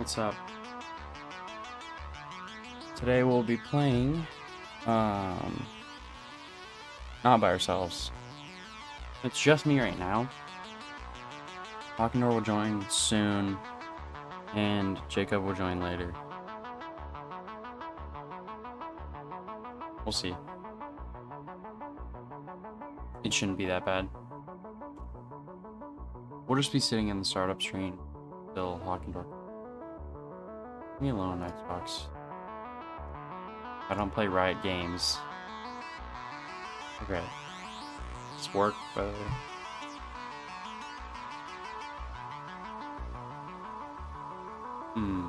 What's up? Today we'll be playing, um, not by ourselves. It's just me right now. Hokandor will join soon, and Jacob will join later. We'll see. It shouldn't be that bad. We'll just be sitting in the startup screen till Hokandor. Leave me alone, Xbox. I don't play Riot games. Okay. It's work, way. Hmm.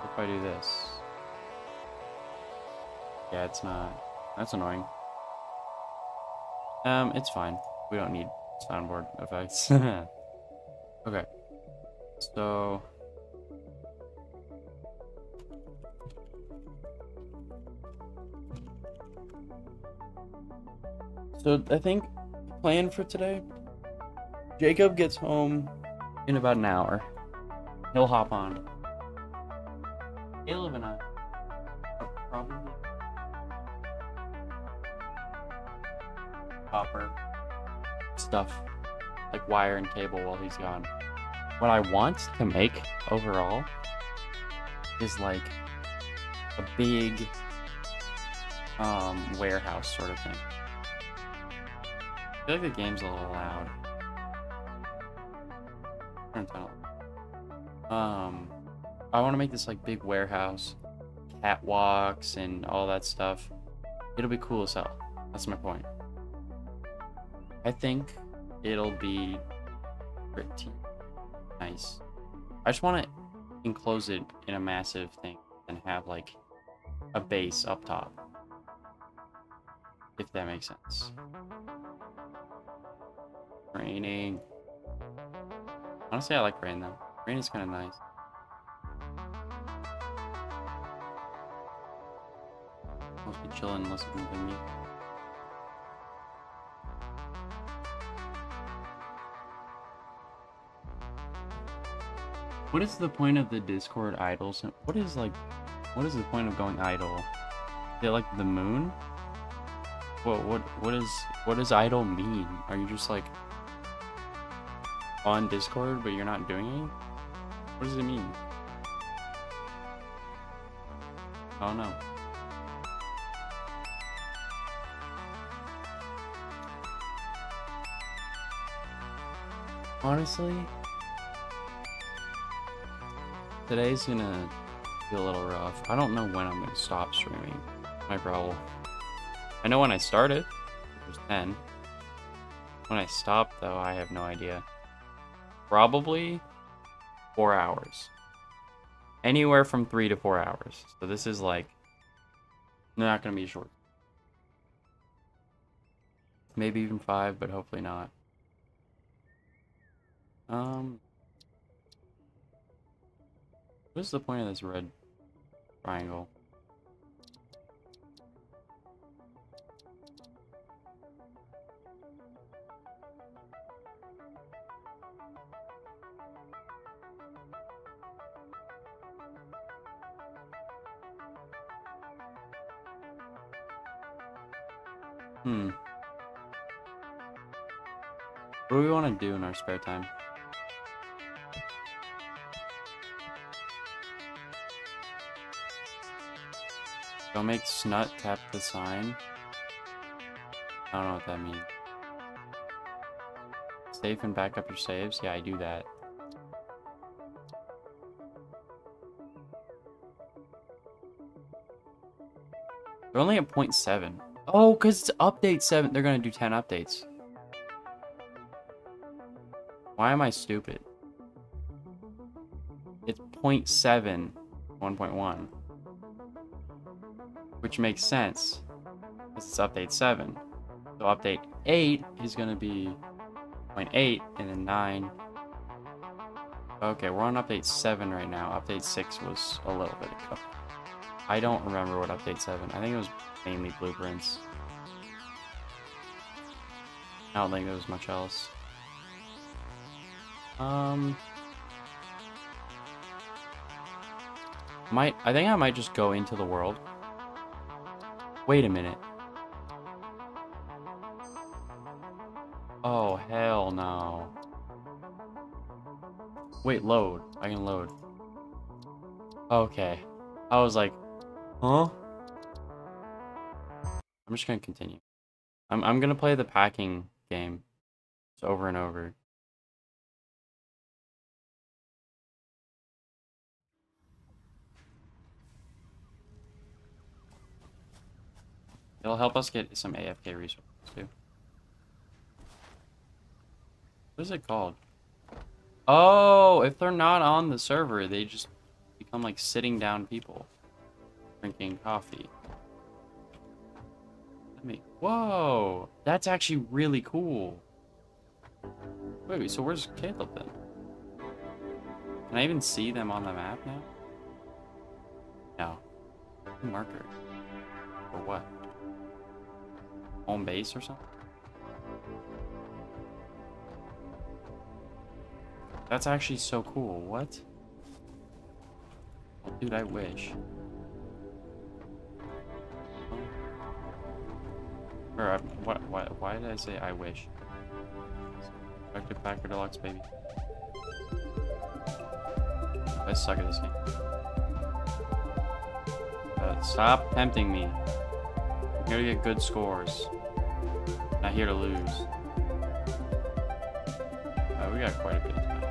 What if I do this? Yeah, it's not. That's annoying. Um, it's fine. We don't need soundboard effects. okay. So... So I think plan for today, Jacob gets home in about an hour. He'll hop on. Caleb and I stuff like wire and cable while he's gone. What I want to make overall is like a big um warehouse sort of thing. I feel like the game's a little loud. Um, I want to make this like big warehouse, catwalks and all that stuff. It'll be cool as hell. That's my point. I think it'll be pretty nice. I just want to enclose it in a massive thing and have like a base up top. If that makes sense. Raining. Honestly, I like rain though. Rain is kind of nice. Chilling. What is the point of the Discord sym- What is like, what is the point of going idle? It like the moon? What what what is what does idle mean? Are you just like on Discord but you're not doing anything? What does it mean? I don't know. Honestly, today's gonna be a little rough. I don't know when I'm gonna stop streaming. My problem. I know when I started, it was 10. When I stopped, though, I have no idea. Probably four hours. Anywhere from three to four hours. So this is like not gonna be short. Maybe even five, but hopefully not. Um, what's the point of this red triangle? Hmm. What do we want to do in our spare time? Go make Snutt tap the sign. I don't know what that means. Save and back up your saves? Yeah, I do that. They're only at 0.7. Oh, because it's update 7. They're going to do 10 updates. Why am I stupid? It's 0.7, 1.1. Which makes sense. 'cause It's update 7. So update 8 is going to be 0.8 and then 9. Okay, we're on update 7 right now. Update 6 was a little bit ago. I don't remember what update 7. I think it was mainly blueprints. I don't think there was much else. Um. Might I think I might just go into the world. Wait a minute. Oh hell no. Wait, load. I can load. Okay. I was like, huh? I'm just gonna continue. I'm I'm gonna play the packing game It's over and over. It'll help us get some AFK resources too. What is it called? Oh, if they're not on the server, they just become like sitting down people drinking coffee. Let me. Whoa, that's actually really cool. Wait, so where's Caleb then? Can I even see them on the map now? No. Marker. For what? Home base or something? That's actually so cool. What? Dude, I wish. Or, uh, what, what, why did I say I wish? To Packer Deluxe, baby. I suck at this game. Uh, stop tempting me. I'm to get good scores. Not here to lose. Uh, we got quite a bit of time.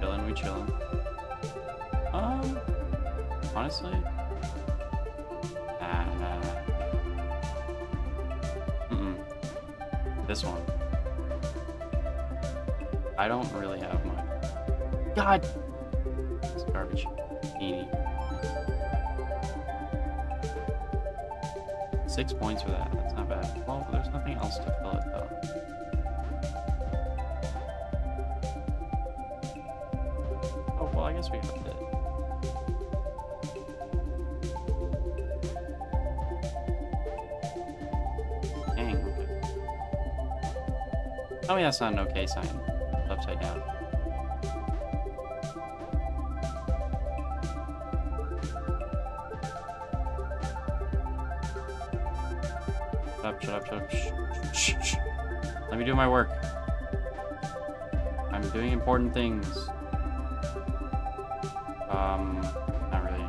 Chilling, we chilling. Um, honestly, nah, nah, nah. Mm-mm. This one. I don't really have much. God! Six points for that. That's not bad. Well, there's nothing else to fill it though. Oh, well, I guess we have it. Dang. Tell me that's not an okay sign. Do my work. I'm doing important things. Um, not really.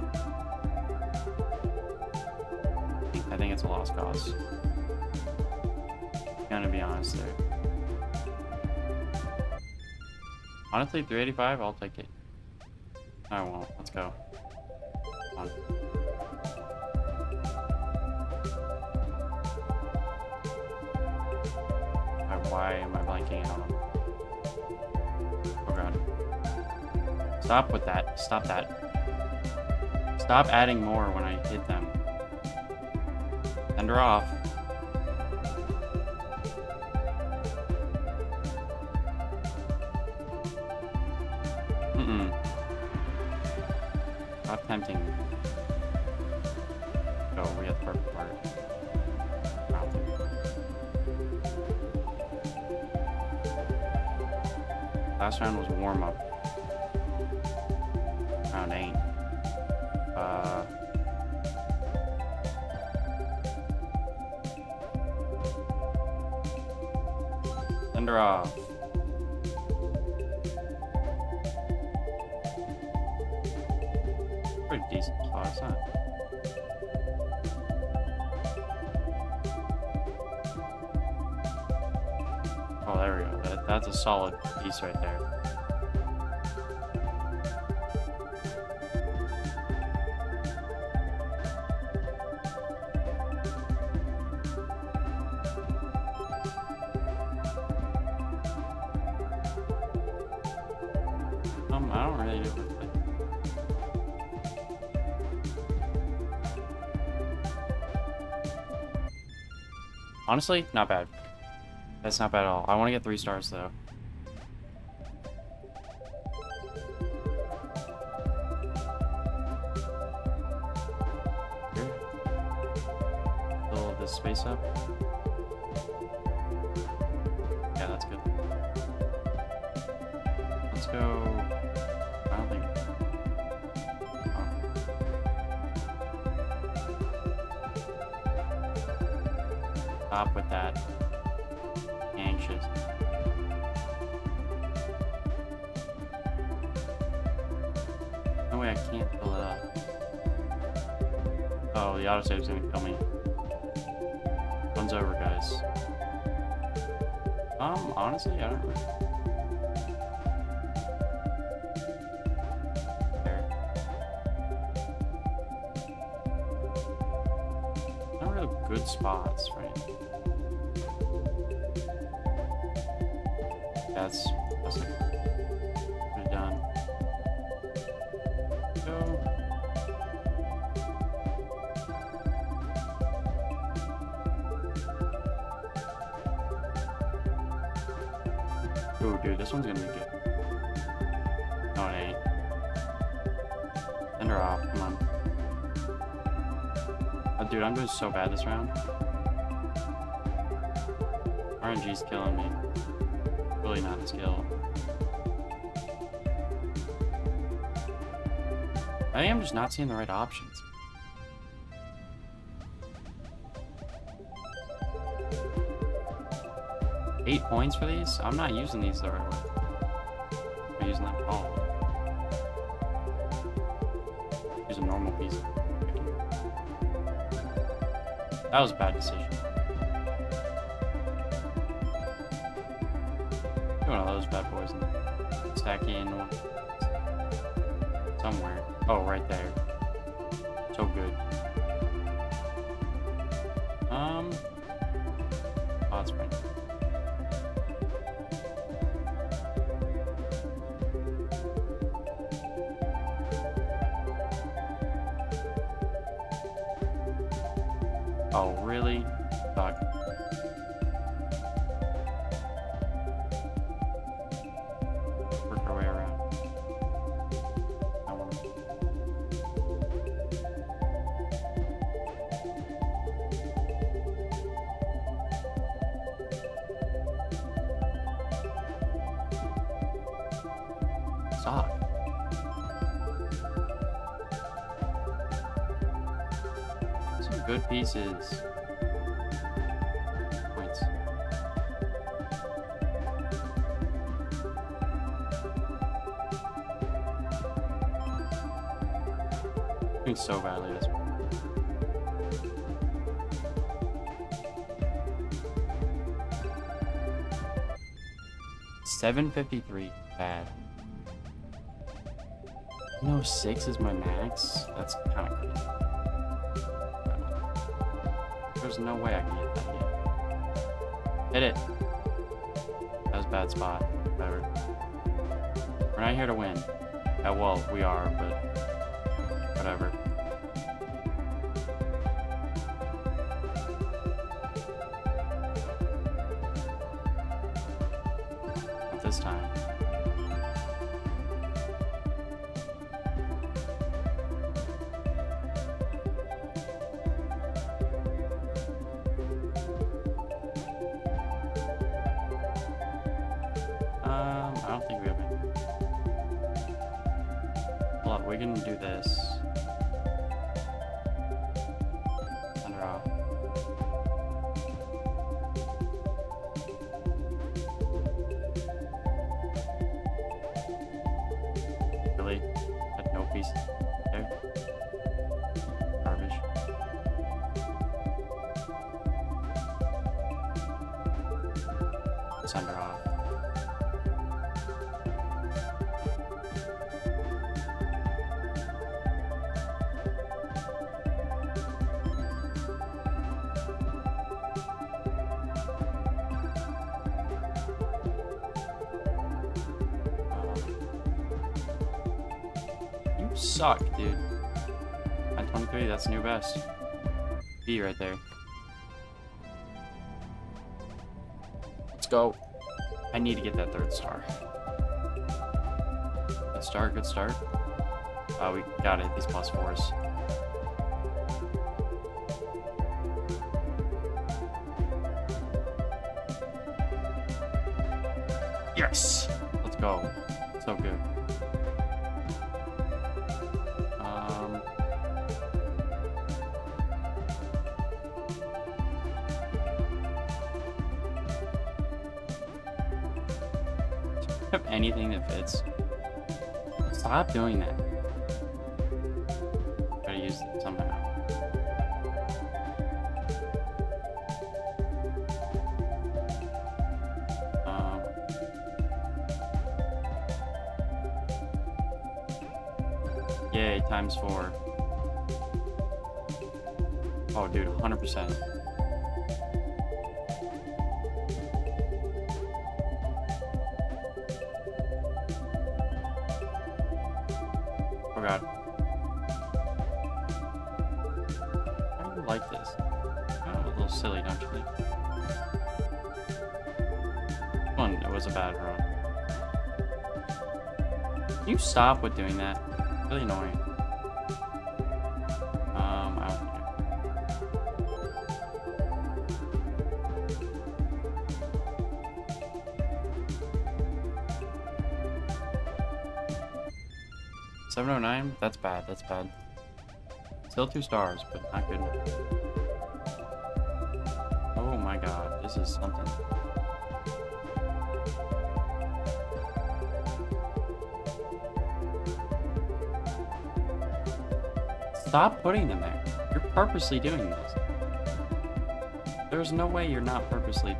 I think, it's a lost cause. Gonna be honest there. Honestly, 385, I'll take it. Stop that. Stop adding more when I hit them. Send her off. Honestly, not bad. That's not bad at all. I want to get three stars though. Seeing the right options. Eight points for these? I'm not using these the right way. I'm using that at all. Use a normal piece. That was a bad decision. 753. Bad. You know, 6 is my max? That's kind of crazy. There's no way I can get that yet. Hit it. That was a bad spot. Whatever. We're not here to win. Yeah, well, we are, but whatever. Suck, dude. At 23, that's new best. B right there. Let's go. I need to get that third star. Good start, good start. Uh, we got it, these plus fours. Stop doing that. Stop with doing that? Really annoying. Um. Seven oh nine. That's bad. That's bad. Still two stars, but not good enough. Oh my god, this is something. Stop putting them there. You're purposely doing this. There's no way you're not purposely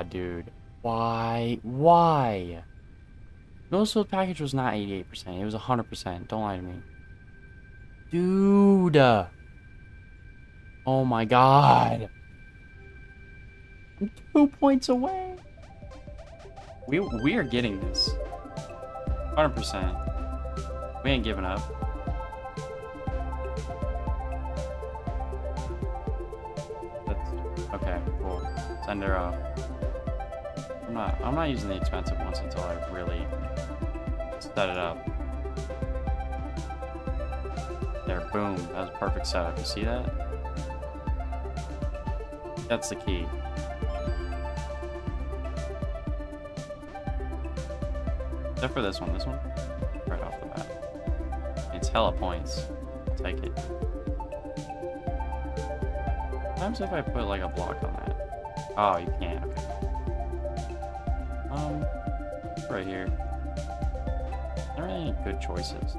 god, dude. Why? Why? Notice the package was not 88%. It was 100%. Don't lie to me. Dude. Oh my god. I'm two points away. We, we are getting this. 100%. We ain't giving up. I'm not, using the expensive ones until I really set it up. There, boom. That was a perfect setup. You see that? That's the key. Except for this one. This one, right off the bat. It's hella points. I'll take it. Sometimes if I put like a block on that. Oh, you can't. Okay. Right here. There aren't any good choices.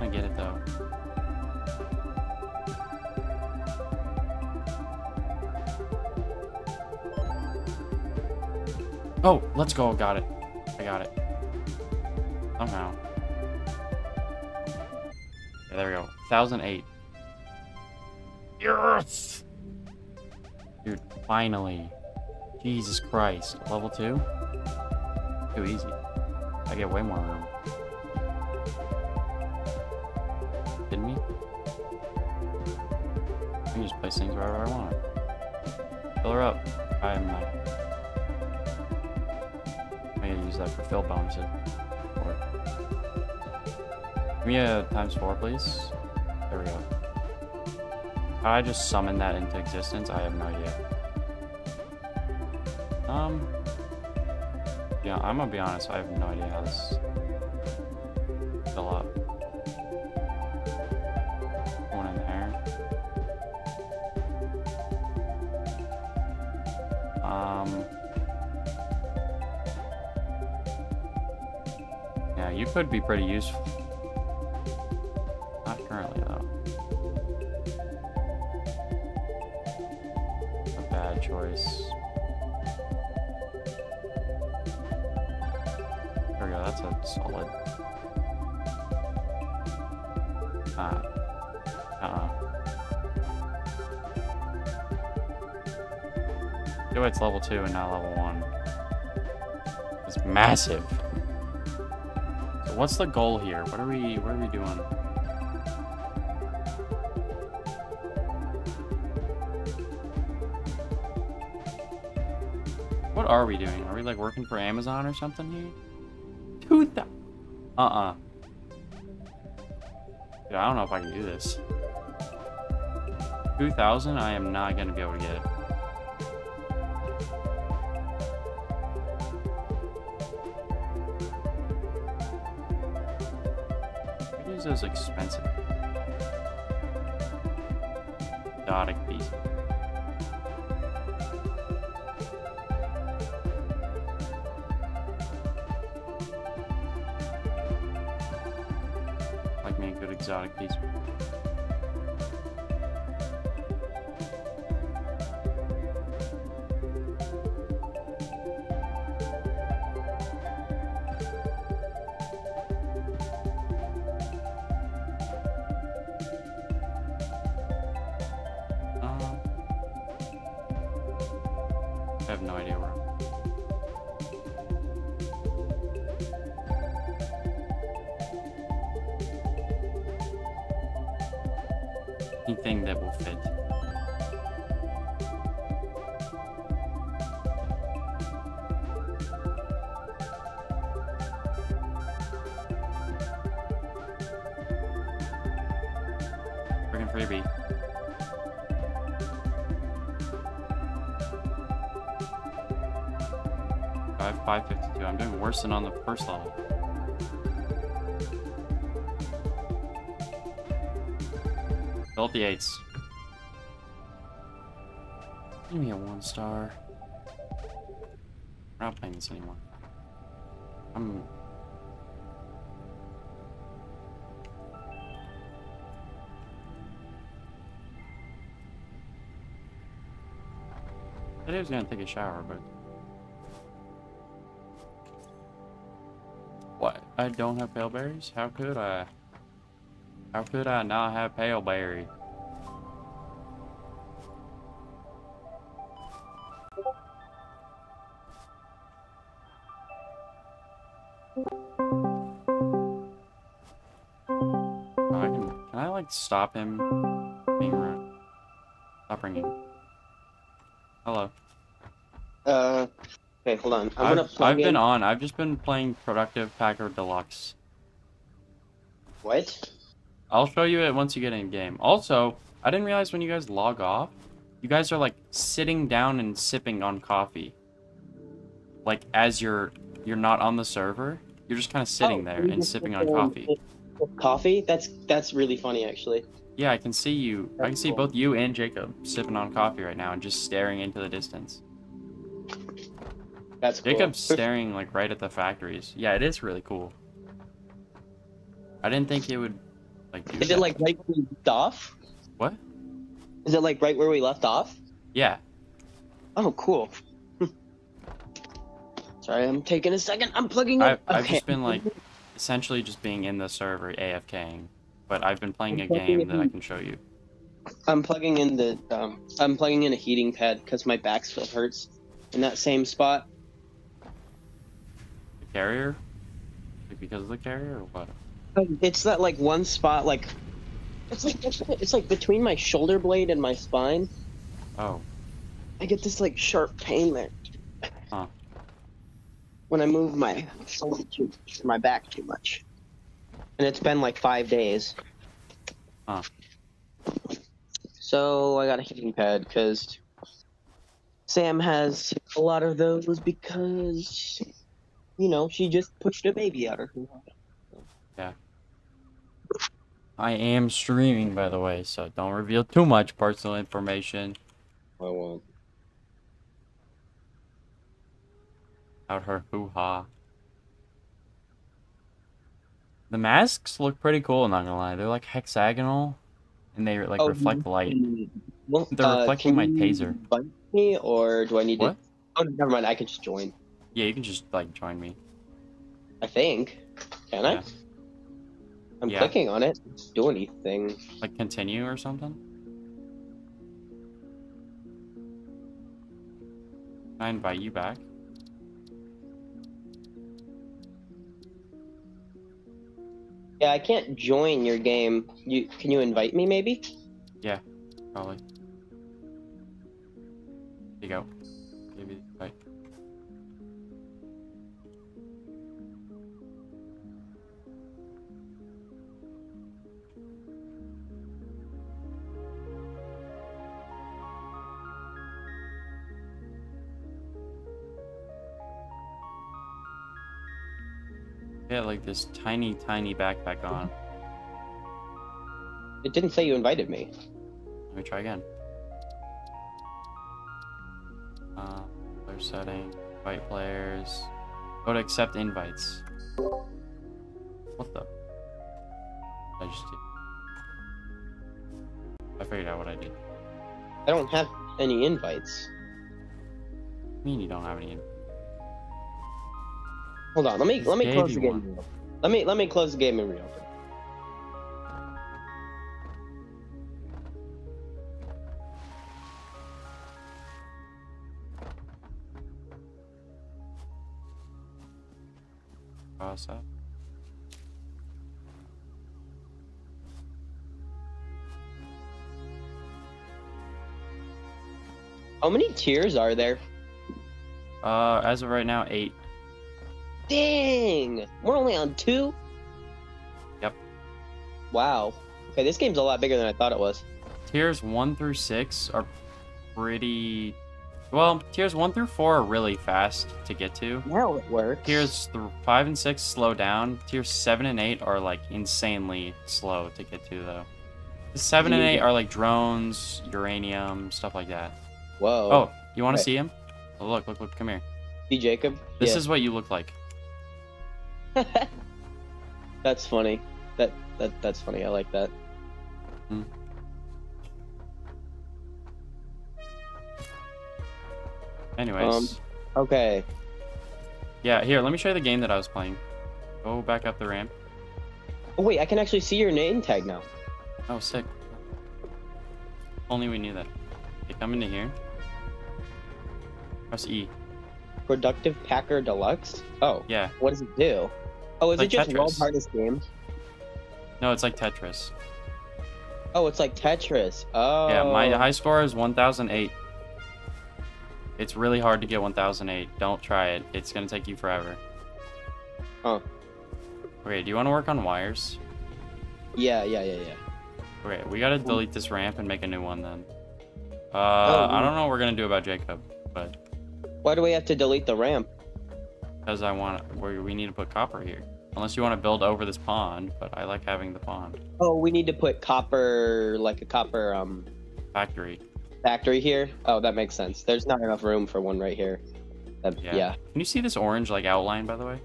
Gonna get it though. Oh, let's go. Got it. I got it. Somehow. Yeah, there we go. 1008. Yes! Dude, finally. Jesus Christ. Level 2? Too easy. I get way more room. Times four, please. There we go. How I just summoned that into existence, I have no idea. Um. Yeah, I'm gonna be honest, I have no idea how this fill up. One in there. Um. Yeah, you could be pretty useful. Massive. So what's the goal here? What are we what are we doing? What are we doing? Are we like working for Amazon or something here? Two thou- Uh-uh. Dude, I don't know if I can do this. 2,000? I am not gonna be able to get it. Exotic piece. Like me a good exotic piece. Than on the first level. The eights. Give me a one star. We're not playing this anymore. I'm. I was gonna take a shower, but. I don't have pale berries? How could I? How could I not have pale berry? I can, can I like stop him being? Stop ringing. Hello. Hold on. I'm I've, I've been on. I've just been playing Productive Packer Deluxe. What? I'll show you it once you get in game. Also, I didn't realize when you guys log off, you guys are like sitting down and sipping on coffee. Like as you're you're not on the server, you're just kind of sitting Oh, there and sipping on coffee. Coffee? That's that's really funny, actually. Yeah, I can see you. I can see cool. both you and Jacob sipping on coffee right now and just staring into the distance. That's cool. Jacob's staring like right at the factories. Yeah, it is really cool. I didn't think it would like do Is that. it like right where we left off? What? Is it like right where we left off? Yeah. Oh, cool. Sorry, I'm taking a second. I'm plugging in. I've, I've Okay. just been like essentially just being in the server AFKing, but I've been playing a I'm plugging game that I can show you. I'm plugging in the um. I'm plugging in a heating pad because my back still hurts in that same spot. Carrier? Like because of the carrier or what? Um, it's that like one spot like. It's like it's like between my shoulder blade and my spine. Oh, I get this like sharp pain there. Huh. When I move my shoulder too my back too much. And it's been like five days. Huh. So I got a heating pad because Sam has a lot of those because, you know, she just pushed a baby out of her. I am streaming, by the way, so don't reveal too much personal information I won't. Out her hoo-ha. The masks look pretty cool, not gonna lie. They're like hexagonal, and they like Oh, reflect light. Well, They're uh, reflecting can my taser. invite me, or do I need What? to? Oh, never mind. I can just join. Yeah, you can just like join me. I think. Can Yeah. I? I'm Yeah. clicking on it. Do anything. Like continue or something. Can I invite you back? Yeah, I can't join your game. You can you invite me maybe? Yeah, probably. There you go. Maybe right. Yeah, like this tiny, tiny backpack on. It didn't say you invited me. Let me try again. Uh, player setting, invite players. Go to accept invites. What the? I just did. I figured out what I did. I don't have any invites. I mean, you don't have any. in- Hold on. Let me let me close the game. one. Let me let me close the game and reopen. Cross out. How many tiers are there? Uh, as of right now, eight. Dang! We're only on two? Yep. Wow. Okay, this game's a lot bigger than I thought it was. Tiers one through six are pretty. Well, tiers one through four are really fast to get to. Now it works. Tiers th- five and six slow down. Tiers seven and eight are like insanely slow to get to though. The seven and eight are like drones, uranium, stuff like that. Whoa. Oh, you want to see him? Oh, look, look, look, come here. See Jacob? This Yeah. is what you look like. That's funny. That that that's funny. I like that. Anyways, Um, Okay. yeah, here, let me show you the game that I was playing. Go back up the ramp. Oh wait, I can actually see your name tag now. Oh, sick. Only we knew that. Okay, come into here. Press E. Productive Packer Deluxe. Oh, Yeah. what does it do? Oh, is Like it just World Tetris. Hardest Games? No, it's like Tetris. Oh, it's like Tetris. Oh. Yeah, my high score is 1008. It's really hard to get 1008. Don't try it. It's going to take you forever. Oh. Okay, do you want to work on wires? Yeah, yeah, yeah, yeah. Okay, we got to delete this ramp and make a new one then. Uh, Oh, I don't know what we're going to do about Jacob, but Why do we have to delete the ramp? Because I want where we need to put copper here. Unless you want to build over this pond, but I like having the pond. Oh, we need to put copper, like a copper um Factory. factory here. Oh, that makes sense. There's not enough room for one right here. That- Yeah. yeah. Can you see this orange like outline by the way?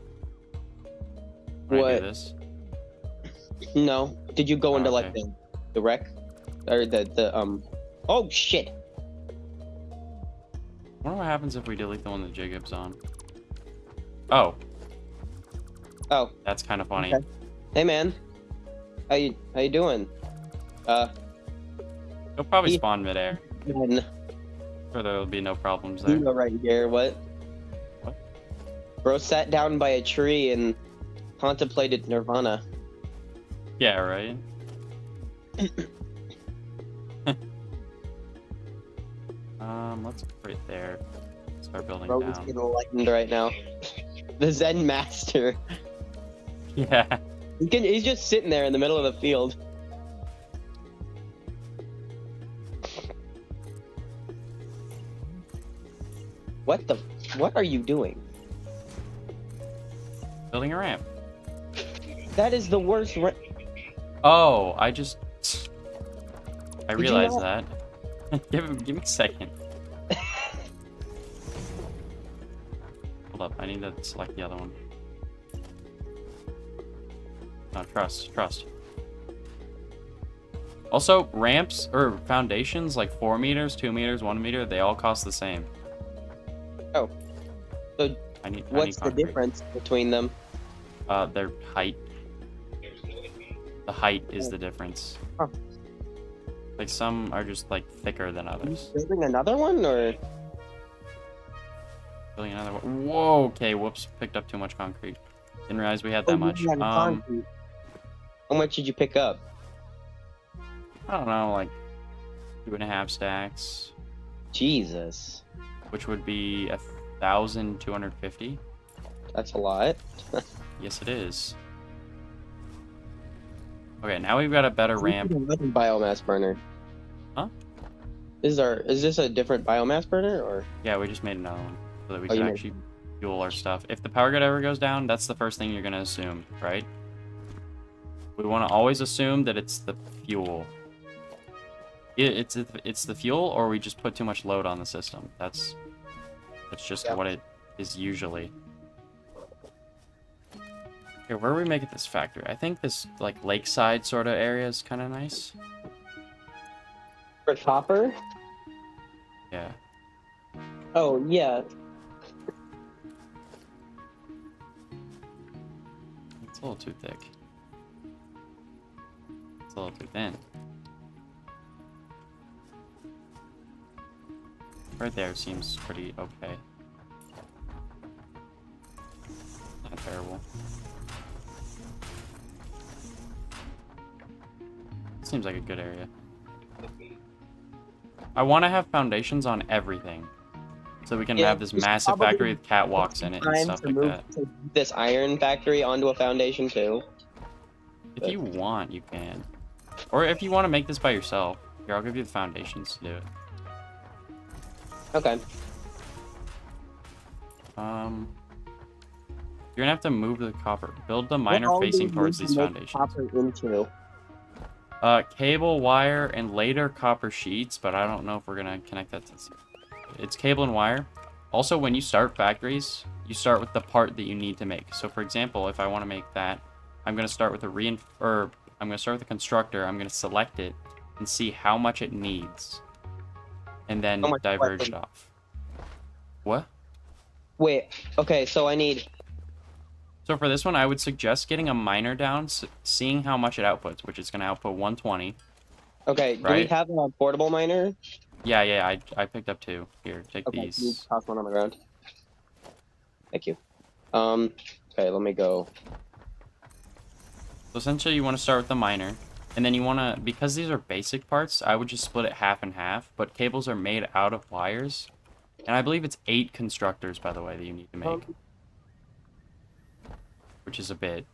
When I What? do this? No. Did you go Oh, into like the the wreck or the the um? Oh shit! I wonder what happens if we delete the one that Jacob's on. Oh, Oh, that's kind of funny. Okay. hey man, how you how you doing? Uh, He'll probably He- spawn midair. man, Sure, there'll be no problems there. Zero right here. What? What? Bro sat down by a tree and contemplated nirvana. Yeah, right. um, let's put it there. Start building Bro is getting enlightened right now. The Zen master. Yeah. He can, he's just sitting there in the middle of the field. What the? What are you doing? Building a ramp. That is the worst. Ra- Oh, I just. I Did realized that. give, give me a second. Hold up, I need to select the other one. No, trust, trust. Also, ramps or foundations like 4 meters, 2 meters, 1 meter, they all cost the same. Oh. So, I need, I What's need the difference between them? Uh, their height. The height is the difference. Huh. Like some are just like thicker than others. Building another one, or Building another one. Whoa. Okay. Whoops. Picked up too much concrete. Didn't realize we had that Oh, much. Um, concrete. How much did you pick up? I don't know, like two and a half stacks, Jesus, which would be a thousand two hundred fifty. that's a lot. Yes, it is. Okay, now we've got a better ramp. Biomass burner. Huh? Is our is this a different biomass burner or? Yeah, we just made another one so that we Oh, can actually fuel our stuff. If the power grid ever goes down, that's the first thing you're gonna assume, right? We want to always assume that it's the fuel. It, it's it's the fuel, or we just put too much load on the system. That's that's just Yeah. what it is usually. Okay, where are we making this factory? I think this like lakeside sort of area is kind of nice. For copper? Yeah. Oh yeah. It's a little too thick. It's a little too thin. Right there seems pretty okay. Not terrible. Seems like a good area. I want to have foundations on everything. So we can Yeah, have this massive factory with catwalks in it and stuff to like move that. this iron factory onto a foundation too. If you want, you can. Or if you want to make this by yourself. Here, I'll give you the foundations to do it. Okay. Um, you're gonna have to move the copper. Build the miner What facing towards these to foundations. Copper into. Uh, cable, wire, and later copper sheets, but I don't know if we're gonna connect that to. It's cable and wire. Also, when you start factories, you start with the part that you need to make. So, for example, if I want to make that, I'm gonna start with a rein or I'm gonna start with the constructor. I'm gonna select it and see how much it needs, and then How much what diverge it off. What? Wait. Okay, so I need. So for this one, I would suggest getting a miner down, seeing how much it outputs, which is going to output 120. Okay, do we have a portable miner? Yeah, yeah, I, I picked up two. Here, take Okay, these. toss one on the ground. Thank you. Um. Okay, let me go. So essentially, you want to start with the miner, and then you want to, because these are basic parts, I would just split it half and half. But cables are made out of wires, and I believe it's eight constructors, by the way, that you need to make, Um, which is a bit.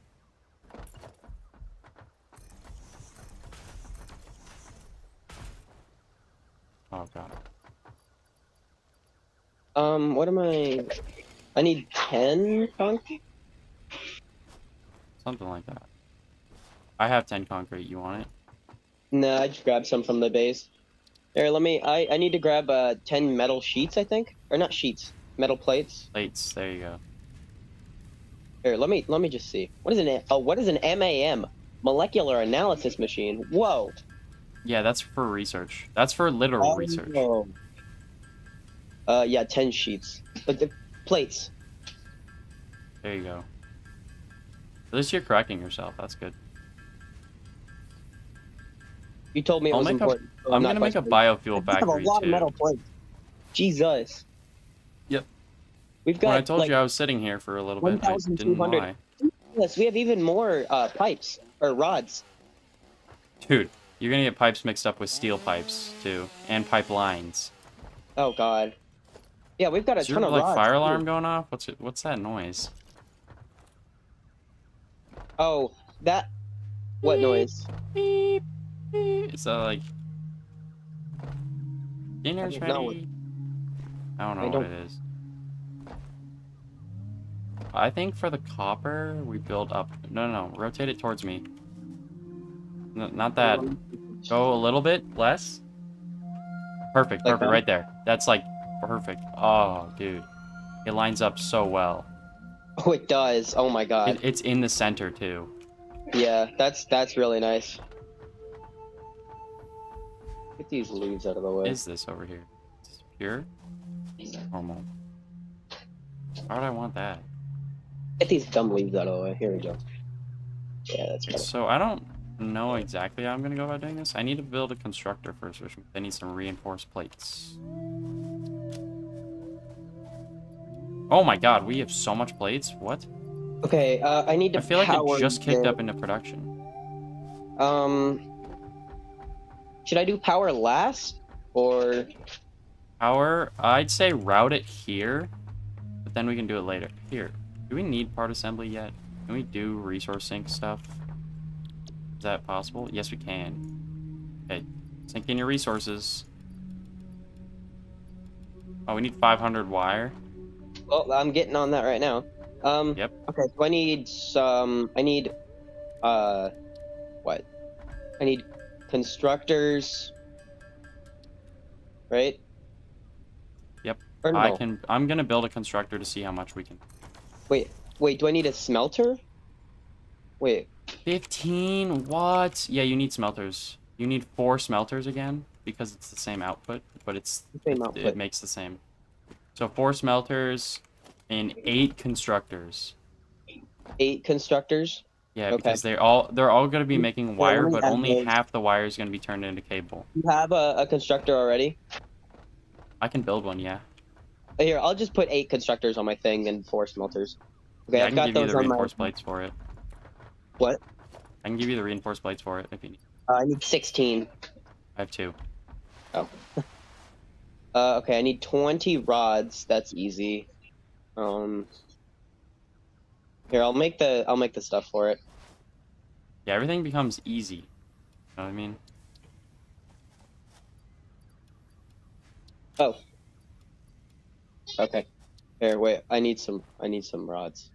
Oh god. Um. What am I? I need ten concrete. Something like that. I have 10 concrete. You want it? No, I just grabbed some from the base. Here, let me. I I need to grab uh ten metal sheets. I think, or not sheets, metal plates. Plates. There you go. Here, let me let me just see. What is an A- oh? What is an MAM? Molecular analysis machine. Whoa. Yeah, that's for research. That's for literal research. Oh. Uh, yeah, ten sheets. But the plates. There you go. At least you're correcting yourself. That's good. You told me it I'll was make a- important. so I'm gonna make a biofuel I have a lot too. of metal plates. Jesus. Yep. We've got When I told like, you I was sitting here for a little bit, I didn't lie. yes, we have even more uh, pipes or rods. Dude, you're gonna get pipes mixed up with steel pipes too, and pipelines. Oh God. Yeah, we've got a Is your ton of like rods. fire too. alarm going off? What's it? What's that noise? Oh, that. What noise? Beep, beep. So like dinner's I don't know ready. I don't know I what don't- it is. I think for the copper we build up. No, no, no. Rotate it towards me. No, not that. Go a little bit less. Perfect, perfect, right there. That's like perfect. Oh, dude, it lines up so well. Oh, it does. Oh my god. It, it's in the center too. Yeah, that's that's really nice. Get these leaves out of the way. Is this over here? Is this pure? Normal. Why would I want that? Get these dumb leaves out of the way. Here we go. Yeah, that's better. So I don't know exactly how I'm gonna go about doing this. I need to build a constructor first, which I need some reinforced plates. Oh my god, we have so much plates. What? Okay, uh, I need to I feel like it just kicked up into production. Um, should I do power last or Power, I'd say route it here, but then we can do it later. Here, do we need part assembly yet? Can we do resource sink stuff? Is that possible? Yes, we can. Okay, Sink in your resources. Oh, we need 500 wire. Well, I'm getting on that right now. Um. Yep. Okay, so I need some. I need, uh, what? I need constructors. Right. Yep. Or no? I can. I'm gonna build a constructor to see how much we can. Wait. Wait. Do I need a smelter? Wait. 15. What? Yeah, you need smelters. You need four smelters again because it's the same output, but it's Same it, output. it makes the same. So four smelters and eight constructors. Eight constructors. Yeah, Okay. because they're all they're all gonna be making wire, but only half the wire is gonna be turned into cable. You have a, a constructor already. I can build one, yeah. Here, I'll just put eight constructors on my thing and four smelters. Okay, yeah I I've can got those the on my. reinforced plates for it. What? I can give you the reinforced plates for it if you need. Uh, I need sixteen. I have two. Uh, okay, I need 20 rods. That's easy. Um, here, I'll make the I'll make the stuff for it. Yeah, everything becomes easy. You know what I mean? Oh. Okay. Here, wait. I need some. I need some rods.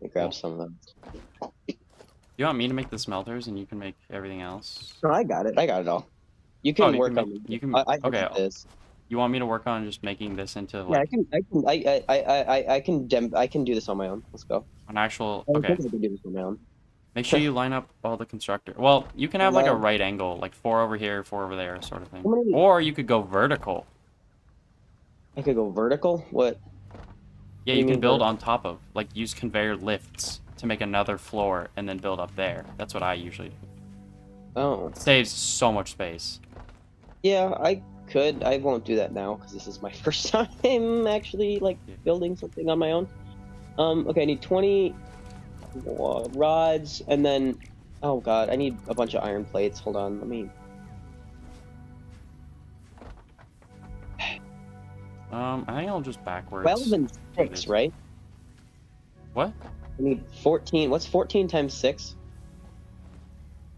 Let me grab some of them. You want me to make the smelters and you can make everything else? No, I got it. I got it all. You can Oh, you work can on. you can- I, I okay, this. You want me to work on just making this into Yeah, I can. I can. I. I. I. I. I can. Dem- I can do this on my own. Let's go. an actual I okay. think I can do this on my own. Make sure you line up all the constructor. Well, you can have like a right angle, like four over here, four over there, sort of thing. Many- Or you could go vertical. I could go vertical. What? Yeah, you you can build vertical? on top of, like use conveyor lifts to make another floor and then build up there. That's what I usually do. Oh. It saves so much space. Yeah, I could. I won't do that now because this is my first time actually like Yeah. building something on my own. Um. Okay, I need twenty rods, and then oh god, I need a bunch of iron plates. Hold on, let me. Um, I think I'll just backwards. Twelve and six, right? What? I need fourteen. What's fourteen times six?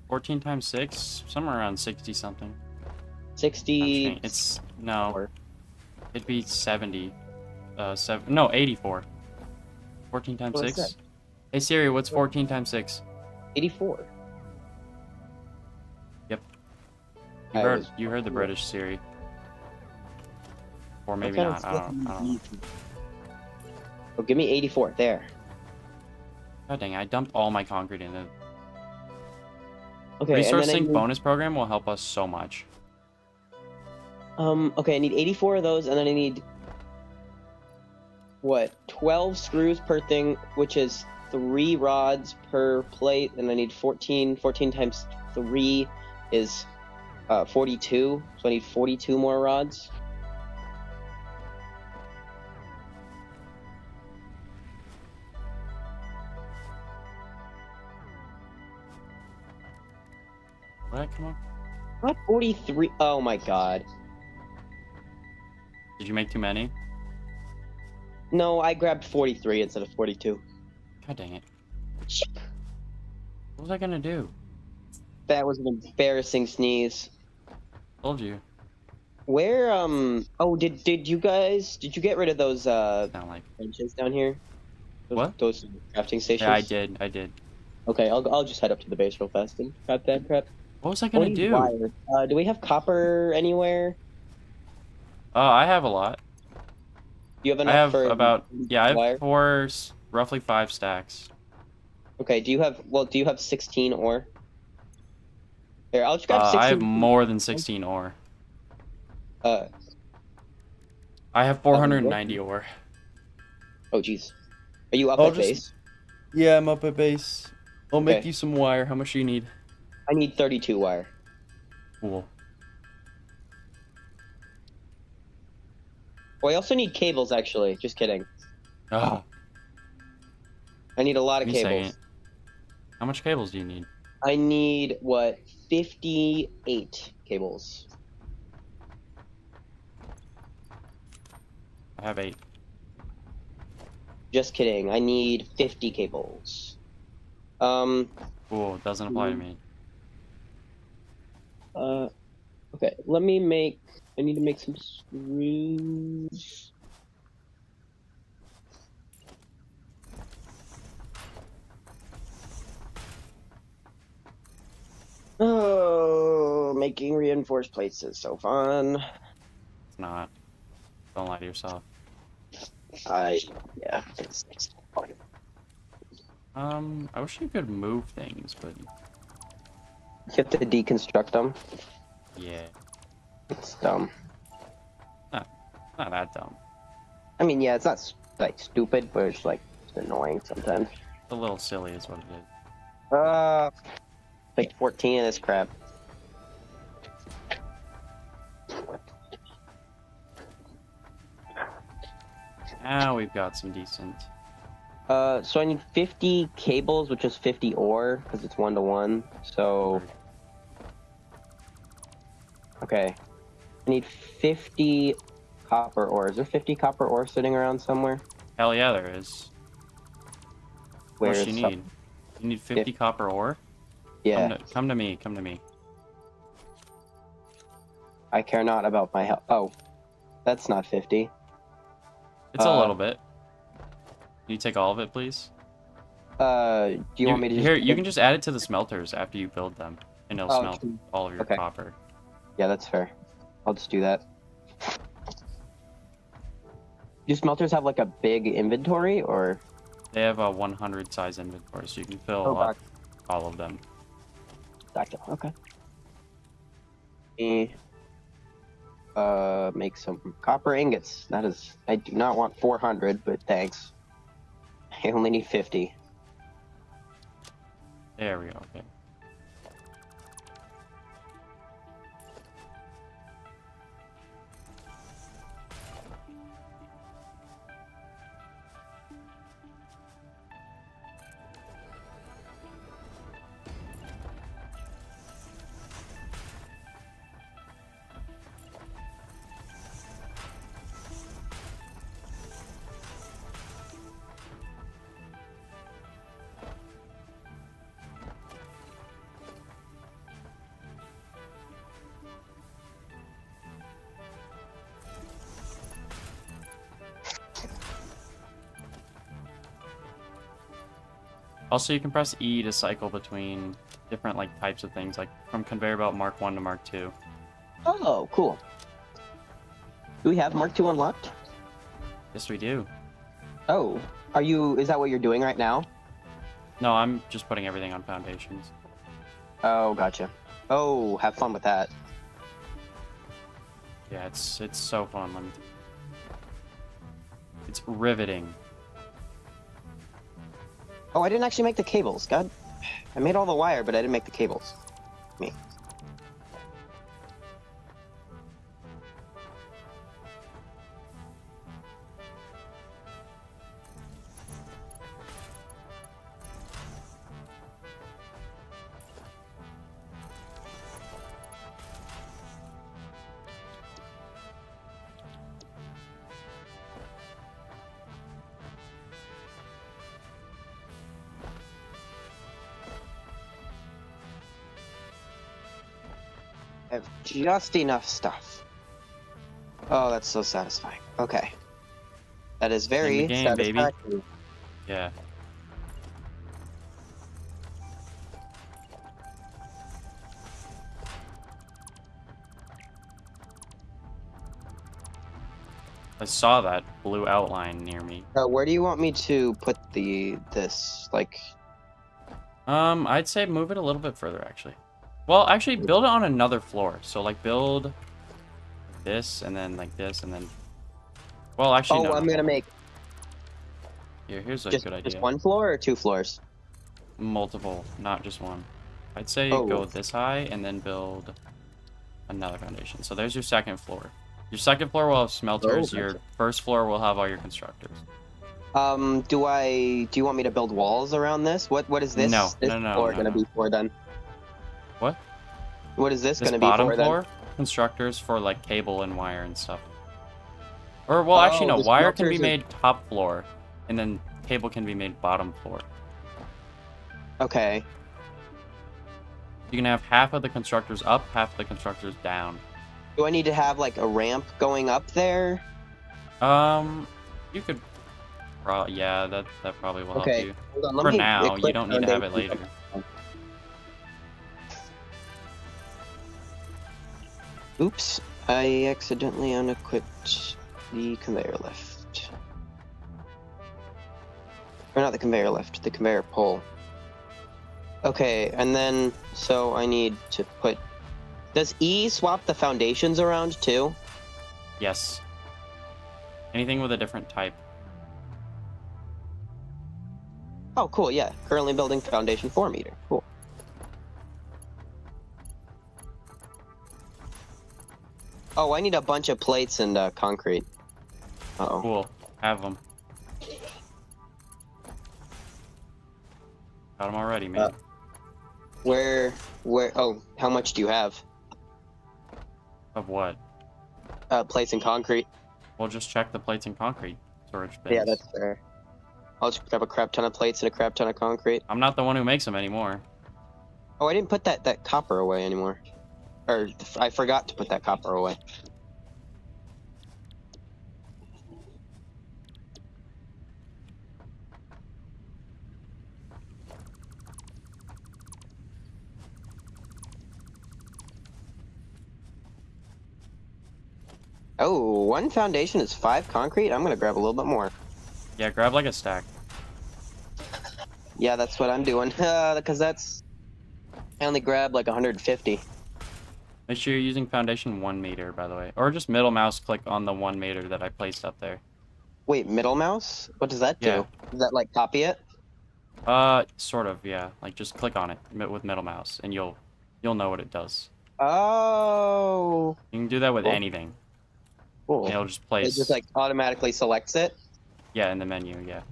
14 times 6? Somewhere around 60 something. Sixty. It's, no, four. it'd be 70. Uh, seven, no, 84. 14 times What is 6? Hey Siri, what's 14 times 6? Eighty-four. Yep. You I heard, was- you heard the British Siri. Or maybe What not, I don't, I don't know. Oh, give me eighty-four. There. God dang, I dumped all my concrete in it. Okay. Resource and then I Sink need- bonus program will help us so much. Um, okay, I need 84 of those, and then I need what? 12 screws per thing, which is three rods per plate, and I need 14. 14 times three is uh, 42, so I need 42 more rods. What did come? Not 43. Oh my god. Did you make too many? No, I grabbed 43 instead of 42. God dang it. What was I gonna do? That was an embarrassing sneeze. Told you. Where um oh did did you guys did you get rid of those uh Sound like. benches down here? Those, What? Those crafting stations. Yeah, I did. I did. Okay, I'll I'll just head up to the base real fast and grab that crap. What was I gonna do you do? Uh, do we have copper anywhere? Oh, I have a lot. Do you have enough I enough have for about yeah, I wire? have four, roughly five stacks. Okay, do you have well do you have sixteen ore? Here, I'll just grab Uh, sixteen. I have more than sixteen ore. Uh I have 490 ore. oh jeez. Are you up I'll at just- base? Yeah, I'm up at base. I'll make you some wire. How much do you need? I need thirty two wire. Cool. Oh, I also need cables actually. Just kidding. Oh, I need a lot of cables. how much cables do you need? I need what fifty eight cables. I have eight. Just kidding. I need fifty cables. Um Cool. Doesn't apply to Mhm. me. Uh okay, let me make I need to make some screws. Oh, making reinforced plates is so fun. It's not. Don't lie to yourself. I yeah, it's, it's fun. Um, I wish you could move things, but You have to deconstruct them. yeah, It's dumb. not that dumb. I mean, yeah, it's not like stupid, but it's like it's annoying sometimes. It's a little silly, is what it is. Uh, like 14 of this crap. Now we've got some decent. Uh, so I need 50 cables, which is 50 ore, because it's one to one. So, okay. I need 50 copper ore. Is there 50 copper ore sitting around somewhere? Hell yeah, there is. Where what you some- need? You need 50 copper ore? Yeah, Come to, come to me. Come to me. I care not about my health. Oh, that's not 50. It's a Uh, little bit. Can you take all of it, please? Uh, do you, want me to just here? You can just add it to the smelters after you build them, and it'll Oh, smelt true. all of your Okay. copper. Yeah, that's fair. I'll just do that. Do smelters have like a big inventory or? They have a 100 size inventory, so you can fill Oh, up all of them. Gotcha. Okay. Me, uh, make some copper ingots. That is, I do not want 400, but thanks. I only need 50. There we go. Okay. Also, you can press E to cycle between different like types of things, like from conveyor belt Mark One to Mark Two. Oh, cool. Do we have Mark 2 unlocked? Yes, we do. Oh, are you? Is that what you're doing right now? No, I'm just putting everything on foundations. Oh, gotcha. Oh, have fun with that. Yeah, it's it's so fun. Let me. It's riveting. Oh, I didn't actually make the cables. God, I made all the wire, but I didn't make the cables. Me. Just enough stuff. Oh, that's so satisfying. Okay. That is very In the game, baby. Yeah. I saw that blue outline near me. Uh, where do you want me to put the this? Like, Um, I'd say move it a little bit further, actually. Well, actually, build it on another floor. So, like, build this, and then like this, and then. Well, actually, oh, no. I'm gonna make Here, here's a just, good just one floor or two floors. Multiple, not just one. I'd say Oh. go this high, and then build another foundation. So there's your second floor. Your second floor will have smelters. Oh, your gotcha. first floor will have all your constructors. Um, do I? Do you want me to build walls around this? What What is this? No, this no, no, floor no, gonna no. be for then? What? Is this, This gonna bottom be for floor, constructors for like cable and wire and stuff. Or well, actually Oh, no, wire can be are- made top floor, and then cable can be made bottom floor. Okay. You can have half of the constructors up, half of the constructors down. Do I need to have like a ramp going up there? Um, you could, pro- yeah, that that probably will Okay, help you. Hold on, For now, you don't need to have it later. Oops, I accidentally unequipped the conveyor lift. Or not the conveyor lift, the conveyor pole. Okay, and then, so I need to put. Does E swap the foundations around too? Yes. Anything with a different type. Oh, cool, yeah. Currently building foundation 4 meter. Cool. Oh, I need a bunch of plates and uh, concrete. Uh oh. Cool. Have them. Got them already, man. Uh, Where, where, oh, how much do you have? of what? Uh, plates and concrete. We'll just check the plates and concrete storage bins. Yeah, that's fair. I'll just grab a crap ton of plates and a crap ton of concrete. I'm not the one who makes them anymore. Oh, I didn't put that, that copper away anymore. Or, I forgot to put that copper away. Oh, one foundation is five concrete? I'm gonna grab a little bit more. Yeah, grab like a stack. Yeah, that's what I'm doing. Uh, because that's. I only grabbed like 150. Make sure you're using foundation one meter, by the way, or just middle mouse click on the one meter that I placed up there. Wait, middle mouse? What does that do? Yeah. Does that like copy it? Uh, sort of, yeah. Like just click on it with middle mouse, and you'll you'll know what it does. Oh. You can do that with Cool. anything. Cool. It'll just place... It just like automatically selects it. Yeah, in the menu, yeah.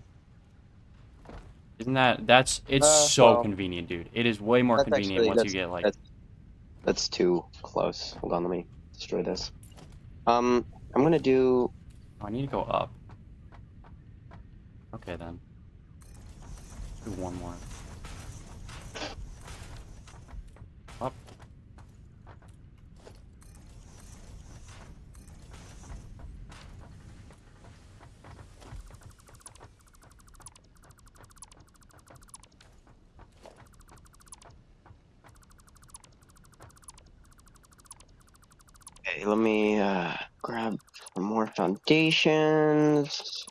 Isn't that that's it's Uh, so well, convenient, dude. It is way more convenient actually- once you get like that's- That's too close. Hold on, let me destroy this. Um, I'm gonna do. oh, I need to go up. Okay then. Do one more. Okay, let me uh, grab some more foundations.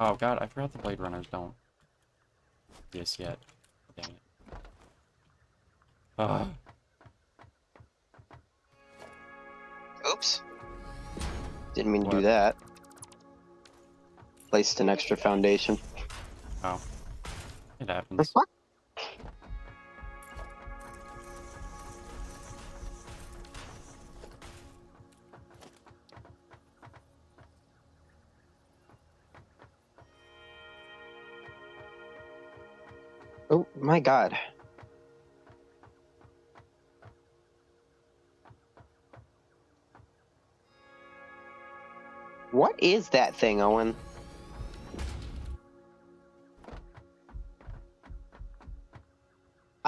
Oh god, I forgot the Blade Runners don't this yet. Dang it. Ugh. Oops. Didn't mean to do that. Placed an extra foundation. It happens. Oh my god. What is that thing, Owen?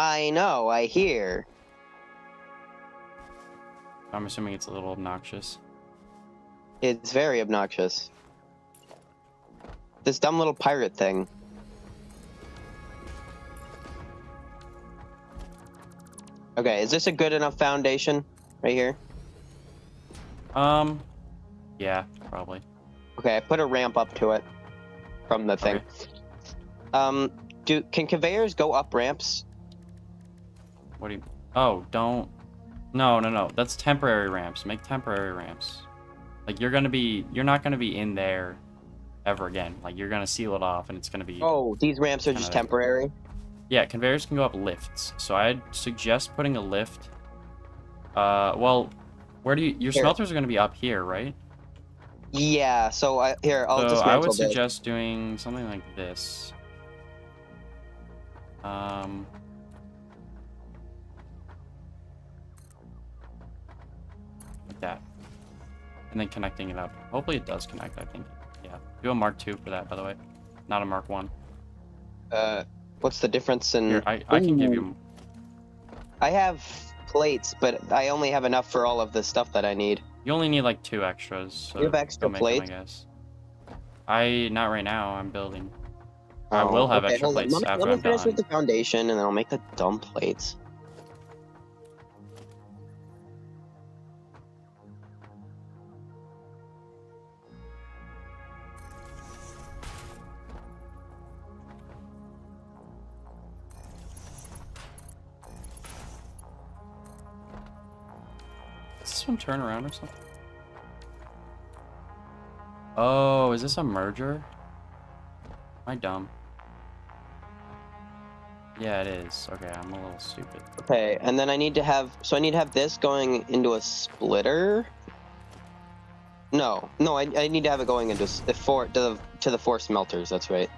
I know, I hear. I'm assuming it's a little obnoxious. It's very obnoxious. This dumb little pirate thing. Okay, is this a good enough foundation right here? Um, yeah, probably. Okay, I put a ramp up to it from the thing. Okay. Um, do can conveyors go up ramps? What do you? Oh, don't. No, no, no. That's temporary ramps. Make temporary ramps. Like you're gonna be, you're not gonna be in there ever again. Like you're gonna seal it off, and it's gonna be. Oh, these ramps are just temporary. Yeah, conveyors can go up lifts. So I'd suggest putting a lift. Uh, well, where do you? Your Here. smelters are gonna be up here, right? Yeah. So I here I'll so just I would suggest doing something like this. Um. That. And then connecting it up. Hopefully it does connect, I think. Yeah. Do a Mark II for that, by the way. Not a Mark 1. Uh, what's the difference in? Here, I, I can give you... I have plates, but I only have enough for all of the stuff that I need. You only need like two extras. So You have extra go make 'em, plates? I guess. I... Not right now. I'm building. I Oh, will have extra hold on. plates Let me, after let me I'm finish with the foundation, and then I'll make the dumb plates. One turn around or something? Oh, is this a merger? Am I dumb? Yeah, it is. Okay, I'm a little stupid. Okay, and then I need to have so I need to have this going into a splitter. No, no, I, I need to have it going into s- the four to the to the four smelters. That's right.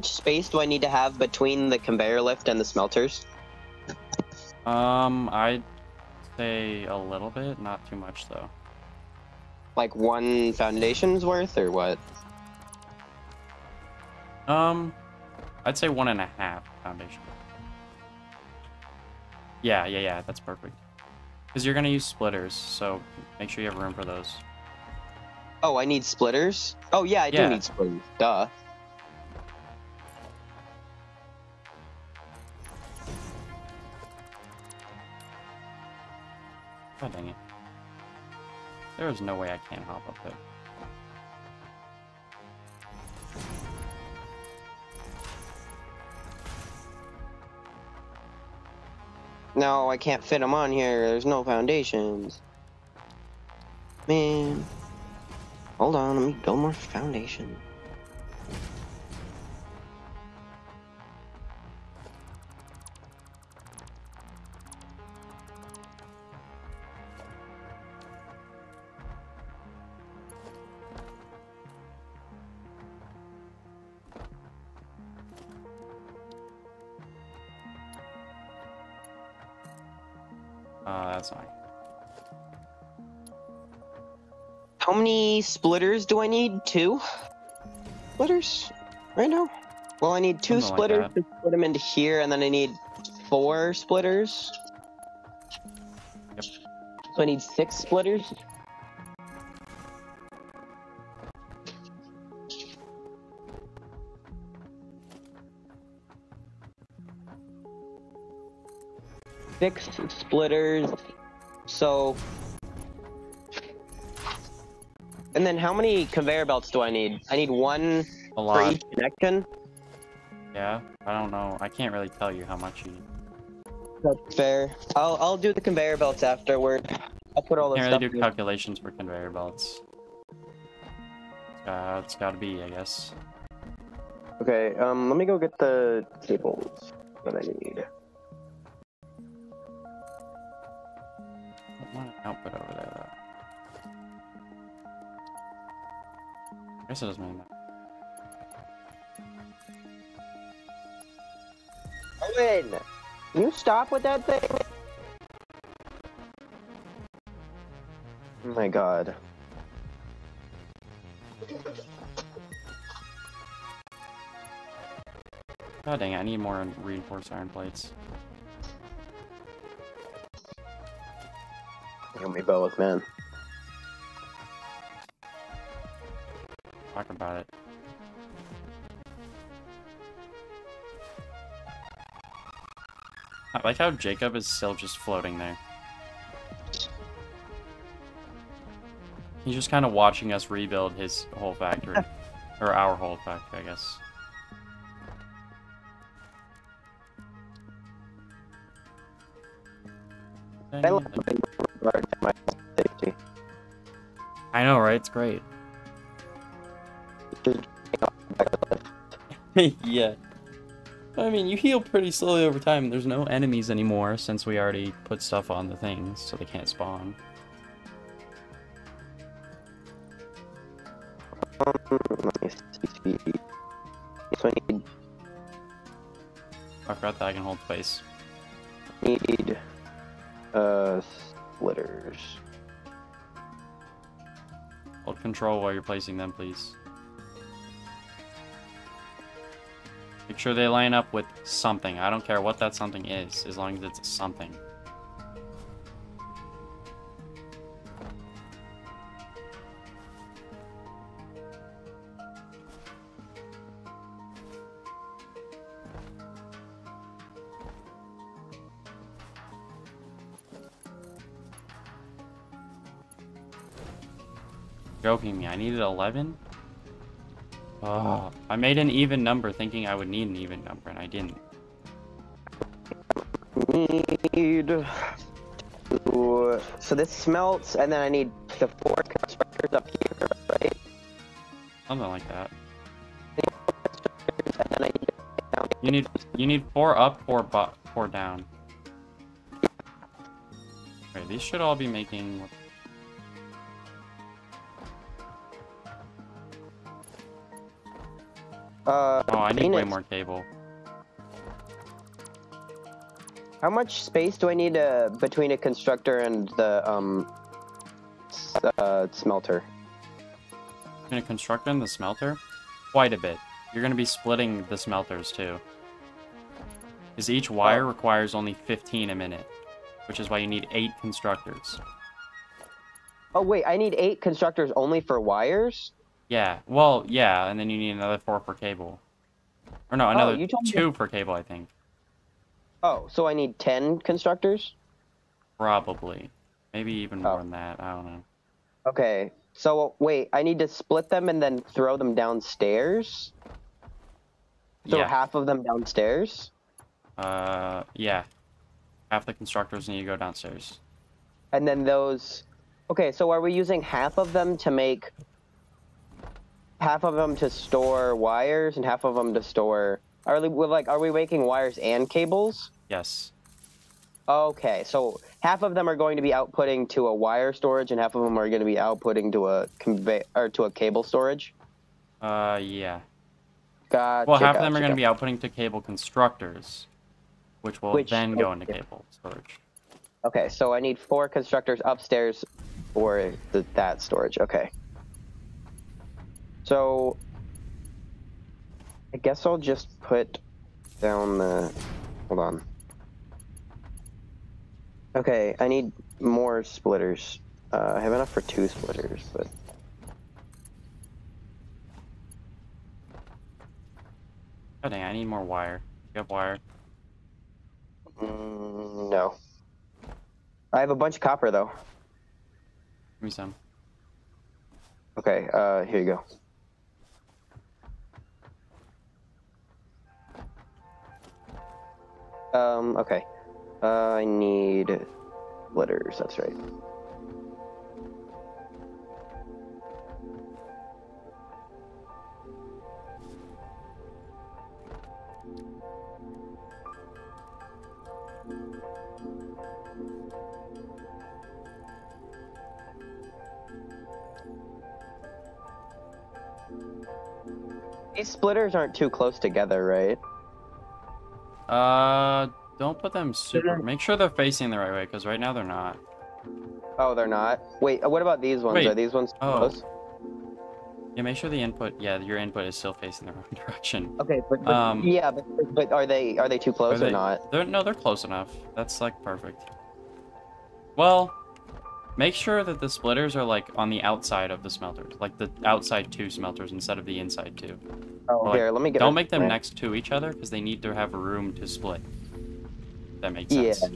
Much space do I need to have between the conveyor lift and the smelters? Um, I'd say a little bit, not too much though. Like one foundation's worth, or what? Um, I'd say one and a half foundation. Yeah, yeah, yeah, that's perfect. Because you're gonna use splitters, so make sure you have room for those. Oh, I need splitters. Oh yeah, I Yeah. do need splitters. Duh. God dang it. There is no way I can't hop up there. No, I can't fit them on here. There's no foundations. Man. Hold on, let me build more foundation. Splitters do I need? Two splitters right now? Well, I need two Something splitters that. to put them into here, and then I need four splitters. Yep. So I need six splitters. Six splitters. So and then how many conveyor belts do I need? I need one A for each connection. Yeah, I don't know. I can't really tell you how much you need. That's fair. I'll I'll do the conveyor belts afterward. I'll put all the Can't really do in. calculations for conveyor belts. Uh, it's gotta be, I guess. Okay. Um. Let me go get the cables that I need. Guess it doesn't really matter. Owen, can you stop with that thing? Oh my god. God dang it, I need more reinforced iron plates. You and me both, man. Talk about it. I like how Jacob is still just floating there. He's just kind of watching us rebuild his whole factory. or our whole factory, I guess. I love my safety. I know, right? It's great. yeah. I mean, you heal pretty slowly over time. There's no enemies anymore since we already put stuff on the things, so they can't spawn. Let me see. So I need, I forgot that I can hold space. need uh splitters. Hold control while you're placing them, please. Sure they line up with something. I don't care what that something is, as long as it's something. Joking me, I needed 11? Oh, I made an even number thinking I would need an even number, and I didn't. Need to, so this smelts, and then I need the four constructors up here, right? Something like that. And then I need down. You need you need four up, four but four down. Okay, these should all be making. Uh, Oh, I need way more cable. How much space do I need uh, between a constructor and the um uh, smelter? Gonna construct in the smelter? Quite a bit. You're gonna be splitting the smelters too. Because each wire Oh. requires only 15 a minute, which is why you need eight constructors. Oh wait, I need eight constructors only for wires. Yeah, well, yeah, and then you need another four for cable. Or no, another Oh, you told me- two for cable, I think. Oh, so I need ten constructors. Probably. Maybe even more Oh. than that. I don't know. Okay, so wait, I need to split them and then throw them downstairs. So yeah. half of them downstairs, Uh, yeah. Half the constructors need to go downstairs. and then those. Okay, so are we using half of them to make? Half of them to store wires and half of them to store. Are we like? Are we making wires and cables? Yes. Okay, so half of them are going to be outputting to a wire storage, and half of them are going to be outputting to a convey or to a cable storage. Uh, yeah. Gotcha. Well, half of them are going to be outputting to cable constructors, which will Which- then go into cable storage. Okay, so I need four constructors upstairs for the, that storage. Okay. So I guess I'll just put down the. Hold on. Okay, I need more splitters. Uh, I have enough for two splitters, but Oh, dang, I need more wire. You have wire? mm, no. I have a bunch of copper though. Give me some. Okay, uh, here you go. Um, okay. Uh, I need letters, that's right. These splitters aren't too close together, right? Uh, don't put them super. Make sure they're facing the right way, because right now they're not. Oh, they're not. Wait, uh, what about these ones? Wait. Are these ones Oh. close? Yeah, make sure the input. Yeah, your input is still facing the wrong direction. Okay, but, but Um, yeah, but, but are they are they too close Are or they- not? They're no, they're close enough. That's like perfect. Well, make sure that the splitters are like on the outside of the smelters, like the outside two smelters instead of the inside two. Oh, Well, here, let me get. Don't make them next to each other because they need to have room to split. If that makes sense. Yeah.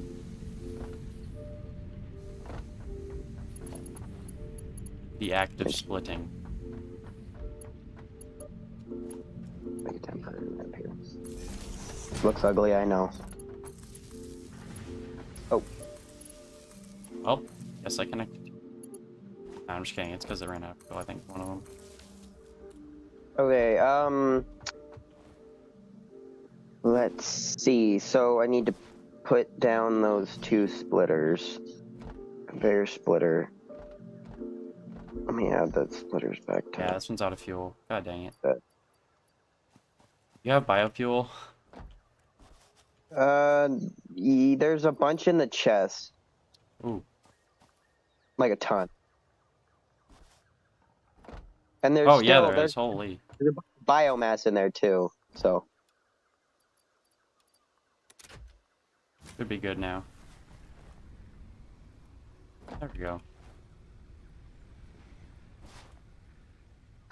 The act of splitting. Make a temporary map here. Looks ugly, I know. Oh. Well, guess I connected. No, I'm just kidding. It's because it ran out of fuel, I think, one of them. Okay, um. Let's see. So I need to put down those two splitters. Conveyor splitter. Let me add the splitters back to Yeah, this one's out of fuel. God dang it. Good. You have biofuel? Uh, there's a bunch in the chest. Ooh. Like a ton. And there's Oh, yeah, there there's is. Holy. biomass in there too. So Could be good now. There we go.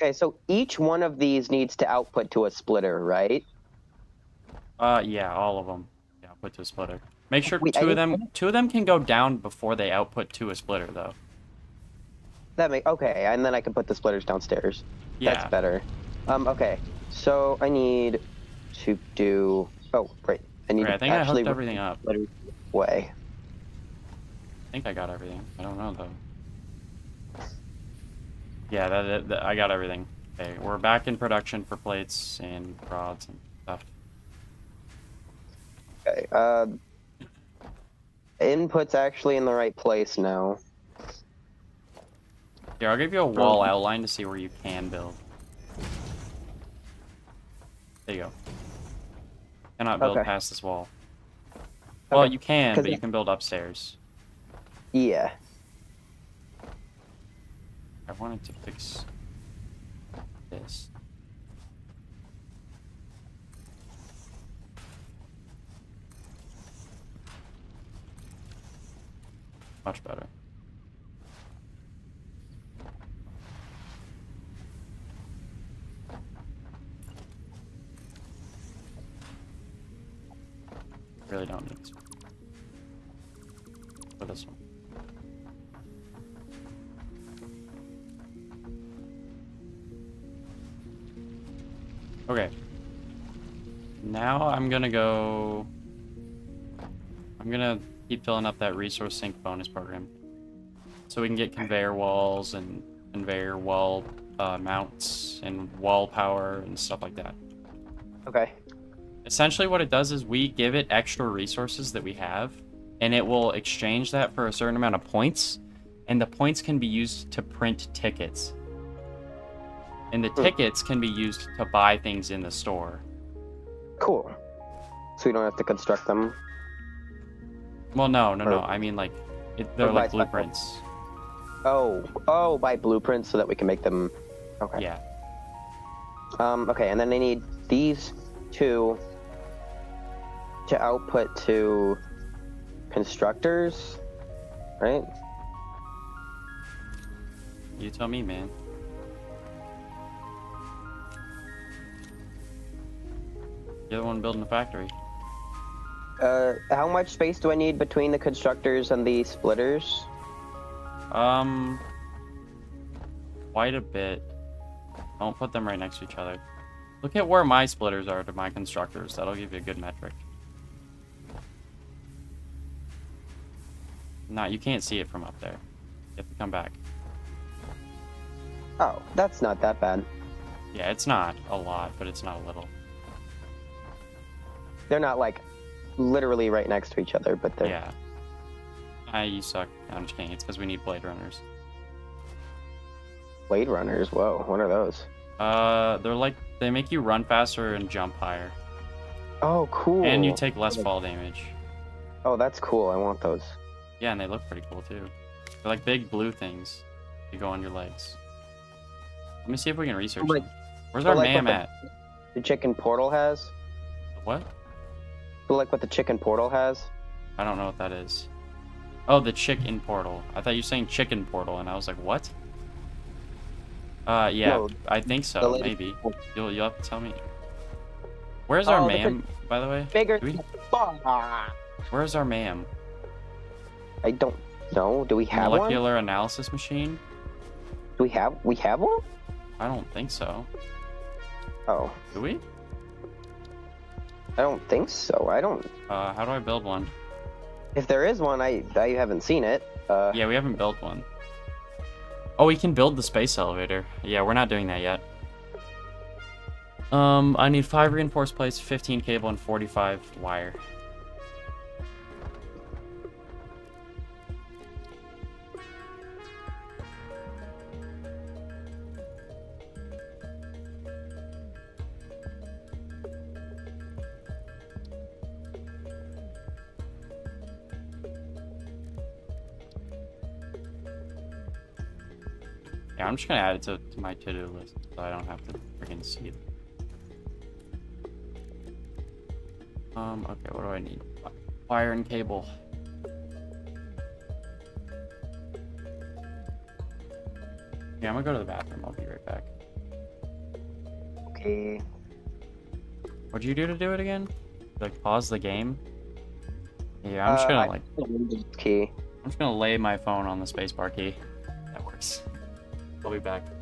okay, so each one of these needs to output to a splitter, right? Uh, yeah, all of them. Yeah, put to a splitter. Make sure Wait, two of them, two of them can go down before they output to a splitter, though. That make okay, and then I can put the splitters downstairs. Yeah. That's better. Um, okay, so I need to do. Oh, right. I need I to think I actually hooked everything up. way. I think I got everything. I don't know though. Yeah, that, that, that- I got everything. Okay, we're back in production for plates and rods and stuff. Okay. Uh, input's actually in the right place now. Here, I'll give you a wall outline to see where you can build. There you go. Cannot build Okay. past this wall. Well, Okay, you can, but you can build upstairs. Yeah. I wanted to fix this. Much better. Really don't need this one. For this one. Okay. Now I'm gonna go. I'm gonna keep filling up that resource sink bonus program, so we can get conveyor walls and conveyor wall uh, mounts and wall power and stuff like that. Okay. Essentially, what it does is we give it extra resources that we have, and it will exchange that for a certain amount of points, and the points can be used to print tickets. And the Hmm. tickets can be used to buy things in the store. Cool. So we don't have to construct them. Well, no, no, no. I mean, like, it, they're like blueprints. Oh, oh, by blueprints so that we can make them. Okay. Yeah. Um. Okay, and then I need these two to output to constructors, right? You tell me, man. You're the one building the factory. Uh, how much space do I need between the constructors and the splitters? Um, quite a bit. Don't put them right next to each other. Look at where my splitters are to my constructors. That'll give you a good metric. No, you can't see it from up there. You have to come back. Oh, that's not that bad. Yeah, it's not a lot, but it's not a little. They're not like literally right next to each other, but they're Yeah. I you suck. I'm just kidding. It's because we need blade runners. Blade Runners. Whoa, what are those? Uh, they're like they make you run faster and jump higher, Oh, cool. and you take less fall damage. Oh, that's cool. I want those. Yeah, and they look pretty cool too. They're like big blue things. They go on your legs. Let me see if we can research Like-. Where's our like ma'am what at? The chicken portal has. What? Like what the chicken portal has. I don't know what that is. Oh, the chicken portal. I thought you were saying chicken portal, and I was like, what? Uh, yeah, No, I think so. Maybe you'll you'll have to tell me. Where's our Oh, the ma'am, by the way? Bigger. We- Where's our ma'am? I don't know. Do we have one? Molecular analysis machine? Do we have? We have one? I don't think so. Oh, Do we? I don't think so. I don't. Uh, how do I build one? If there is one, I I haven't seen it. Uh, Yeah, we haven't built one. Oh, we can build the space elevator. Yeah, we're not doing that yet. Um, I need five reinforced plates, 15 cable, and 45 wire. Yeah, I'm just gonna add it to, to my to-do list so I don't have to freaking see it. Um, okay, what do I need? Wire and cable. Yeah, I'm gonna go to the bathroom. I'll be right back. Okay. What'd you do to do it again? Like pause the game? Yeah, I'm just Uh, gonna I- like Key. I'm just gonna lay my phone on the spacebar key. That works. I'll be back.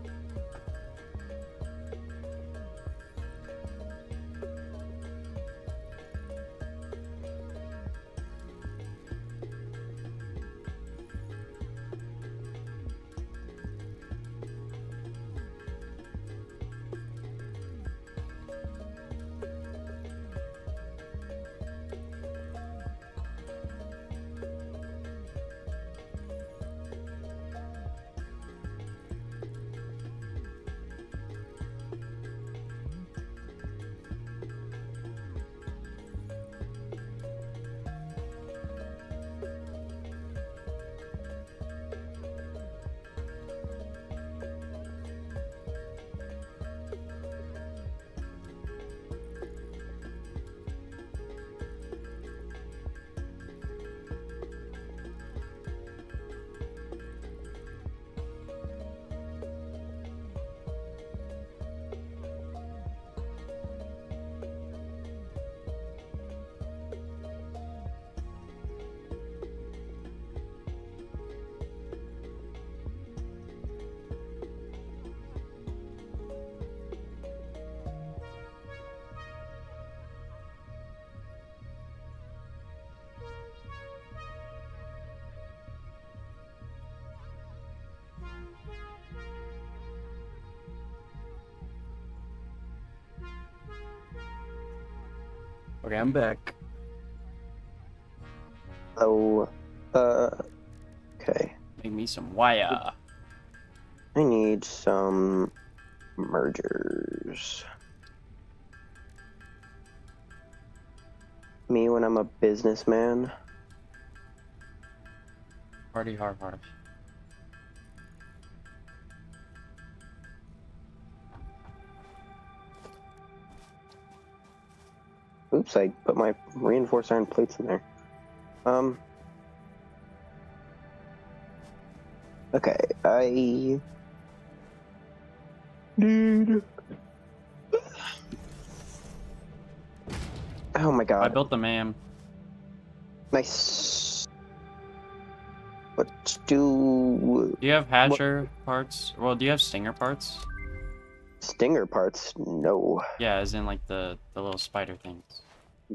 I'm back. Oh, uh, okay. Make me some wire. I need some mergers. Me when I'm a businessman. Party hard hard. Oops, I put my reinforced iron plates in there. Um. Okay, I need. Oh my god. I built the ma'am. Nice. What do Do you have Hatcher parts? Well, do you have Stinger parts? stinger parts? No, Yeah, as in like the the little spider things.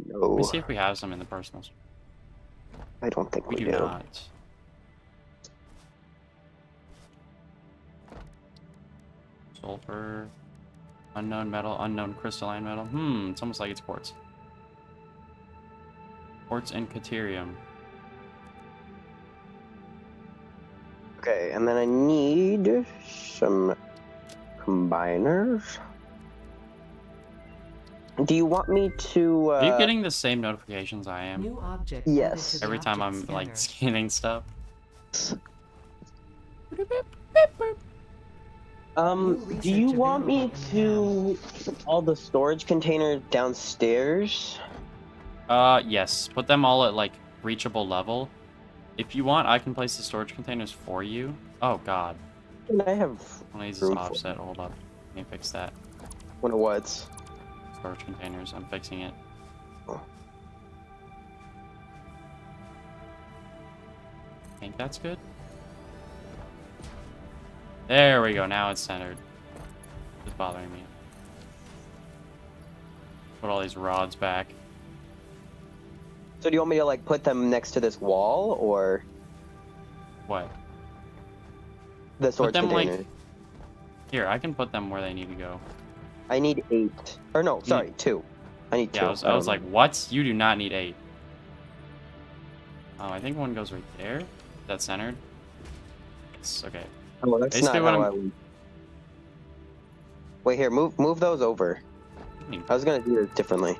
No. Let me see if we have some in the personals. I don't think We we, do do. not. Sulfur, unknown metal, unknown crystalline metal. Hmm, it's almost like it's quartz. Quartz and caterium. Okay, and then I need some combiners. Do you want me to? Uh, Are you getting the same notifications I am New object Yes. added to the every time I'm object like scanning stuff? Um, do you want me to put all the storage containers downstairs? Uh, yes. Put them all at like reachable level. If you want, I can place the storage containers for you. Oh God, And I have one of these is offset. Hold up, let me fix that. one of what's. Storage containers. I'm fixing it. Oh. Think that's good. There we go. Now it's centered. It's bothering me. Put all these rods back. So do you want me to like put them next to this wall or What? the storage them, like- Here, I can put them where they need to go. I need eight. Or no, sorry, two. I need two. Yeah, I was, I was like, what? You do not need eight. Oh, I think one goes right there. That's centered? Yes, okay. oh, that's basically not what how I I'm- would- Wait here, move move those over. I mean, I was gonna do it differently.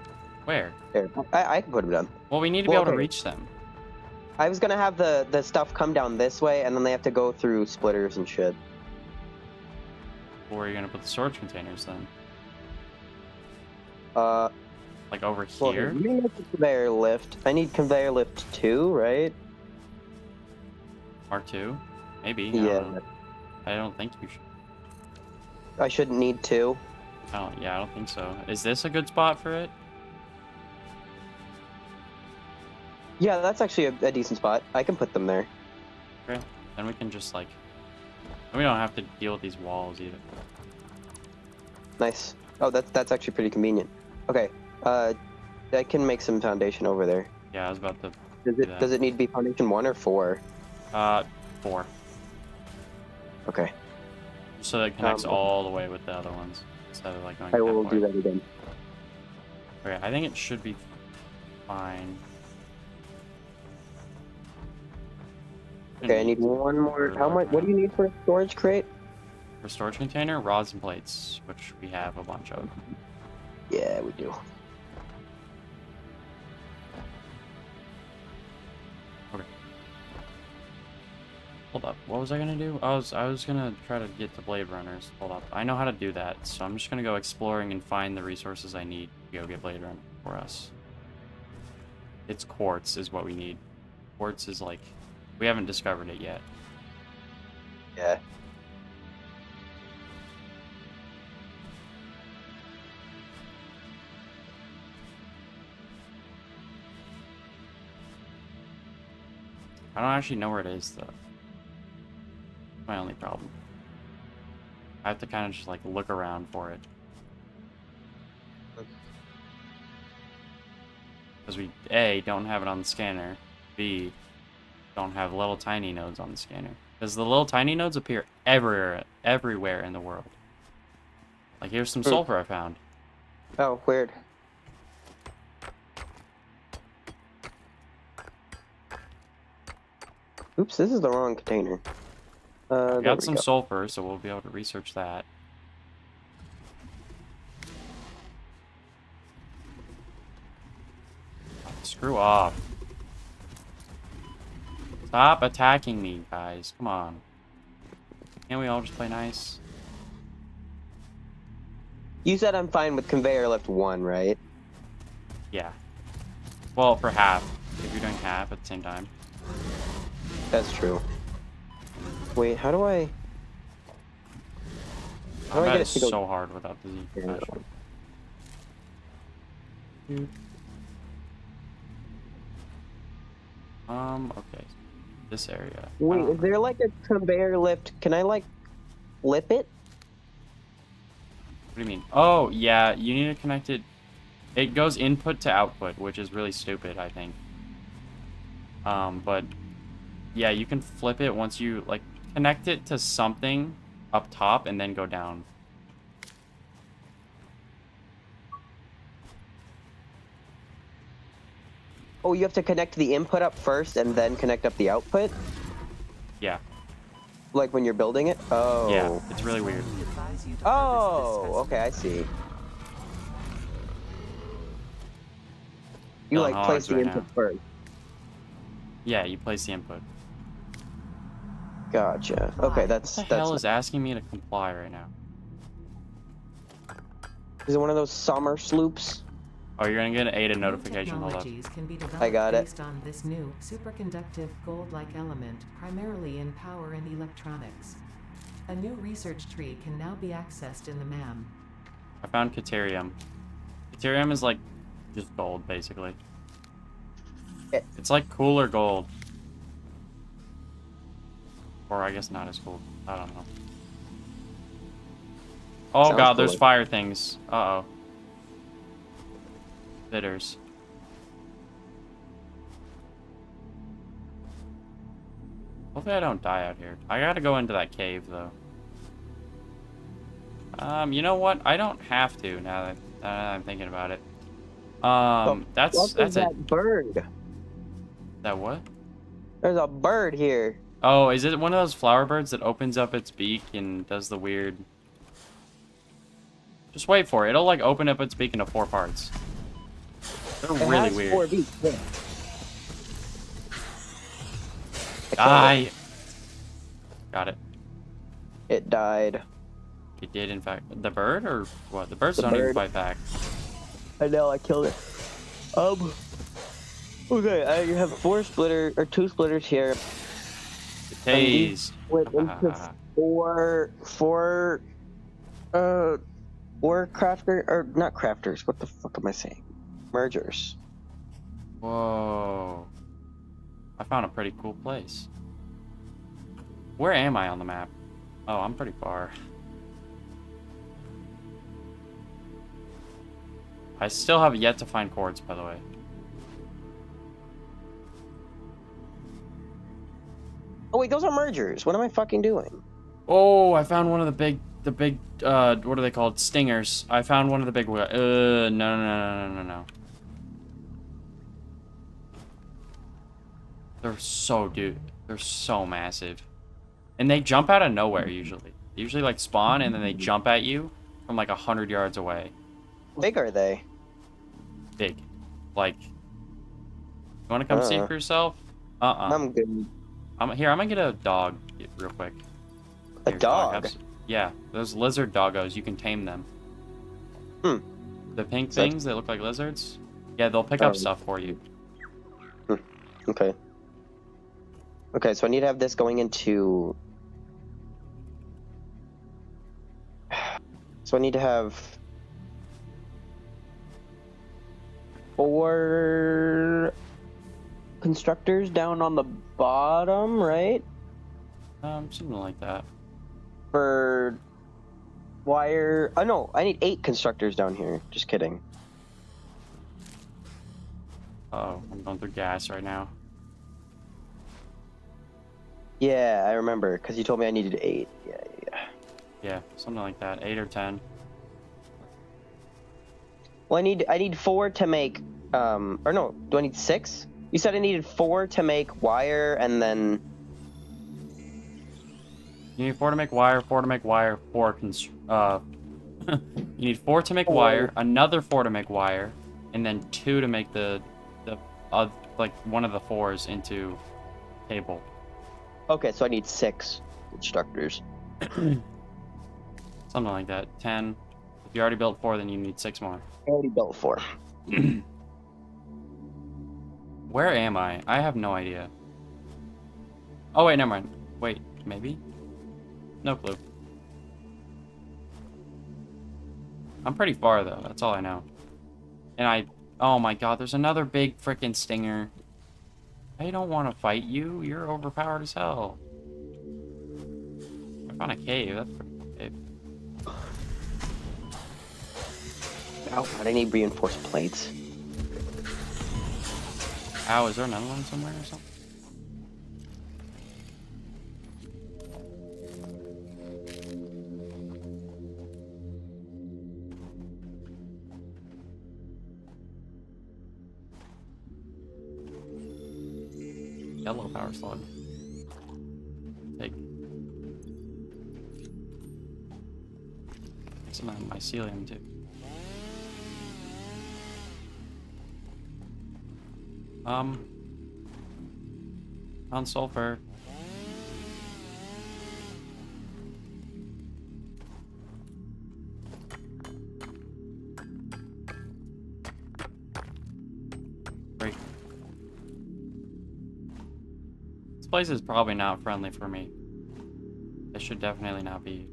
where? Here, I, I can put them down. Well, we need to be Well, able to reach them. I was gonna have the the stuff come down this way, and then they have to go through splitters and shit. Where are you going to put the storage containers then? Uh, Like over well, here? you need a conveyor lift. I need conveyor lift two, right? Mark two? Maybe. I Yeah. Don't. I don't think you should. I shouldn't need two. Oh yeah, I don't think so. Is this a good spot for it? Yeah, that's actually a, a decent spot. I can put them there. Okay. Then we can just like. We don't have to deal with these walls either. Nice. Oh, that's that's actually pretty convenient. Okay. Uh, I can make some foundation over there. Yeah, I was about to. Does it Yeah. does it need to be foundation one or four? Uh, four. Okay. So that it connects Um, all the way with the other ones instead of like going. I will do that again. Okay, I think it should be fine. Okay, I need one more. How much? What do you need for a storage crate? For storage container, rods and plates, which we have a bunch of. Yeah, we do. Okay. Hold up, what was I gonna do? I was I was gonna try to get to Blade Runners. Hold up, I know how to do that, so I'm just gonna go exploring and find the resources I need to go get Blade Runner for us. It's quartz is what we need. Quartz is like we haven't discovered it yet. Yeah. I don't actually know where it is though. My only problem. I have to kind of just like look around for it. Because we A don't have it on the scanner. B don't have little tiny nodes on the scanner. Because the little tiny nodes appear everywhere everywhere in the world. Like here's some sulfur I found. Oh, weird. Oops, this is the wrong container. Uh, got some go. sulfur, so we'll be able to research that. Screw off. Stop attacking me, guys. Come on. Can't we all just play nice? You said I'm fine with conveyor lift one, right? Yeah. Well, for half. If you're doing half at the same time. That's true. Wait, how do I? How do I get it is to go? so hard without the Z special. Um, okay. This area. Wait, is there like a conveyor lift? Can I like flip it? What do you mean? Oh, yeah, you need to connect it. It goes input to output, which is really stupid, I think. Um, but yeah, you can flip it once you like connect it to something up top and then go down. Oh, you have to connect the input up first and then connect up the output. Yeah. Like when you're building it? Oh. Yeah, it's really weird. We advise you to harvest this Oh, okay, I see. You like place the right input now. first. Yeah, you place the input. Gotcha. Okay, that's What the that's. hell is asking me to comply right now? Is it one of those Somersloops? Oh, you're gonna get an ADA New notification. Hold up. technologies can be I got developed it. based on this new superconductive gold-like element, primarily in power and electronics. A new research tree can now be accessed in the MAM. I found Caterium. Caterium is like just gold, basically. It- It's like cooler gold. Or I guess not as cool. I don't know. Oh Sounds god, there's cooler. fire things. Uh oh. Bitters. Hopefully I don't die out here. I gotta go into that cave though. Um, you know what? I don't have to now that, now that I'm thinking about it. Um, that's that's that bird? That what? There's a bird here. Oh, is it one of those flower birds that opens up its beak and does the weird? Just wait for it. It'll like open up its beak into four parts. They're It really has weird. four beaks, yeah. I Die. Got it. It. It died. It did, in fact. The bird or what? The birds The don't even bird. fight back. I know, I killed it. Um. Okay, I have four splitter or two splitters here. These. Went into four, four, uh, four crafter or not crafters. What the fuck am I saying? Mergers. Whoa. I found a pretty cool place. Where am I on the map? Oh, I'm pretty far. I still have yet to find quartz, by the way. Oh wait, those are mergers. What am I fucking doing? Oh, I found one of the big, the big, uh, what are they called? Stingers. I found one of the big, uh, no, no, no, no, no, no, no. They're so, dude, they're so massive. And they jump out of nowhere, usually. They usually, like, spawn, and then they jump at you from, like, a hundred yards away. Big are they? Big. Like, you want to come see Uh. for yourself? Uh-uh. I'm good. I'm, here, I'm gonna get a dog real quick. A Here, dog. s- Yeah, those lizard doggos. You can tame them. Hmm. The pink So- things that look like lizards. Yeah, they'll pick up Um, stuff for you. Okay. Okay, so I need to have this going into. So I need to have four constructors down on the bottom, right? Um, something like that. For wire. Oh no, I need eight constructors down here. Just kidding. Oh, I'm going through gas right now. Yeah, I remember because you told me I needed eight. Yeah, yeah, yeah. Yeah, something like that. Eight or ten. Well, I need I need four to make. Um, or no, do I need six? You said I needed four to make wire, and then You need four to make wire. Four to make wire. Four. Uh, you need four to make wire. Another four to make wire, and then two to make the the uh, like one of the fours into cable. okay, so I need six constructors. Something like that. Ten. If you already built four, then you need six more. I already built four. Where am I? I have no idea. Oh wait, never mind. Wait, maybe? No clue. I'm pretty far though, that's all I know. And I oh my god, there's another big frickin' stinger. I don't want to fight you. You're overpowered as hell. I found a cave. That's pretty cool cave. Oh god, I need reinforced plates. Ow, is there another one somewhere or something? Yellow power slug. Take. It's my mycelium too. Um. On sulfur. Break. This place is probably not friendly for me. It should definitely not be.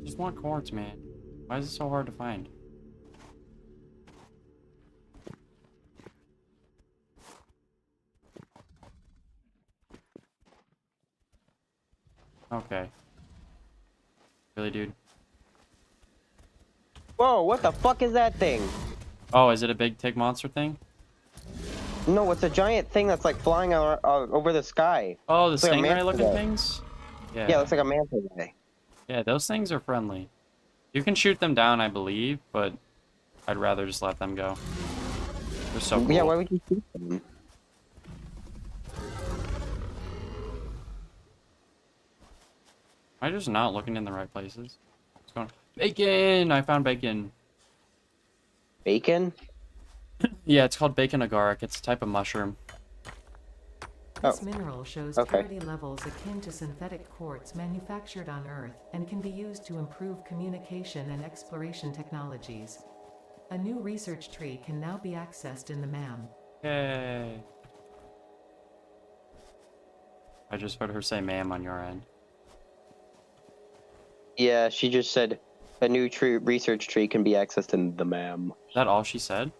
I Just want quartz, man. Why is it so hard to find? Okay. Really, dude? Whoa, what the fuck is that thing? Oh, is it a big tick monster thing? No, it's a giant thing that's like flying uh, over the sky. Oh, the it's stingray like looking things? Yeah. Yeah, it looks like a manta ray. Yeah, those things are friendly. You can shoot them down, I believe, but I'd rather just let them go. They're so cool. Yeah, why would you shoot them? Am I just not looking in the right places? What's going Bacon! I found bacon. Bacon? Yeah, it's called bacon agaric. It's a type of mushroom. This Oh. mineral shows Okay. purity levels akin to synthetic quartz manufactured on Earth and can be used to improve communication and exploration technologies. A new research tree can now be accessed in the MAM. Yay. I just heard her say ma'am on your end. Yeah, she just said a new tree research tree can be accessed in the MAM. Is that all she said?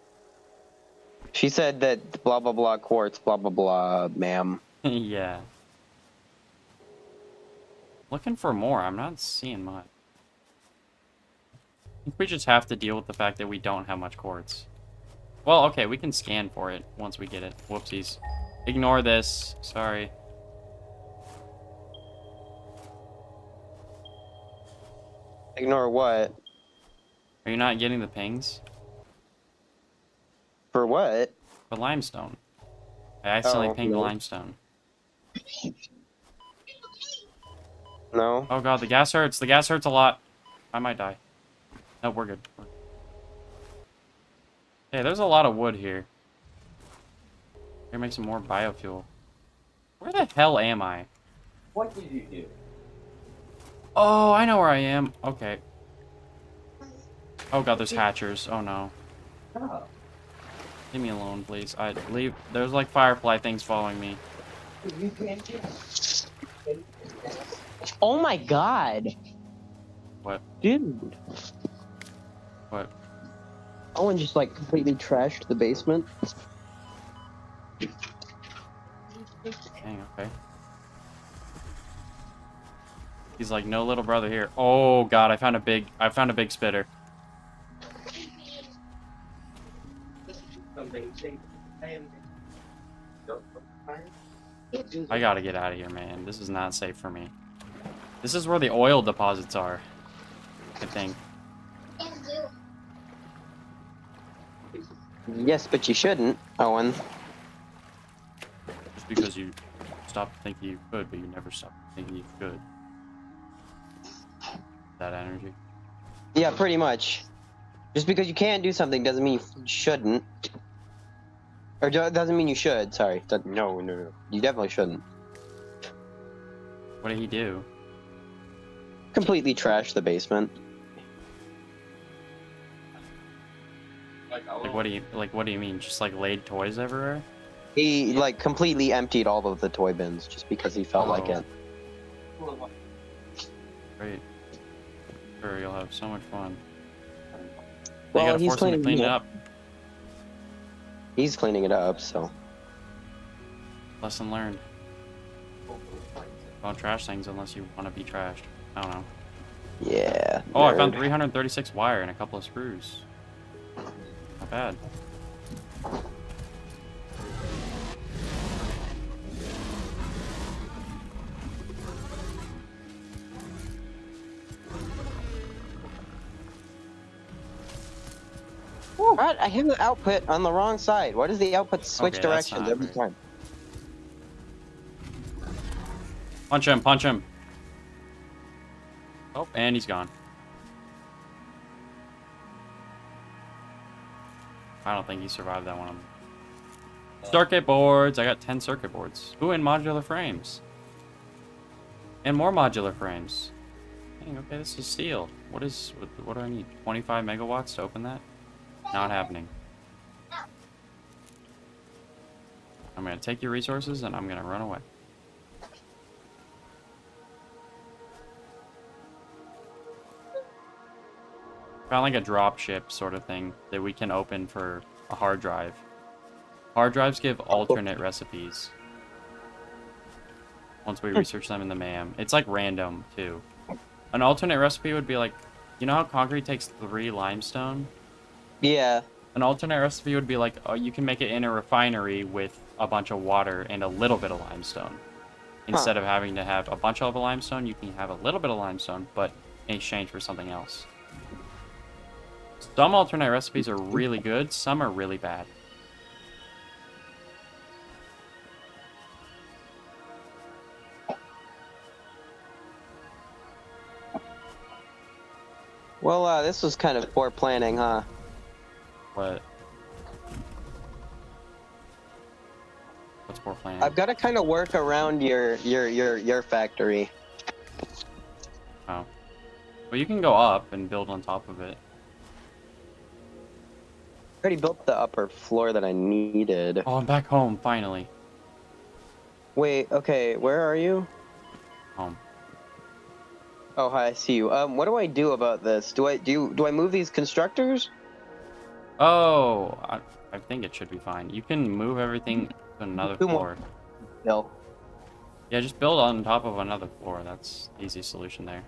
She said that blah blah blah quartz, blah blah blah, ma'am. yeah. Looking for more. I'm not seeing much. I think we just have to deal with the fact that we don't have much quartz. Well, okay, we can scan for it once we get it. Whoopsies. Ignore this. Sorry. Ignore what? Are you not getting the pings? For what? For limestone. I accidentally Oh, pinged no. limestone. No. Oh god, the gas hurts. The gas hurts a lot. I might die. No, we're good. We're- Hey, there's a lot of wood here. Here, make some more biofuel. Where the hell am I? What did you do? Oh, I know where I am. Okay. Oh god, there's hatchers. Oh no. Oh, Leave me alone, please. I leave. There's like firefly things following me. you can't do Oh my god. What? Dude. What? Owen just like completely trashed the basement. Dang. Okay. He's like, no little brother here. Oh god, I found a big. I found a big spitter. I. Gotta get out of here, man. This is not safe for me. This is where the oil deposits are. I think. Yes, but you shouldn't, Owen. Just because you stopped thinking you could, but you never stopped thinking you could. That energy. Yeah, pretty much. Just because you can't do something doesn't mean you shouldn't. Or doesn't mean you should. Sorry. No, no, no. You definitely shouldn't. What did he do? Completely trash the basement. Like, what do you like? What do you mean? Just like laid toys everywhere? He like completely emptied all of the toy bins just because he felt like Oh. it. Great. You'll have so much fun. you Well, gotta he's force him to cleaning clean it up. up. He's cleaning it up, so. Lesson learned. Don't trash things unless you want to be trashed. I don't know. Yeah. Oh, I found 336 wire and a couple of screws. Not bad. What? I have the output on the wrong side. Why does the output switch Okay, directions every very- time? Punch him, punch him. Oh, and he's gone. I don't think he survived that one. Circuit boards. I got 10 circuit boards. Ooh, and modular frames. And more modular frames. Dang, okay, this is steel. What is, what, what do I need? 25 megawatts to open that? Not happening. I'm gonna take your resources and I'm gonna run away. Found like a drop ship sort of thing that we can open for a hard drive. Hard drives give alternate recipes. Once we hmm. research them in the MAM. It's like random too. An alternate recipe would be like, you know how concrete takes three limestone? Yeah. An alternate recipe would be like, oh, you can make it in a refinery with a bunch of water and a little bit of limestone. Instead of having to have a bunch of limestone, you can have a little bit of limestone, but in exchange for something else. Some alternate recipes are really good, some are really bad. Well, uh, this was kind of poor planning, huh? What? What's more? I've got to kind of work around your your your your factory. Oh. Well, you can go up and build on top of it. I already built the upper floor that I needed. Oh, I'm back home, finally. Wait, okay, where are you? Home. Oh, hi, I see you. Um, what do I do about this? Do I do you, do I move these constructors? Oh, I, I think it should be fine. You can move everything to another Two more. floor. No. Yeah, just build on top of another floor. That's easy solution there.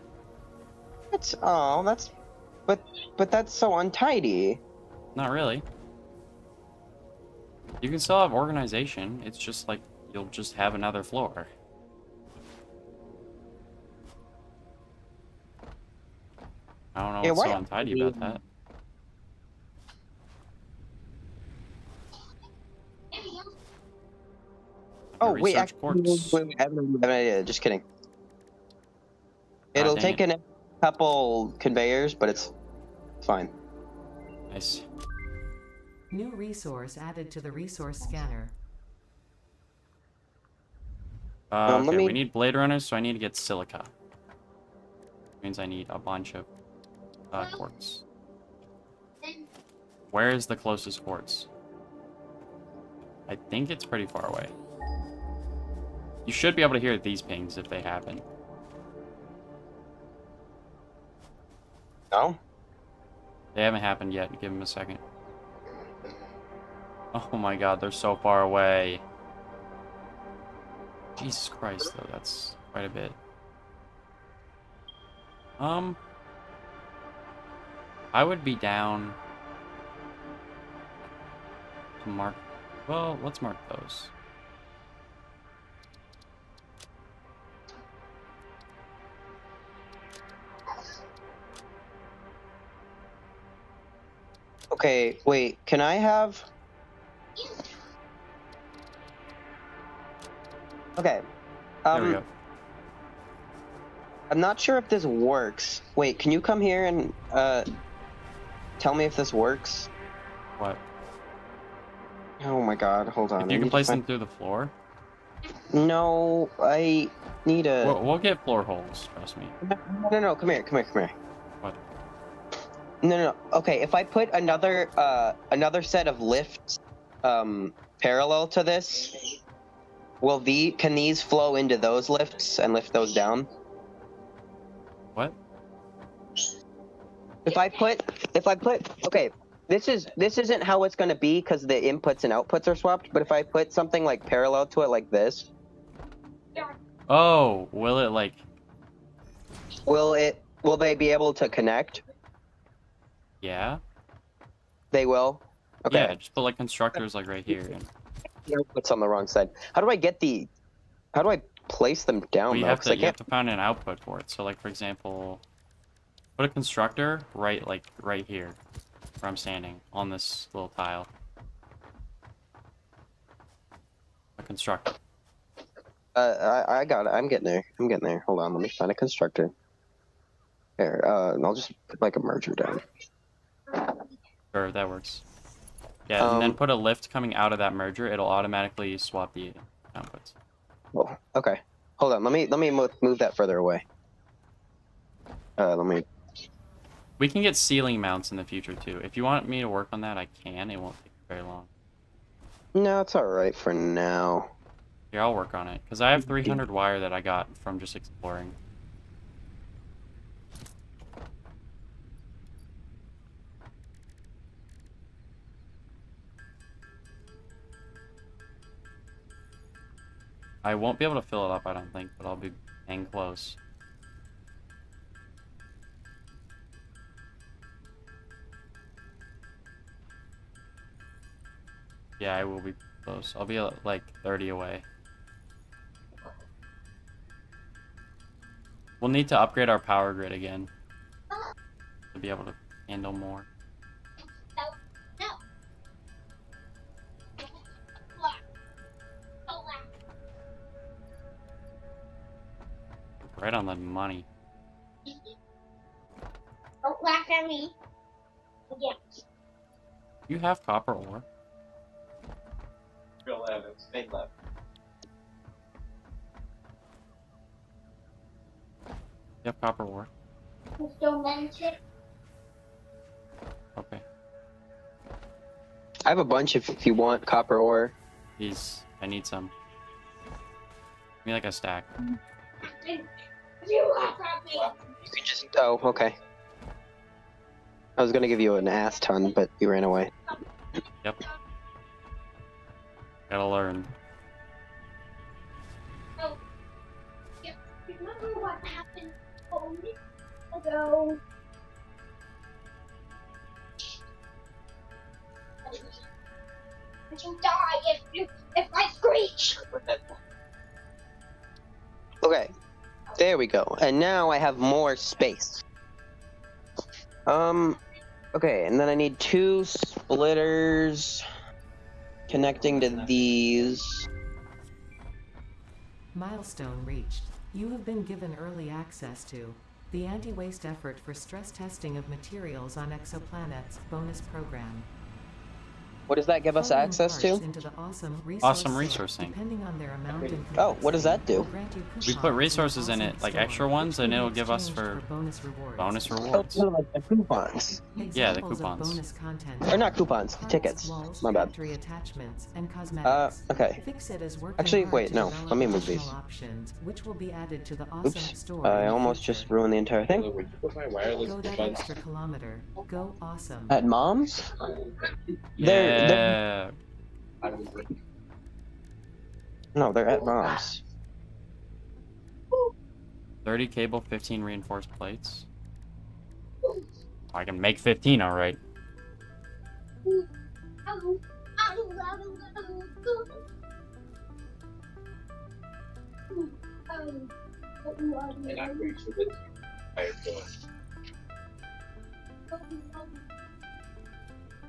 That's oh, that's but but that's so untidy. Not really. You can still have organization. It's just like you'll just have another floor. I don't know Yeah, what's so untidy about that. Oh Research wait, actually, quartz. wait, wait, I have an I have an idea. Just kidding. It'll dang take it. a couple conveyors, but it's fine. Nice. New resource added to the resource scanner. Uh, Um, let okay, we need blade runners, so I need to get silica. Means I need a bunch of uh, quartz. Where is the closest quartz? I think it's pretty far away. You should be able to hear these pings if they happen. No. They haven't happened yet. Give them a second. Oh my god, they're so far away. Jesus Christ, though, that's quite a bit. Um, I would be down to mark. Well, let's mark those. Okay, wait. Can I have? Okay. There Um, we go. I'm not sure if this works. Wait, can you come here and uh, tell me if this works? What? Oh my God! Hold on. If you can place them through the floor, No, I need a. we'll, we'll get floor holes. Trust me. No, no, no. Come here. Come here. Come here. No, no, no. Okay, if I put another uh another set of lifts um parallel to this, will the can these flow into those lifts and lift those down? What? If I put if I put okay, this is this isn't how it's going to be cuz the inputs and outputs are swapped, but if I put something like parallel to it like this, Oh, will it like? will it will they be able to connect? Yeah. They will. Okay. Yeah, just put like constructors like right here. And outputs on the wrong side. How do I get the How do I place them down well, you though? have to I you have can't to find an output for it. So like for example, put a constructor right like right here, where I'm standing on this little tile. A constructor. Uh, I, I got it. I'm getting there. I'm getting there. Hold on. Let me find a constructor. There. uh, I'll just put like a merger down. Sure, that works. Yeah, and then Um, put a lift coming out of that merger. It'll automatically swap the outputs. Oh, okay. Hold on. Let me let me mo- move that further away. Uh, let me. We can get ceiling mounts in the future too. If you want me to work on that, I can. It won't take very long. No, it's all right for now. Here, I'll work on it because I have 300 wire that I got from just exploring. I won't be able to fill it up, I don't think, but I'll be hang close. Yeah, I will be close. I'll be uh, like 30 away. We'll need to upgrade our power grid again to be able to handle more. Right on the money. Don't laugh at me. Yeah. You have copper ore. Real Evans, main left. You have copper ore. Don't mention. Okay. I have a bunch if, if you want copper ore. These, I need some. Give me like a stack. Mm-hmm. You laugh at me. You can just. Oh, okay. I was gonna give you an ass ton, but you ran away. Yep. Gotta learn. Oh, remember what happened a week ago? I can die if you if I screech. Okay. There we go. And now I have more space. Um. Okay, and then I need two splitters connecting to these. Milestone reached. You have been given early access to the anti-waste effort for stress testing of materials on exoplanets bonus program. What does that give us access to? parts Into the awesome resource Awesome resourcing. Depending on their amount Oh, what does that do? will grant you We put resources in it, like extra ones, and it'll give us for bonus rewards. bonus Oh, rewards. no, like the coupons. Yeah, the of coupons. bonus content Or not coupons, parts, tickets. walls, My bad. factory attachments, and Uh, cosmetics. okay. FICSIT is working Actually, wait, no, let me move these. Which will be added to the awesome Oops. store I almost just ruined the entire thing. Would you put my wireless Go that extra kilometer. Go awesome. At mom's? They're, they're, yeah. No, they're at bombs. 30 cable, 15 reinforced plates. I can make 15, alright. And I reach pretty I have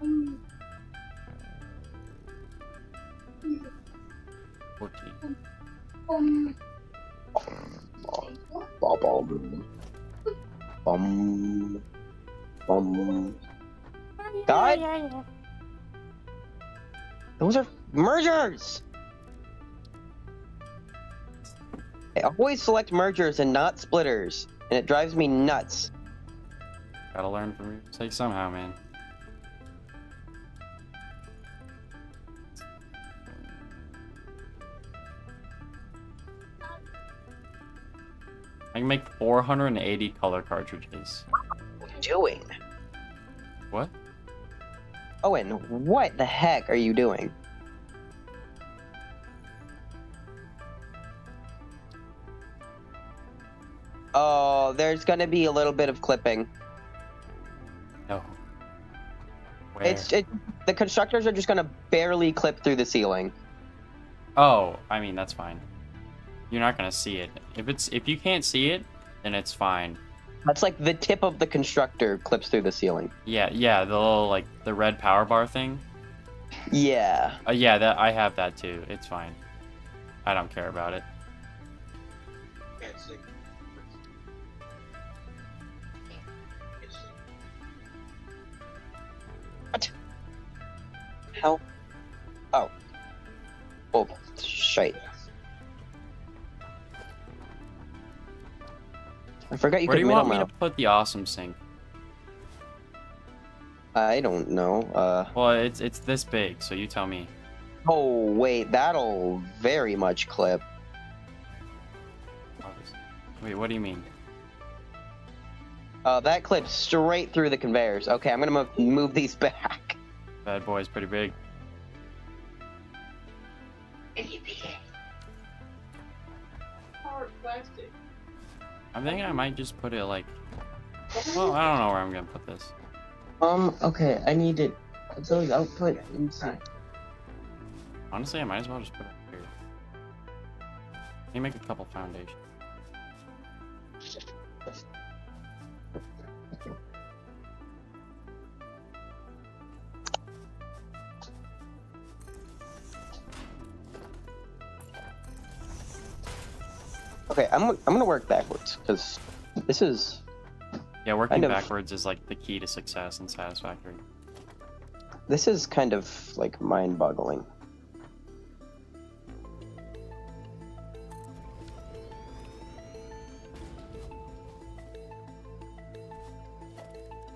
done. 14. Um, bum. Bum. God? Those are mergers! I always select mergers and not splitters, and it drives me nuts. Gotta learn from your Take somehow, man. I can make 480 color cartridges. What are you doing? What? Owen, what the heck are you doing? Oh, there's gonna be a little bit of clipping. No. Where? It's it. The constructors are just gonna barely clip through the ceiling. Oh, I mean that's fine you're not gonna see it. If it's if you can't see it, then it's fine. That's like the tip of the constructor clips through the ceiling. Yeah, yeah, the little like the red power bar thing. Yeah. Uh, yeah, that I have that too. It's fine. I don't care about it. What? How? Oh. Oh, shite. I forgot you Where do could you middle want me to put the awesome sink? I don't know. Uh. Well, it's it's this big, so you tell me. Oh wait, that'll very much clip. Wait, what do you mean? Uh, that clips straight through the conveyors. Okay, I'm gonna move, move these back. Bad boy is pretty big. Hard plastic. I'm thinking I might just put it like. Well, I don't know where I'm gonna put this. Um. Okay, I need it. Those output inside. Honestly, I might as well just put it here. Let me make a couple foundations. Okay, I'm I'm gonna work backwards because this is Yeah, working Kind of- backwards is like the key to success and satisfactory. this is kind of like mind-boggling.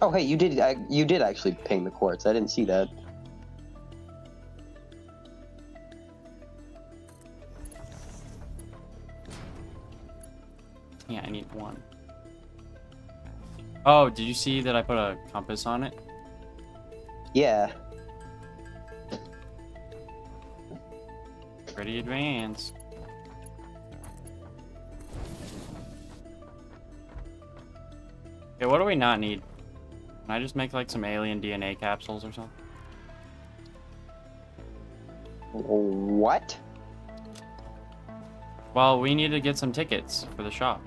Oh, hey, you did I, you did actually ping the quartz. I didn't see that. Yeah, I need one. Oh, did you see that I put a compass on it? Yeah. Pretty advanced. Okay, what do we not need? Can I just make like some alien DNA capsules or something? What? Well, we need to get some tickets for the shop.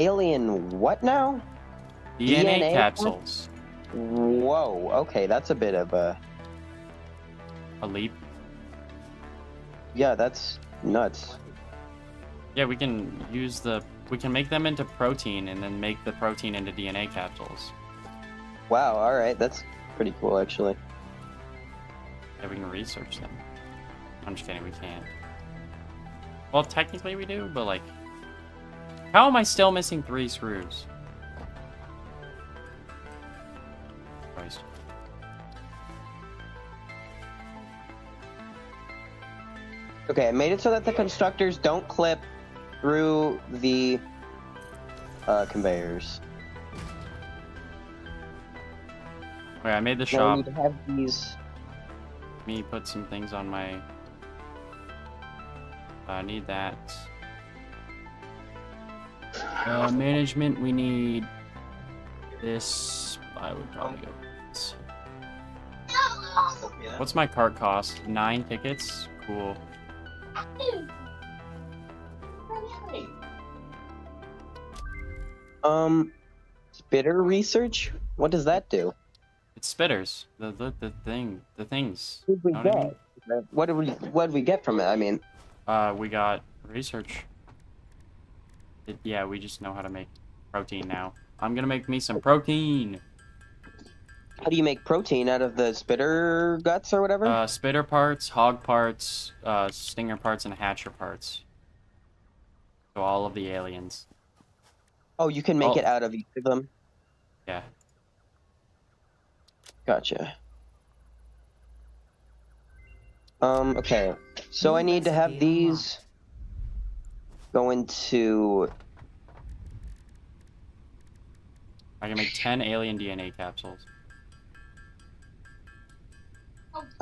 Alien what now? DNA, DNA capsules. Whoa. Okay, that's a bit of a A leap. yeah. That's nuts. Yeah, we can use the. We can make them into protein and then make the protein into DNA capsules. Wow. All right, that's pretty cool actually. Yeah, we can research them. I'm just kidding, we can't. Well, technically we do, but like. How am I still missing three screws? Christ. Okay, I made it so that the constructors don't clip through the uh, conveyors. Wait, I made the Now shop. need to have these. Let me put some things on my. I need that. Uh, management, we need this. I would probably go. this. What's my cart cost? Nine tickets? Cool. Um, spitter research. What does that do? It's spitters. The the, the thing. The things. What did we Know what I mean? get? What did we What did we get from it? I mean, Uh, we got research. It, yeah, we just know how to make protein now. I'm gonna make me some protein. how do you make protein out of the spitter guts or whatever? Uh, spitter parts, hog parts, uh, stinger parts, and hatcher parts. So all of the aliens. oh, you can make oh. it out of each of them. Yeah. Gotcha. Um. Okay. So I need to have these go into. I can make 10 alien DNA capsules.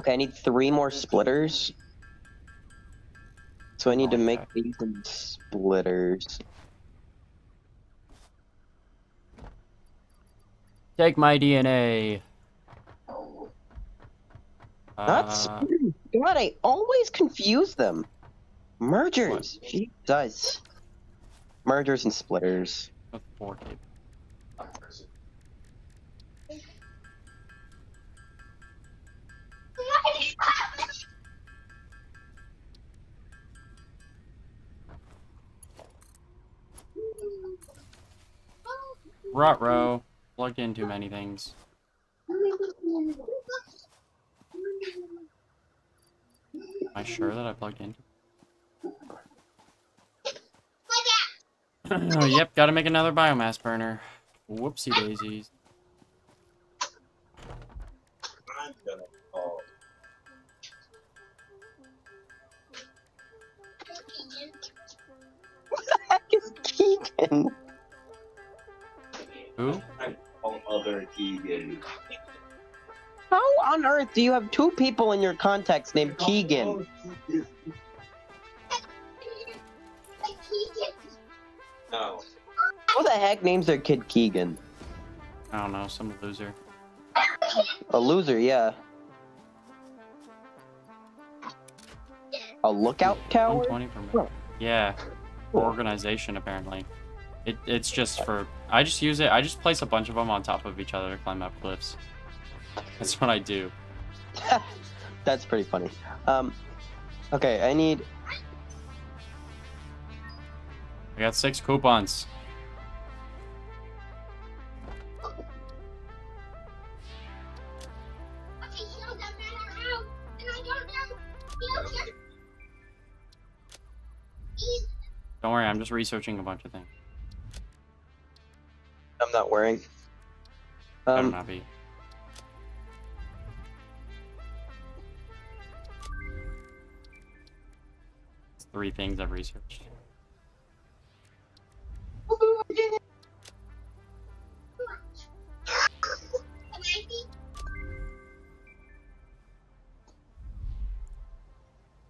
Okay, I need three more splitters. So I need to make Okay. these in splitters. Take my DNA. Not Uh, splitters. God, I always confuse them. Mergers. Jesus. Mergers and splitters. with 4K. Rot row. Plugged in too many things. Am I sure that I plugged in? Like that. Oh, yep, gotta make another biomass burner. Whoopsie daisies. I'm gonna call. heck is Keegan? Who? I call other Keegan. How on earth do you have two people in your contacts named oh, Keegan? Oh, No. Who the heck names their kid Keegan? I don't know, some loser. A loser, yeah. A lookout tower? 120 per minute. Yeah. Organization, apparently. It, it's just for... I just use it... I just place a bunch of them on top of each other to climb up cliffs. That's what I do. That's pretty funny. Um, okay, I need. I got six coupons. Okay, heal them in our house. And I don't know. Heal them. He's Don't worry, I'm just researching a bunch of things. I'm not wearing. Um, not be. It's three things I've researched.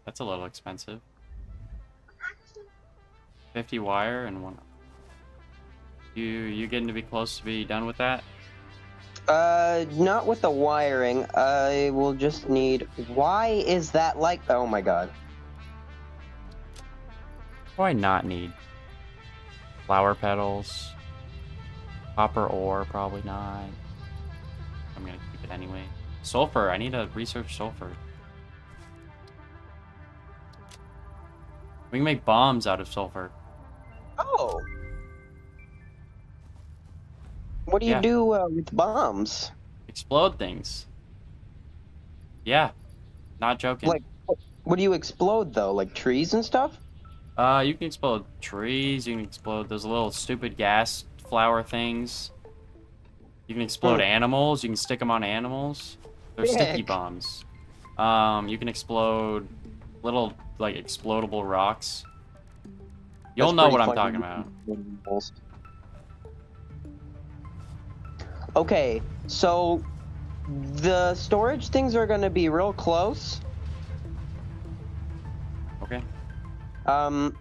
That's a little expensive. 50 wire and one. You you getting to be close to be done with that? uh, not with the wiring. I will just need. Why is that like? Oh my god. Why not need? Flower petals. Copper ore, probably not. I'm gonna keep it anyway. Sulfur, I need to research sulfur. We can make bombs out of sulfur. Oh. What do you Yeah. do uh, with bombs? Explode things. Yeah. Not joking. Like, what do you explode though? Like trees and stuff? Uh, you can explode trees. You can explode those little stupid gas flower things. You can explode Hmm. animals. You can stick them on animals. They're sticky bombs. Um, you can explode little like explodable rocks. You'll That's know what I'm talking about. Okay, so the storage things are going to be real close. Um,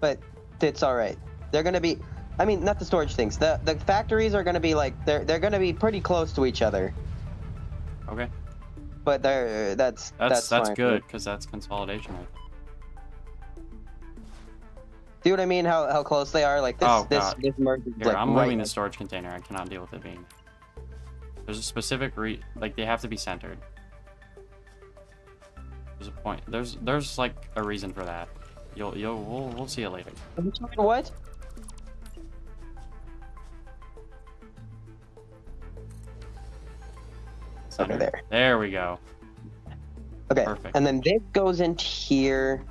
but it's all right. They're going to be. I mean, not the storage things. The the factories are going to be like they're they're going to be pretty close to each other. Okay. But they're that's That's that's, fine. good because that's consolidation. See what I mean? How how close they are? Like this Oh, this God. this merge is Here, like I'm right moving the storage container. I cannot deal with it being. There's a specific re like they have to be centered. There's a point. There's there's like a reason for that. You'll you'll we'll, we'll see you later. What? Center. there. There we go. Okay. Perfect. And then this goes into here,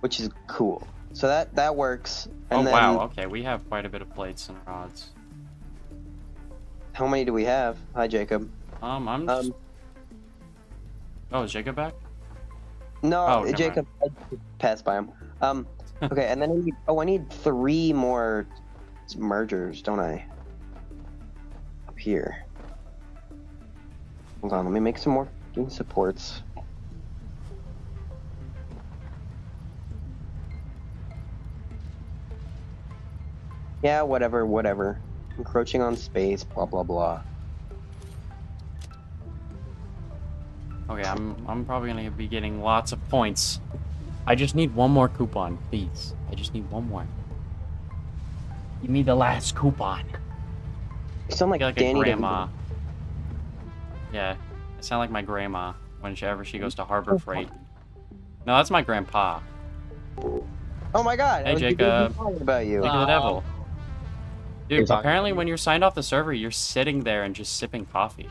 which is cool. So that that works. And oh then wow. Okay, we have quite a bit of plates and rods. how many do we have? Hi, Jacob. Um, I'm. Just... Um, oh, is Jacob back? no, Oh, never Jacob I passed by him. Um, okay, and then I need. Oh, I need three more mergers, don't I? Up here. Hold on, let me make some more fucking supports. Yeah, whatever, whatever. Encroaching on space, blah blah blah. Okay, I'm I'm probably gonna be getting lots of points. I just need one more coupon, please. I just need one more. Give me the last coupon. You sound like, like Danny a DeVito. grandma. Yeah, I sound like my grandma whenever she goes to Harbor oh, Freight. No, that's my grandpa. Oh my god! Hey, I was just Jacob. about you. Look at the devil. You're Dude, apparently when you're signed off the server, you're sitting there and just sipping coffee.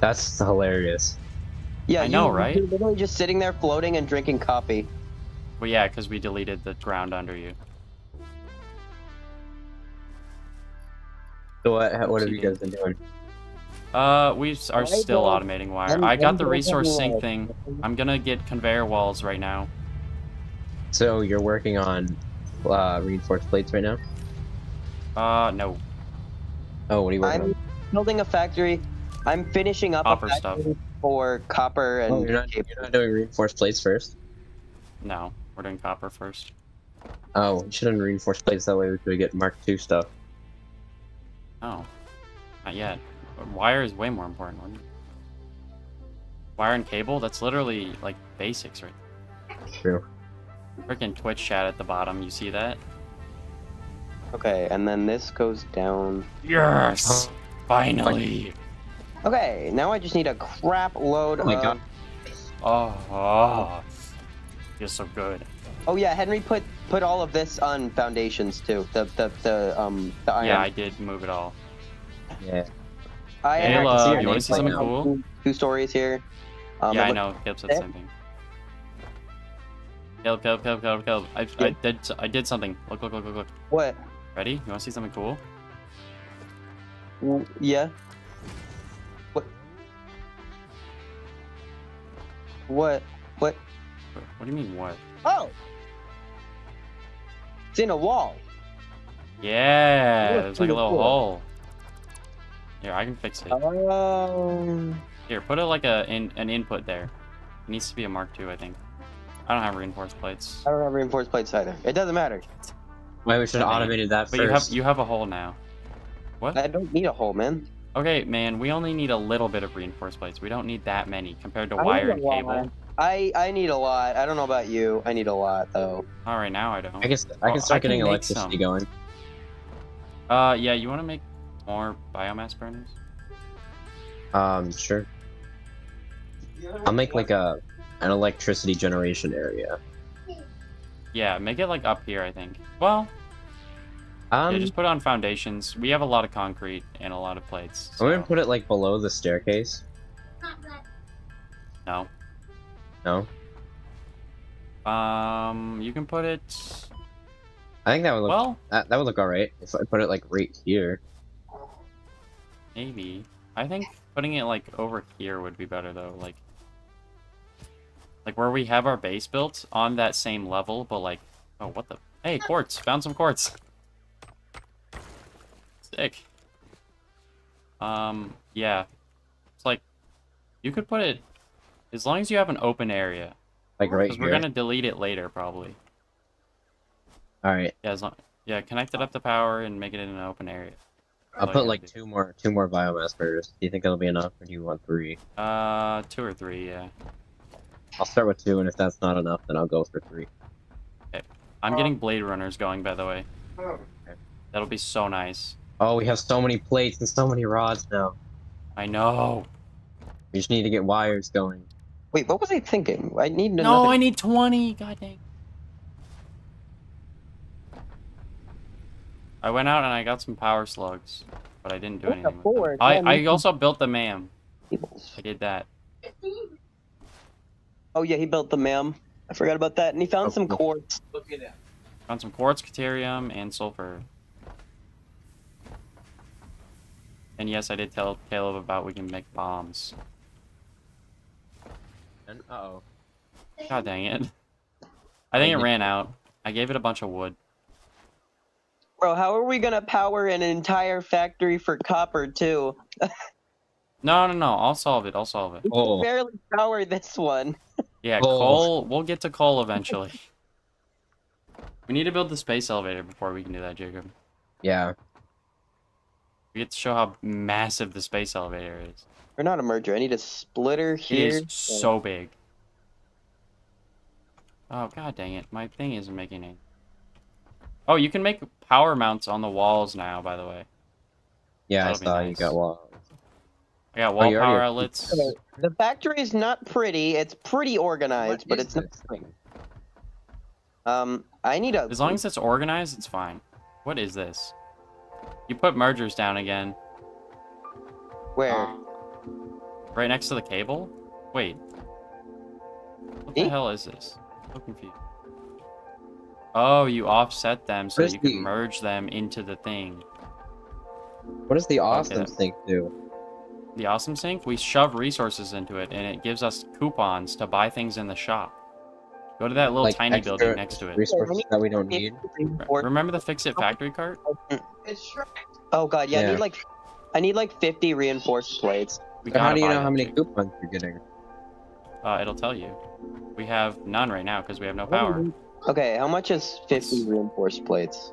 That's hilarious. Yeah, I know, you- right? You're literally just sitting there floating and drinking coffee. Well, yeah, because we deleted the ground under you. So what? What have you guys been doing? Uh, we are still automating wire. I'm- got the resource sink live. thing. I'm gonna get conveyor walls right now. So you're working on uh, reinforced plates right now? Uh, no. Oh, what are you working I'm building a factory. I'm finishing up Copper a stuff. Factory for copper oh, and Oh, you're not, you're not doing reinforced plates first? No. We're doing copper first. Oh, you should have reinforced plates. That way we could get Mark II stuff. Oh. Not yet. Wire is way more important. Wouldn't it? Wire and cable? That's literally, like, basics right True. Freaking Twitch chat at the bottom. You see that? Okay, and then this goes down. Yes! Finally! Okay, now I just need a crap load Oh my of. God. Oh, oh. Feels so good. Oh yeah, Henry put put all of this on foundations too. The the the um the iron. Yeah, I did move it all. Yeah. I Hey, have love, your you want to see something cool? two, two stories here. Um, yeah, I know. Caleb said the same thing. Caleb, Caleb, Caleb, Caleb, Caleb. I, I Yeah. did I did something. Look, look, look, look, look. What? Ready? You want to see something cool? W- Yeah. What? What? What, what do you mean, what? Oh! It's in a wall. Yeah, Look, there's like a little cool. hole. Here, I can fix it. Um. Here, put a like a in, an input there. It needs to be a Mark II, I think. I don't have reinforced plates. I don't have reinforced plates either. It doesn't matter. Why we should have automated that But first. you have you have a hole now. What? I don't need a hole, man. Okay, man, we only need a little bit of reinforced plates. We don't need that many compared to I wire and a lot. cable. I I need a lot. I don't know about you. I need a lot though. All right, now I don't. I can I Oh, can start I getting make electricity some. going. Uh, yeah, you want to make more biomass burners? Um, sure. I'll make like a an electricity generation area. Yeah, make it like up here, I think. Well, Um, yeah, just put it on foundations. We have a lot of concrete and a lot of plates. I'm gonna put it like below the staircase. No. No, Um, you can put it. I think that would look Well, that, that would look alright if I put it like right here. maybe. I think putting it like over here would be better though. Like, like where we have our base built on that same level, but like, oh, what the? Hey, quartz! Found some quartz. Sick. Um, yeah. It's like you could put it as long as you have an open area. Like right Because here. we're gonna delete it later, probably. Alright. Yeah, as long yeah, connect it up to power and make it in an open area. I'll put gotta like do. two more two more biomass burners. Do you think that'll be enough or do you want three? Uh, two or three, yeah. I'll start with two and if that's not enough then I'll go for three. Okay. I'm getting blade runners going, by the way. That'll be so nice. Oh, we have so many plates and so many rods now. I know. We just need to get wires going. Wait, what was I thinking? I need No, another. I need 20. God dang. I went out and I got some power slugs, but I didn't do What the anything with them. fork? I, Yeah, I also built the MAM. cables. I did that. Oh yeah, he built the mam. I forgot about that, and he found Oh, some quartz. Look at that. Found some quartz, caterium, and sulfur. And yes, I did tell Caleb about we can make bombs. And uh oh. God dang it. I think it ran out. I gave it a bunch of wood. Bro, how are we gonna power an entire factory for copper too? No, no, no. I'll solve it. I'll solve it. We Oh. can barely power this one. Yeah, Oh. coal. We'll get to coal eventually. we need to build the space elevator before we can do that, Jacob. Yeah. We get to show how massive the space elevator is. Or not a merger. I need a splitter It here. is so big. Oh god dang it! My thing isn't making it. Oh, you can make power mounts on the walls now. By the way, Yeah, I That'll be saw you got walls. I got wall you already power have- outlets. Okay, The factory is not pretty. It's pretty organized, but it's is not. Um, I need a. As long as it's organized, it's fine. What is this? You put mergers down again, where? right next to the cable. Wait, What the Eh? hell is this? so confused. Oh, you offset them so you can the- merge them into the thing. What does the awesome that- thing do? The awesome sink, we shove resources into it, and it gives us coupons to buy things in the shop. Go to that little Like tiny building next to it. Resources that we don't need. Remember the FICSIT Factory cart? Oh god, yeah, I need like, I need like 50 reinforced plates. We So how do you know how many thing. coupons you're getting? Uh, it'll tell you. We have none right now because we have no power. Okay, how much is 50 reinforced plates?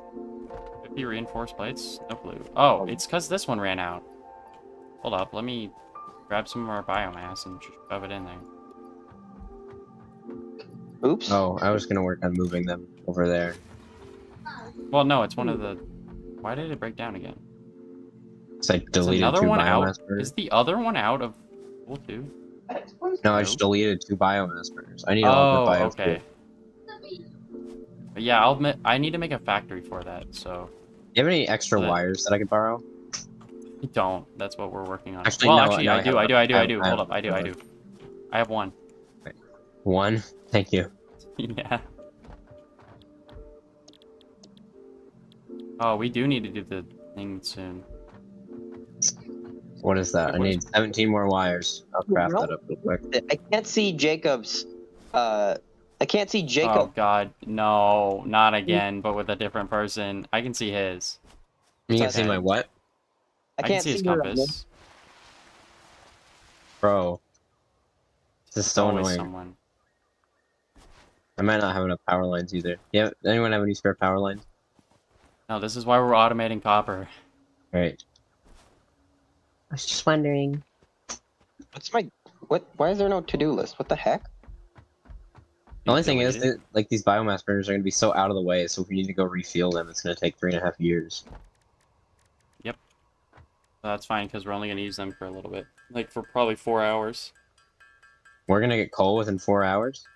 50 reinforced plates? No clue. Oh, it's because this one ran out. Hold up, let me grab some of our biomass and shove it in there. Oops. Oh, I was gonna work on moving them over there. Well, no, it's one of the. Why did it break down again? It's like Is deleted another two one biomass out? burners. Is the other one out of pool too? No, I just deleted two biomass burners. I need all Oh, the biofuel. okay. But yeah, I'll. admit, I need to make a factory for that, so Do you have any extra But- wires that I could borrow? I don't. That's what we're working on. Actually, well, no, actually, no, I, I do, have I a- do, I do, I I do. Hold up, I do, I do. I have one. One. Thank you. yeah. Oh, we do need to do the thing soon. What is that? I What is- need 17 more wires. I'll craft that up real quick. I can't see Jacob's. Uh, I can't see Jacob. Oh God, no, not again, but with a different person. I can see his. You can Okay. see my what? I I, can't can see his your- compass. Bro. This is so Always annoying. someone. I might not have enough power lines either. Yeah, anyone have any spare power lines? No, this is why we're automating copper. Right. I was just wondering. What's my? What? Why is there no to-do list? What the heck? The only thing is that like these biomass burners are gonna be so out of the way, so if we need to go refuel them, it's gonna take three and a half years. Yep. That's fine because we're only gonna use them for a little bit, like for probably four hours. We're gonna get coal within four hours.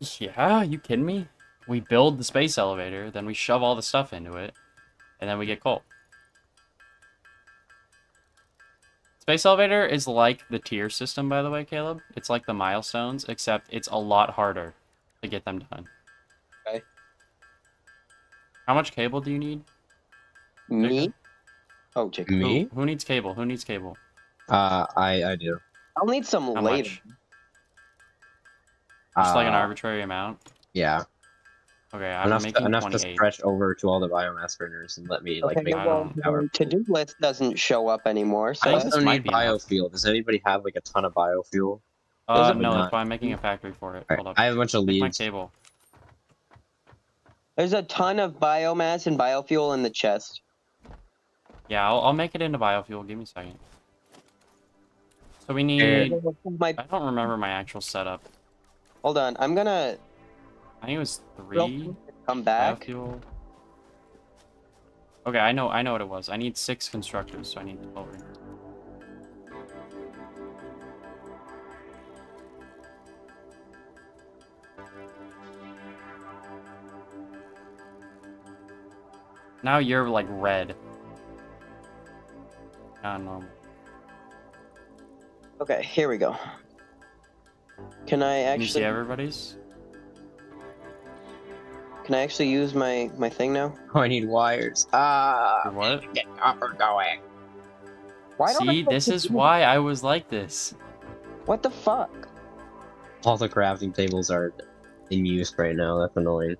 Yeah, you kidding me? We build the space elevator, then we shove all the stuff into it, and then we get coal. Space elevator is like the tier system, by the way, Caleb. It's like the milestones, except it's a lot harder to get them done. Okay. How much cable do you need? Me? Oh, Jacob. Me? Who, who needs cable? Who needs cable? Uh, I I do. I'll need some How later. much? Just like an Uh, arbitrary amount. Yeah, Okay, I'm enough making to, enough to 28. stretch over to all the biomass burners and let me like Okay, make I well, power. to-do list doesn't show up anymore, so I think this also need be enough. biofuel. Does anybody have like a ton of biofuel? Uh, it no, not? that's why I'm making a factory for it. Alright, Hold up. I have a bunch of Make my leads. cable. there's a ton of biomass and biofuel in the chest. Yeah, I'll, I'll make it into biofuel. Give me a second. So we need. My, I don't remember my actual setup. Hold on, I'm gonna I think it was three come back. biofuel. Okay, I know. I know what it was. I need six constructors, so I need twelve. rings. Now you're like red. Not normal. Okay, here we go. Can I Can you see actually? everybody's? Can I actually use my my thing now? Oh, I need wires. Ah, Or what? get copper going. Why don't See, this is why I was like this. What the fuck? All the crafting tables are in use right now. That's annoying.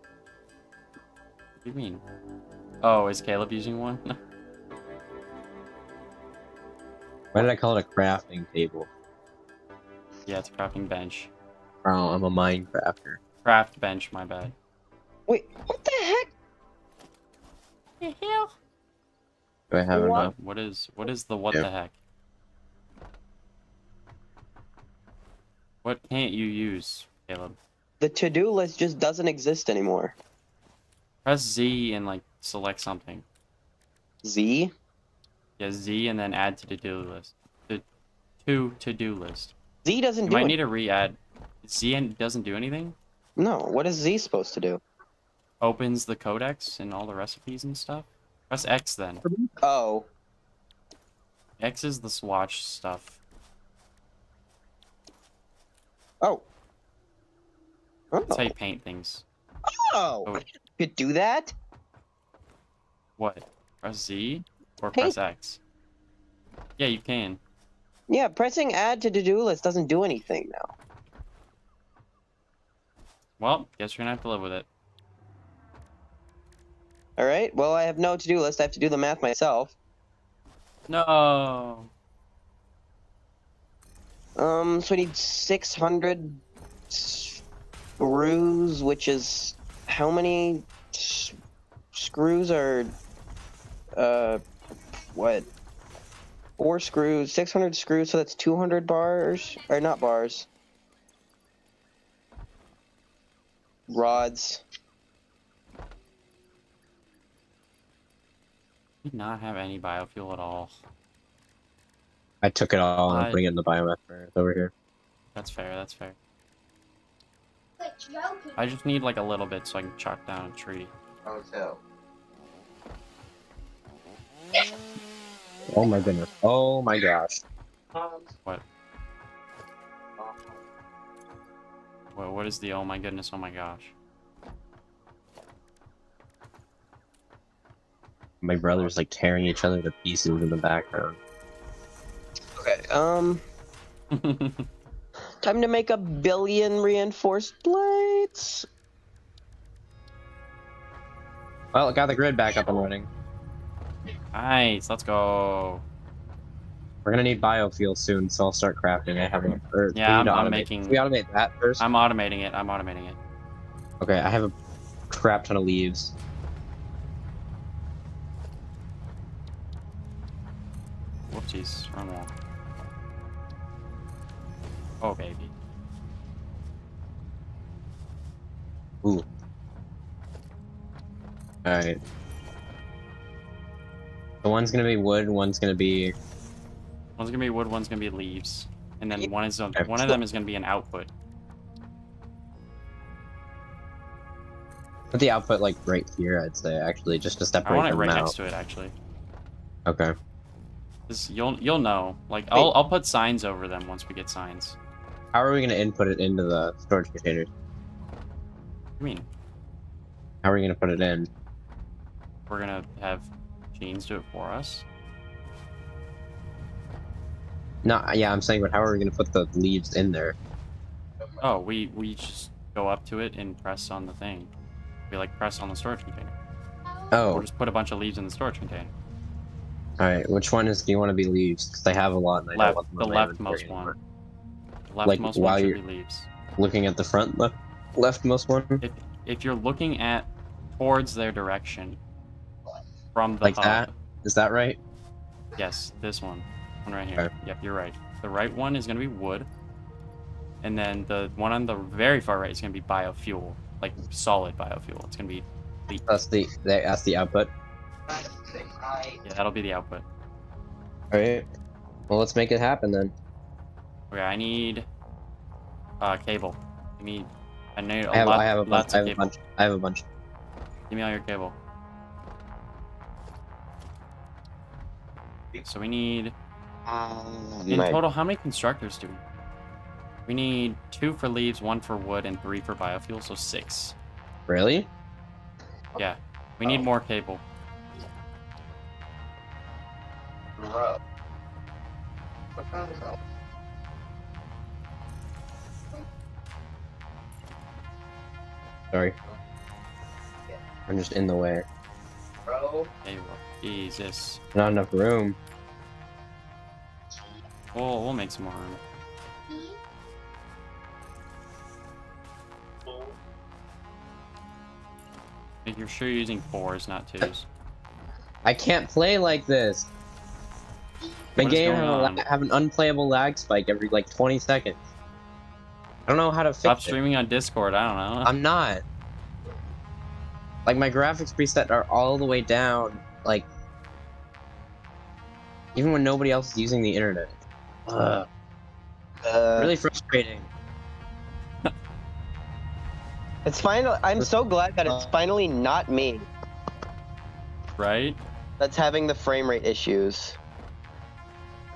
What do you mean? Oh, is Caleb using one? Why did I call it a crafting table? Yeah, it's a crafting bench. Oh, I'm a Minecrafter. Craft bench, my bad. Wait, what the heck? The hell? Do I have What? enough? What is what is the what Yeah. the heck? What can't you use, Caleb? The to-do list just doesn't exist anymore. Press Z and like select something. Z? Yeah, Z and then add to to-do list. To to to-do list. Z doesn't You do might it. need to re-add. Z doesn't do anything. No, what is Z supposed to do? Opens the codex and all the recipes and stuff. Press X then. Oh, X is the swatch stuff. oh, oh. That's how Oh. you paint things. oh. Oh. You could do that? What? Press Z or Paint. press X? Yeah, you can. Yeah, pressing add to to-do list doesn't do anything now. Well, guess you're gonna have to live with it. All right. Well, I have no to-do list. I have to do the math myself. No. Um, so I need 600 screws, which is how many screws are, uh, what? Four screws, 600 screws, so that's 200 bars, or not bars. Rods. Did not have any biofuel at all. I took it all and I- I'm putting it in the biomass furnace over here. That's fair. That's fair. I just need like a little bit so I can chop down a tree. Hotel. Oh my goodness. Oh my gosh. What? What? What is the? Oh my goodness! Oh my gosh! My brother's like tearing each other to pieces in the background. Okay. Um, time to make a billion reinforced plates. Well, got the grid back up and running. Nice. Let's go. We're gonna need biofuel soon, so I'll start crafting. I have a. Or we Yeah, I'm- I'm making- We automate that 1st I'm automating it. I'm automating it. Okay, I have a crap ton of leaves. Whoopsies. Wrong wall. Oh baby. Ooh. Alright. So one's gonna be wood, one's gonna be. One's gonna be wood. One's gonna be leaves. And then one is one of them is gonna be an output. Put the output like right here, I'd say, actually, just to I separate want it right out. next to it actually. Okay. This, you'll you'll know. Like I'll I'll put signs over them once we get signs. How are we gonna input it into the storage containers? I mean, How are we gonna put it in? we're gonna have Jeans do it for us. No, yeah, I'm saying, but how are we gonna put the leaves in there? Oh, we we just go up to it and press on the thing. We like press on the storage container. Oh, Or just put a bunch of leaves in the storage container. all right. Which one is? Do you want to be leaves? Because I have a lot, and I don't Left, the leftmost one. The Like, leftmost while one should you're- be leaves. Looking at the front left, leftmost one, If if you're looking at towards their direction from the Like hub, that? is that right? Yes, this one. One right here. Okay. Yep, you're right. The right one is gonna be wood. And then the one on the very far right is gonna be biofuel. Like solid biofuel. It's gonna be That's the that's the output. yeah, that'll be the output. All right. Well, let's make it happen then. Okay, I need uh cable. I need I need a I have lot I have a bunch. I have a bunch. I have a bunch. Give me all your cable. So we need ah, in My- total how many constructors do we? We need two for leaves, one for wood, and three for biofuel, so six. Really? Yeah. We need oh. more cable. Sorry. I'm just in the way. Cable. Jesus. Not enough room. We'll we'll make some more room. You're sure you're using fours, not twos. I can't play like this. My What is game have, a, have an unplayable lag spike every like 20 seconds. I don't know how to fix Stop it. streaming on Discord. I don't know. I'm not. Like my graphics preset are all the way down. Like even when nobody else is using the internet. Ugh, Uh, really frustrating. It's final. I'm so glad that it's finally not me right? that's having the frame rate issues.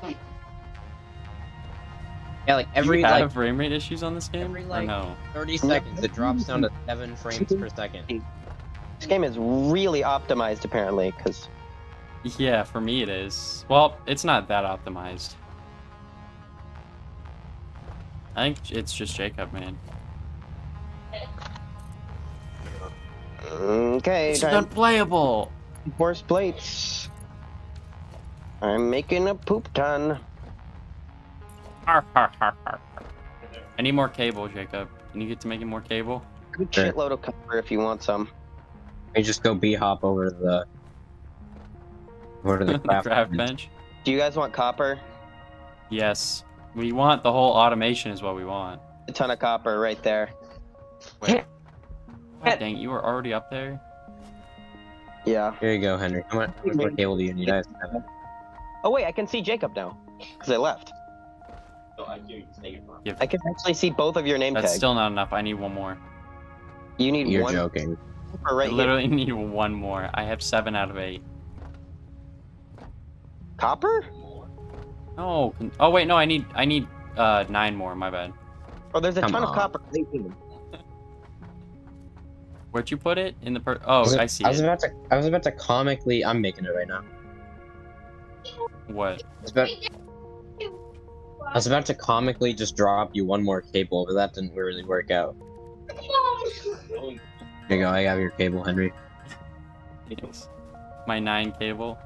Yeah, Yeah, like Do every you have like frame rate issues on this game? every, Or like- no. 30 seconds it drops down to 7 frames per second. This game is really optimized apparently, because Yeah, for me it is. Well, it's not that optimized. I think it's just Jacob, man. Mm, okay, It's time unplayable. for force plates. I'm making a poop ton. Har, har, har, har. I need more cable, Jacob. Can you get to making more cable? Good shitload of copper if you want some. I just go b hop over the over to the craft, Craft bench. bench. Do you guys want copper? Yes. We want the whole automation is what we want. A ton of copper right there. Wait. God dang, you were already up there? Yeah. Here you go, Henry. How much, how much more cable do you need? I have Oh wait, I can see Jacob now. Because I left. So I can just take it from. Give- I can actually see both of your name That's tags. still not enough. I need one more. you need You're one joking. right I here. literally need one more. I have seven out of eight. Copper? No. Oh wait, no. I need I need uh nine more. My bad. Oh, there's a Come ton of copper. Where'd you put it in the per? Oh, was, I see I was it. about to. I was about to comically. I'm making it right now. What? I was about, I was about to comically just drop you one more cable, but that didn't really work out. Really? Here you go. I have your cable, Henry. Thanks. My nine cable.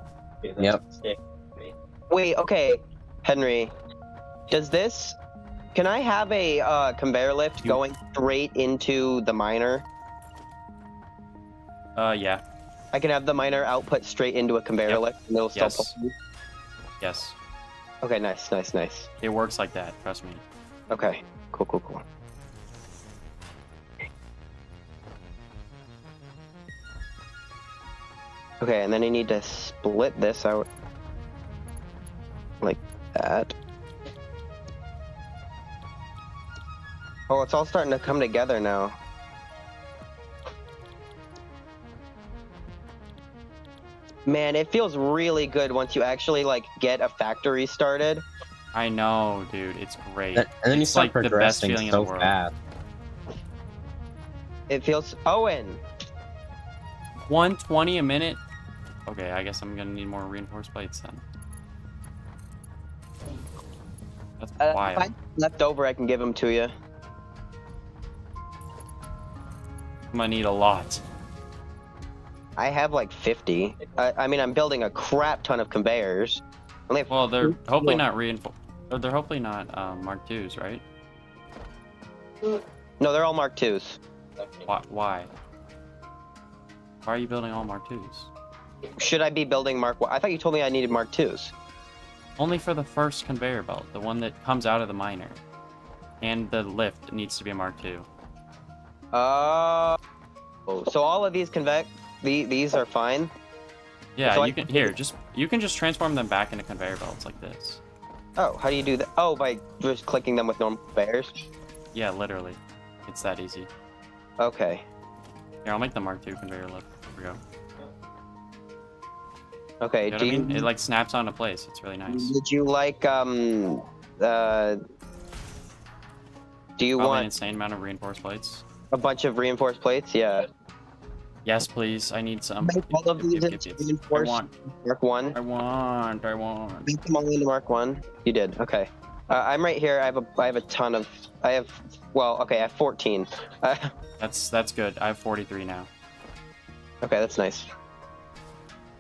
Okay, Yep. a mistake. Wait, okay. Henry, does this... Can I have a uh, conveyor lift You- going straight into the miner? Uh, yeah. I can have the miner output straight into a conveyor Yep. lift and it'll still Yes. pull. Yes. Okay, nice, nice, nice. It works like that. Trust me. Okay, cool, cool, cool. Okay, and then I need to split this out like that. Oh, it's all starting to come together now. Man, it feels really good once you actually like get a factory started. I know, dude. It's great. And then you It's start like the best progressing feeling in so the world. fast. It feels Owen. 120 a minute. Okay, I guess I'm gonna need more reinforced plates then. That's Uh, if. I left over, I can give them to you. I'm gonna need a lot. I have like 50. I, I mean, I'm building a crap ton of conveyors. Well, they're hopefully not reinforced. They're hopefully not um, Mark Twos, right? no, they're all Mark Twos. Why? Why? Why are you building all Mark Twos? Should I be building Mark? I thought you told me I needed Mark IIs. Only for the first conveyor belt, the one that comes out of the miner. And the lift needs to be a Mark II. Uh, so all of these convec, the, these are fine. Yeah, So you can here, just you can just transform them back into conveyor belts like this. Oh, how do you do that? Oh, by just clicking them with normal conveyors. Yeah, literally. It's that easy. Okay. Here, I'll make the Mark II conveyor lift. Here we go. Okay. You know do I mean? you, It like snaps onto place. It's really nice. Would you like um uh? Do you Probably an want insane amount of reinforced plates. a bunch of reinforced plates? Yeah. Yes, please. I need some. Make all of these into give. I want. Mark One. I want. I want. Make them all into Mark One. You did. Okay. Uh, I'm right here. I have a I have a ton of I have well okay I have 14. Uh, That's that's good. I have 43 now. okay, that's nice.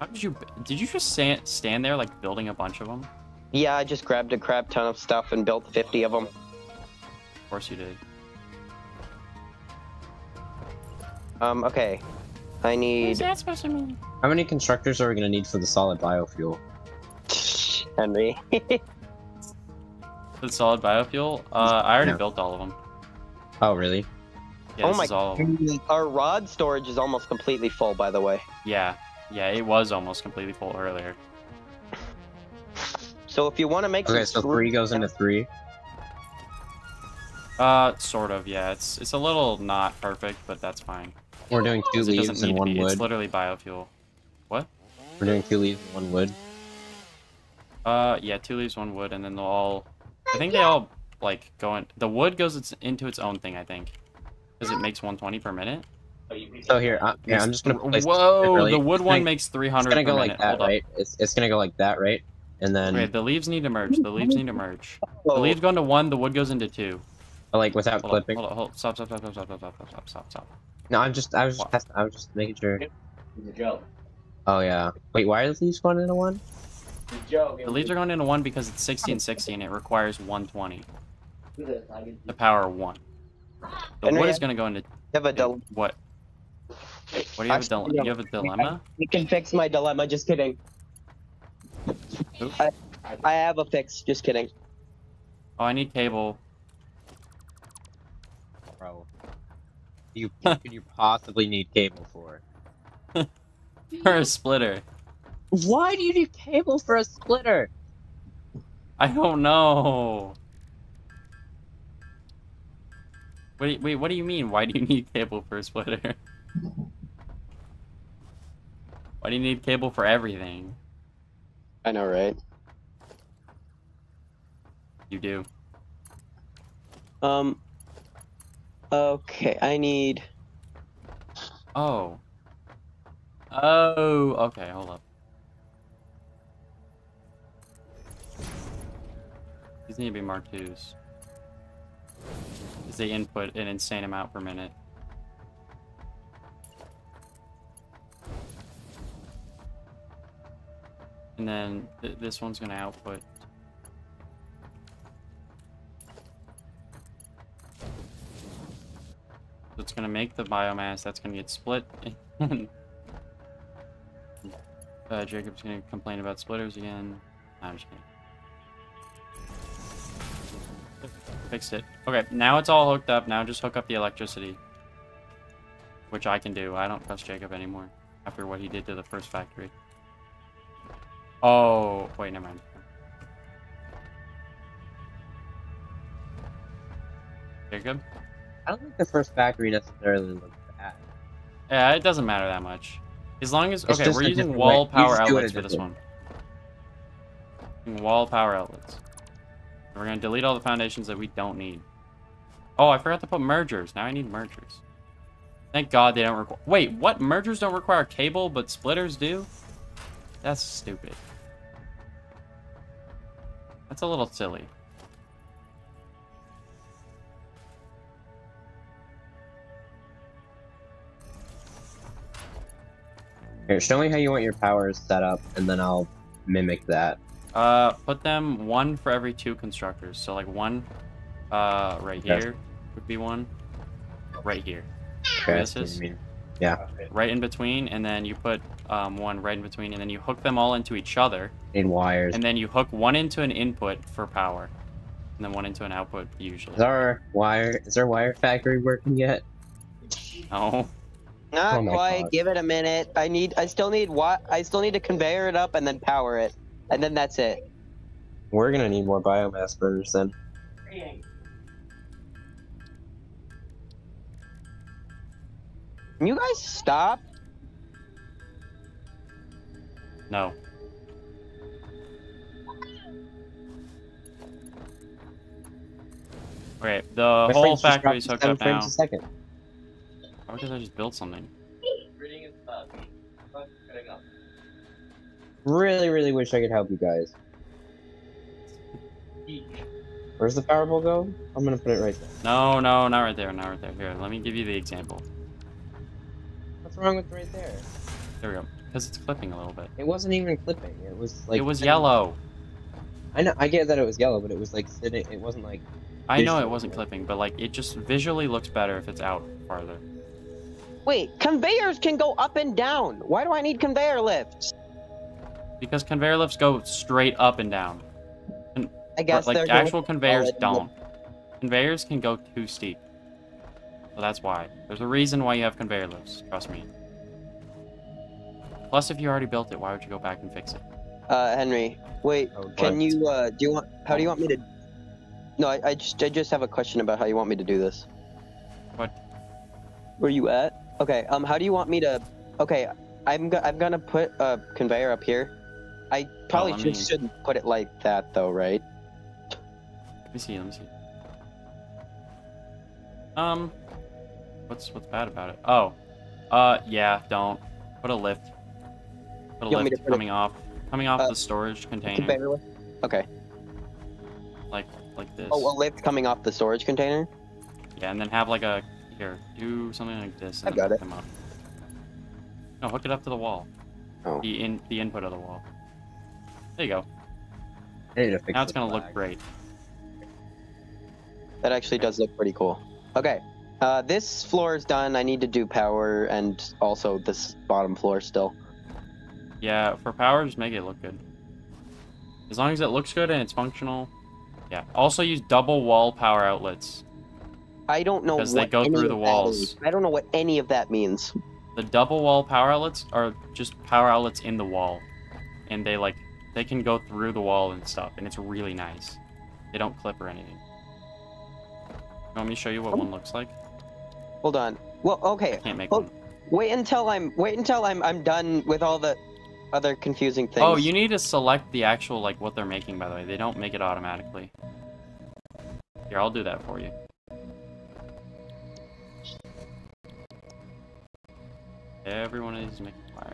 How did you? Did you just stand stand there like building a bunch of them? Yeah, I just grabbed a crap ton of stuff and built 50 of them. Of course you did. Um. Okay. I need What is that supposed to mean? How many constructors are we gonna need for the solid biofuel? Henry. The solid biofuel. Uh, I already Yeah. built all of them. Oh, really? Yeah, oh this my! is all of them. Our rod storage is almost completely full, by the way. Yeah, yeah, it was almost completely full earlier. So if you want to make Okay, so three goes into three. Uh, sort of. Yeah, it's it's a little not perfect, but that's fine. We're doing two leaves need and one wood. It's literally biofuel. What? We're doing two leaves and one wood. Uh, yeah, two leaves, one wood, and then they'll all. I think they all like going. The wood goes into its own thing, I think, because it makes 120 per minute. Oh, you So here, uh, here I'm just gonna place Whoa! really- The wood one gonna- makes It's gonna per go like that, Hold right? It's it's gonna go like that, right? And then Okay, the leaves need to merge. The leaves need to merge. The Oh, leaves go into one. The wood goes into two. like without Hold on, clipping. hold on, hold Stop, stop, stop, stop, stop, stop, stop, stop, stop, stop. No, I'm just I was just What? test- I was just making sure. The joke. Oh yeah. Wait, why are the leaves going into one? The joke. The leaves are going into one because it's 60 and 60 and it requires 120 are. to power one. The Henry, wood is going to go into you have a dil- what? What do you have a dilemma? You um, have a dilemma? You can fix my dilemma. Just kidding. I, I have a fix. Just kidding. Oh, I need cable. Bro. You what could you possibly need cable for? For a splitter. Why do you need cable for a splitter? I don't know. Wait, wait, what do you mean? Why do you need cable for a splitter? Why do you need cable for everything? I know, right? You do. Um. Okay, I need. Oh. Oh, okay, hold up. These need to be Mark IIs. Because they input an insane amount per minute. And then th this one's gonna output. So it's gonna make the biomass, that's gonna get split. uh, Jacob's gonna complain about splitters again. I'm just kidding. Fixed it. Okay, now it's all hooked up. Now just hook up the electricity. Which I can do. I don't trust Jacob anymore. After what he did to the first factory. Oh, wait, never mind. Jacob? I don't think the first factory necessarily looks bad. Yeah, it doesn't matter that much. As long as It's okay, we're using wall way. Power just do it outlets for this one. Wall power outlets. We're gonna delete all the foundations that we don't need. Oh, I forgot to put mergers. Now I need mergers. Thank God they don't require. Wait, what? Mergers don't require cable, but splitters do? That's stupid. That's a little silly. Here, show me how you want your powers set up, and then I'll mimic that. Uh, put them one for every two constructors. So like one, uh, right here would be one. Right here. Okay, This I see what is- mean. Yeah, right in between, and then you put um, one right in between, and then you hook them all into each other, In wires. and then you hook one into an input for power, and then one into an output usually. Is our wire is our wire factory working yet? No, Not Oh quite. God. Give it a minute. I need. I still need what? I still need to conveyor it up and then power it, and then that's it. We're gonna need more biomass burners then. Can you guys stop? no. Okay, the My whole factory's dropped hooked up now. a second. Why because I just built something? Reading is fuck, cutting up. Really, really wish I could help you guys. Where's the power pole go? I'm gonna put it right there. No, no, not right there, not right there. Here, let me give you the example. What's wrong with right there? There we go. Because it's clipping a little bit. It wasn't even clipping. It was like it was sitting- yellow. I know. I get that it was yellow, but it was like sitting. It wasn't like. I know it wasn't good. clipping, but like it just visually looks better if it's out farther. Wait, conveyors can go up and down. Why do I need conveyor lifts? Because conveyor lifts go straight up and down. I guess like they're actual conveyors don't. Conveyors can go too steep. So that's why. There's a reason why you have conveyor lifts, trust me. Plus if you already built it, why would you go back and fix it? Uh, Henry, wait. Oh, Can what? you? Uh, do you want? How do you want me to? No, I, I just I just have a question about how you want me to do this. What? Where you at? Okay. Um, how do you want me to? Okay, I'm go- I'm gonna put a conveyor up here. I probably let just me- shouldn't put it like that though, right? Let me see, let me see. Um, what's what's bad about it? Oh, uh, yeah, don't put a lift. Put a You want me to lift put a- coming off, coming off uh, the storage container, Okay. like like this. Oh, a lift coming off the storage container? Yeah, and then have like a here, do something like this. And I've got it. Come up. No, hook it up to the wall. Oh. The in the input of the wall. There you go. I need to Now it's gonna look great. That actually does look pretty cool. Okay. Uh, this floor is done. I need to do power and also this bottom floor still. Yeah, for power, just make it look good. As long as it looks good and it's functional. Yeah. Also use double wall power outlets. I don't know Because what they go through the walls. I don't know what any of that means. The double wall power outlets are just power outlets in the wall. And they like they can go through the wall and stuff, and it's really nice. They don't clip or anything. You want me to show you what one looks like? Hold on. Well, okay. Can't make one. Wait until I'm wait until I'm I'm done with all the other confusing things. Oh, you need to select the actual like what they're making by the way. They don't make it automatically. Here, I'll do that for you. Everyone is making wire.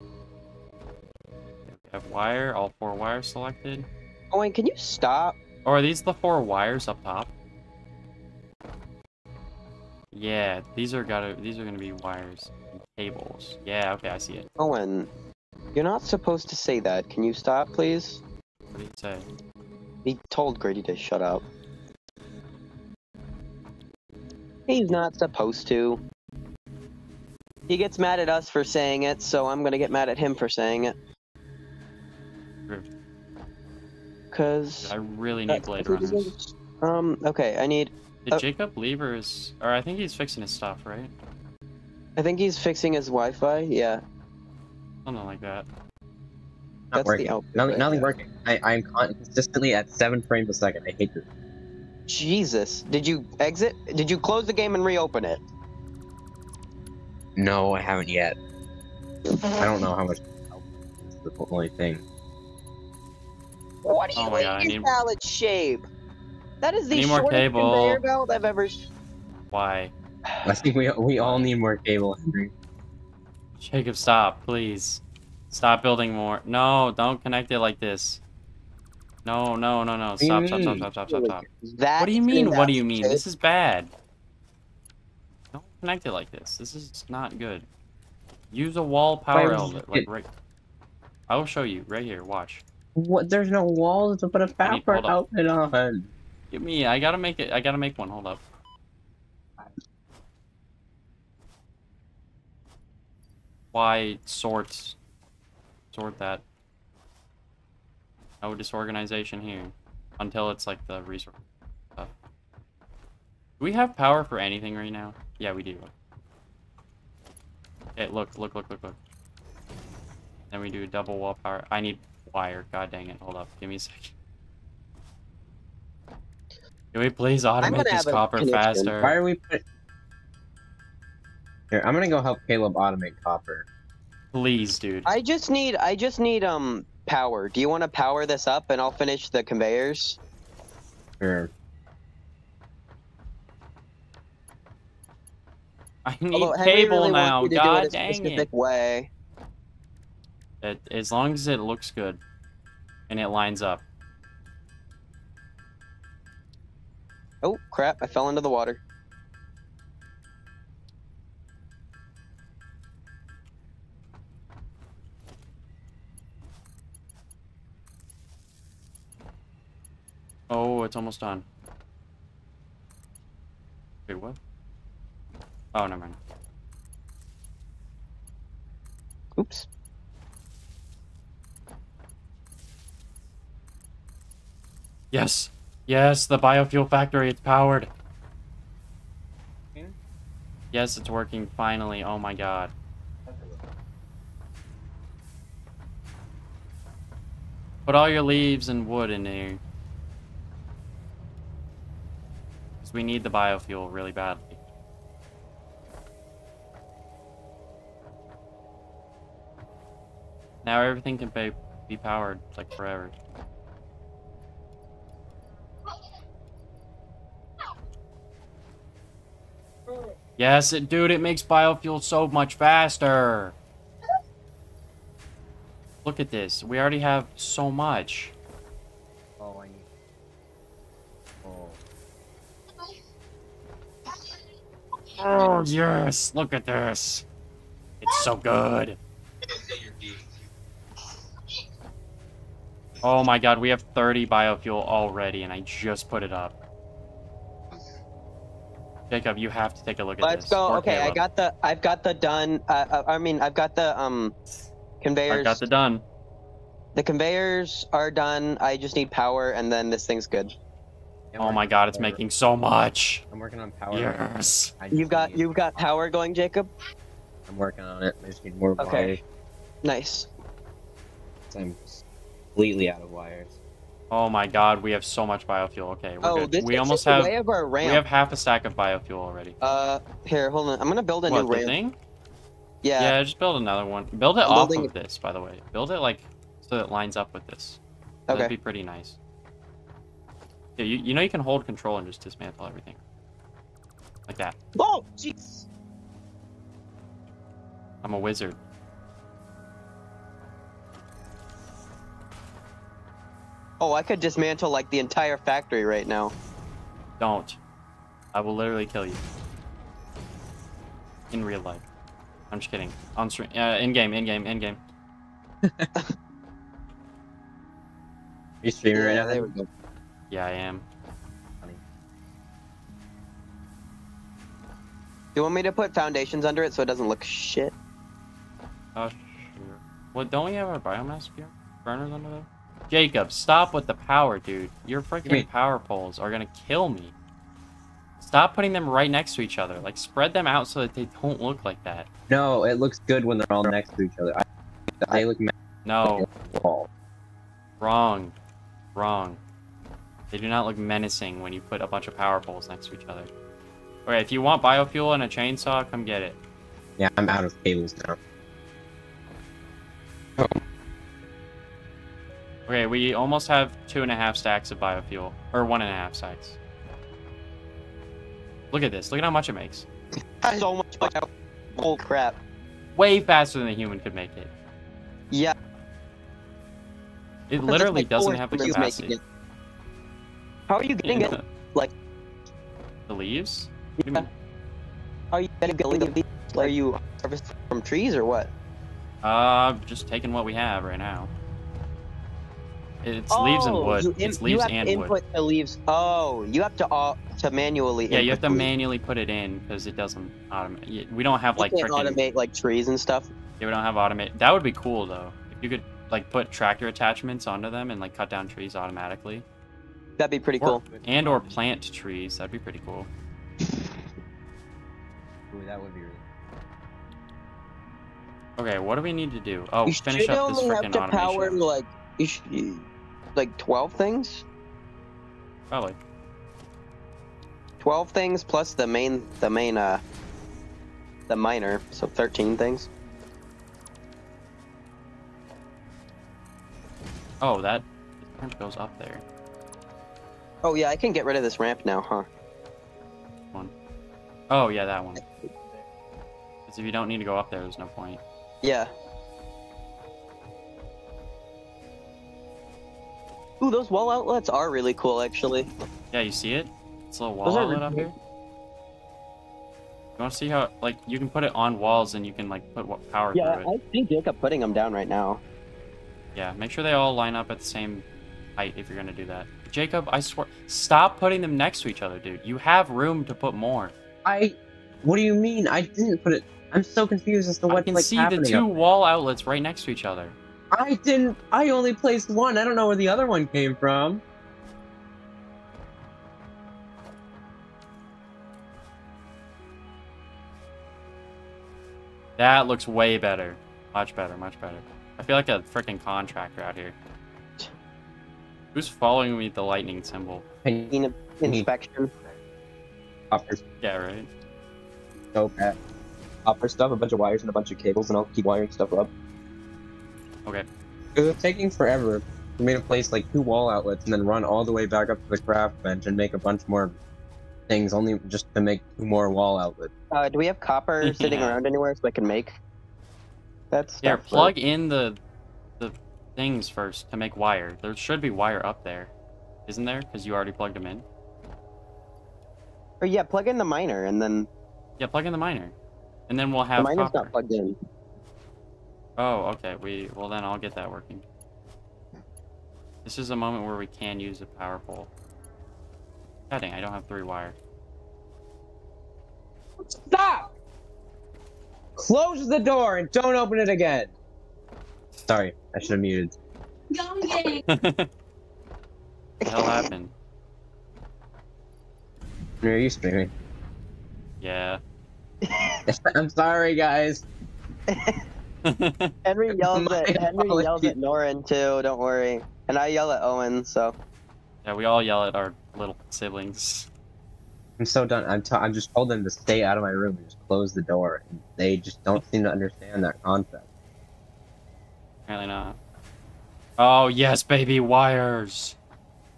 We have wire, all four wires selected. Owen, can you stop? Or are these the four wires up top? Yeah, these are gotta these are gonna be wires and cables. Yeah, okay, I see it. Owen, you're not supposed to say that. Can you stop, please? What do you say? He told Grady to shut up. He's not supposed to. He gets mad at us for saying it, so I'm gonna get mad at him for saying it. Rude. Cause I really need blade runners. um okay, I need Did Uh, Jacob leave or is or I think he's fixing his stuff, right? I think he's fixing his Wi-Fi. Yeah, Something like that. Not that's working. the output. Nothing, right nothing there. working. I, I'm consistently at seven frames a second. I hate this. Jesus, did you exit? Did you close the game and reopen it? No, I haven't yet. I don't know how much. It's the only thing. What do oh you Oh my God, I need- salad shape? That is the shortest cable. conveyor belt I've ever. Why? I think we we all need more cable, Henry. Jacob, stop, please. Stop building more. No, don't connect it like this. No, no, no, no. Stop, stop, stop, stop, stop, stop, stop. That What do you mean? What do you mean? enough, This is bad. Don't connect it like this. This is not good. Use a wall power would you outlet, like right. I will show you right here. Watch. What? There's no walls to put a need- power hold up. outlet on. Give me. I gotta make it. I gotta make one. Hold up. Why sort? Sort that. No disorganization here, until it's like the resource stuff. Do we have power for anything right now? Yeah, we do. Okay, look, look, look, look, look. Then we do double wall power. I need wire. God dang it. Hold up. Give me a second. Can we please automate this copper faster? Why are we put? Here, I'm gonna go help Caleb automate copper. Please, dude. I just need. I just need um power. Do you want to power this up and I'll finish the conveyors? Sure. I need Although cable really now. wants you to God do it dang specific it. way. it. As long as it looks good and it lines up. Oh crap! I fell into the water. Oh, it's almost done. Wait, what? Oh, never mind. Oops. Yes. Yes, the biofuel factory, it's powered. Yes, it's working finally. Oh my god. Put all your leaves and wood in there. Because we need the biofuel really badly. Now everything can be, be powered, like forever. Yes, it, dude, it makes biofuel so much faster. Look at this. We already have so much. Oh, I need. Oh. Oh, yes. Look at this. It's so good. Oh my god, we have 30 biofuel already, and I just put it up. Jacob, you have to take a look at this. Let's go. Or Okay, I got the. I've got the done. Uh, uh, I mean, I've got the um conveyors. I've got the done. The conveyors are done. I just need power, and then this thing's good. I'm Oh my god, it's power. making so much. I'm working on power. Yes. I You've got need- you've got power going, Jacob. I'm working on it. I just need more Okay. wires. Nice. I'm completely out of wires. Oh my god, we have so much biofuel. Okay, we're Oh, good. this we almost have way of our we have half a stack of biofuel already. Uh, here, hold on. I'm gonna build a what, new ramp. thing? Yeah. Yeah, just build another one. Build it I'm off building of this, by the way. Build it like so it lines up with this. Okay. That'd be pretty nice. Yeah, you, you know you can hold control and just dismantle everything. Like that. Oh, jeez. I'm a wizard. Oh, I could dismantle like the entire factory right now. Don't. I will literally kill you. In real life. I'm just kidding. On stream. Uh, in game, in game, in game. Are you streaming right now? there we go. Yeah, I am. Do you want me to put foundations under it so it doesn't look shit? Oh, sure. Well, don't we have our biomass bur- burners under there? Jacob, stop with the power, dude. Your freaking power poles are gonna kill me. Stop putting them right next to each other. Like, spread them out so that they don't look like that. No, it looks good when they're all next to each other. I, they look No, wrong. Wrong. They do not look menacing when you put a bunch of power poles next to each other. Okay, if you want biofuel and a chainsaw, come get it. Yeah, I'm out of cables now. Oh. Okay, we almost have two and a half stacks of biofuel. Or one and a half stacks. Look at this. Look at how much it makes. So much. biofuel. Oh crap. Way faster than a human could make it. Yeah. It literally my doesn't have the capacity. How are you getting it? Like- the leaves? What do you Yeah. How are you getting the leaves? Are you harvesting from trees or what? Uh, just taking what we have right now. It's leaves and Oh, wood. You, in- it's you leaves have and to wood. input the leaves. Oh, you have to uh, to manually. Yeah, you have to leaves. manually put it in because it doesn't automate. We don't have You like can't freaking. automate like trees and stuff. Yeah, we don't have automate. That would be cool though. If you could like put tractor attachments onto them and like cut down trees automatically, That'd be pretty Or- cool. and or plant trees. That'd be pretty cool. Ooh, that would be really Okay, what do we need to do? Oh, you finish up this only have freaking to power like you sh- like twelve things. Probably. Twelve things plus the main the main uh the miner, so thirteen things. Oh, that ramp goes up there. Oh yeah, I can get rid of this ramp now, huh? One. Oh yeah, that one. Because if you don't need to go up there, there's no point. Yeah. Ooh, those wall outlets are really cool, actually. Yeah, you see it? It's a little wall are outlet up here. You want to see how like you can put it on walls and you can like put what power Yeah, through it. Yeah, I think Jacob putting them down right now. Yeah, make sure they all line up at the same height if you're gonna do that. Jacob, I swear, stop putting them next to each other, dude. You have room to put more. I. What do you mean? I didn't put it. I'm so confused as to I what's can like see the two wall outlets right next to each other. I didn't. I only placed one. I don't know where the other one came from. That looks way better. Much better, much better. I feel like a freaking contractor out here. Who's following me with the lightning symbol? Can you In- inspection. offer Yeah, right? so bad? Offer stuff, a bunch of wires and a bunch of cables, and I'll keep wiring stuff up. Okay. Because it's taking forever for me to place like two wall outlets and then run all the way back up to the craft bench and make a bunch more things only just to make two more wall outlets. Uh, do we have copper sitting around anywhere so I can make that stuff? Here, or- plug in the the things first to make wire. There should be wire up there, isn't there? Because you already plugged them in. Or yeah, plug in the miner and then Yeah, plug in the miner, and then we'll the have miner's copper. not plugged in. Oh, okay. We well then I'll get that working. This is a moment where we can use a power pole. God dang, I don't have three wire. Stop! Close the door and don't open it again. Sorry, I should have muted. Youngin! the hell happened? Are you streaming? Yeah. I'm sorry, guys. Henry yells My at Henry yells at Norin too. Don't worry, and I yell at Owen. So yeah, we all yell at our little siblings. I'm so done. I'm, t- I'm just told them to stay out of my room and just close the door. And they just don't seem to understand that concept. Apparently not. Oh yes, baby wires.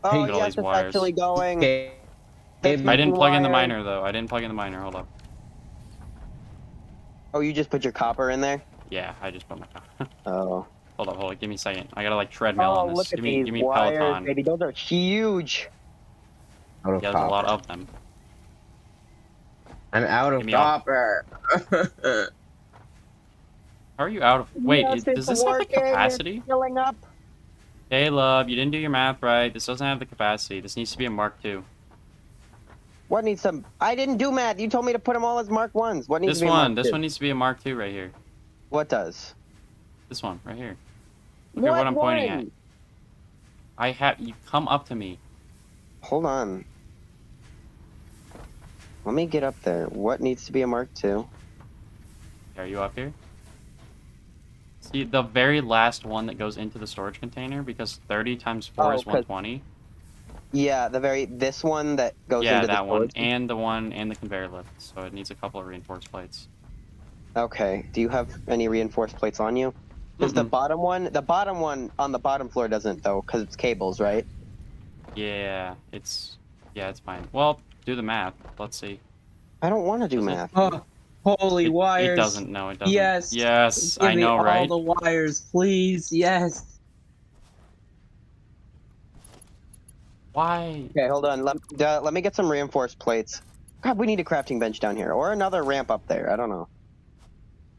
oh Look at all yes, these it's wires. actually going. Okay. I didn't plug in the miner though. I didn't plug in the miner. Hold up. Oh, you just put your copper in there. Yeah, I just put my. Oh. hold up, hold up. Give me a second. I gotta like treadmill Oh, on this. look at give me, these give me wires, Peloton. baby. Those are huge. Out of Yeah, there's a lot of them. I'm out of Give me all- copper. How are you out of? Wait, Yes, is- does it's this have the working. capacity? Filling up. Hey, love, you didn't do your math right. This doesn't have the capacity. This needs to be a Mark II. What needs some? I didn't do math. You told me to put them all as Mark ones. What needs This to be a one, Mark this two? one needs to be a Mark II right here. What does? This one right here. Look at what I'm pointing at. I have you come up to me. Hold on. Let me get up there. What needs to be a Mark II? Are you up here? See the very last one that goes into the storage container because 30 times 4 Oh, is 'cause- 120. Yeah, the very this one that goes Yeah, into that the one storage- and the one and the conveyor lift. So it needs a couple of reinforced plates. Okay. Do you have any reinforced plates on you? Does the Mhm. bottom one? The bottom one on the bottom floor doesn't though, because it's cables, right? Yeah, it's yeah, it's fine. Well, do the math. Let's see. I don't want to do Does it? math. oh, holy It, wires. it doesn't. No, it doesn't. Yes. Yes, Give I me know, all right? the wires, please. Yes. Why? Okay, hold on. Let, uh, let me get some reinforced plates. God, we need a crafting bench down here, or another ramp up there. I don't know.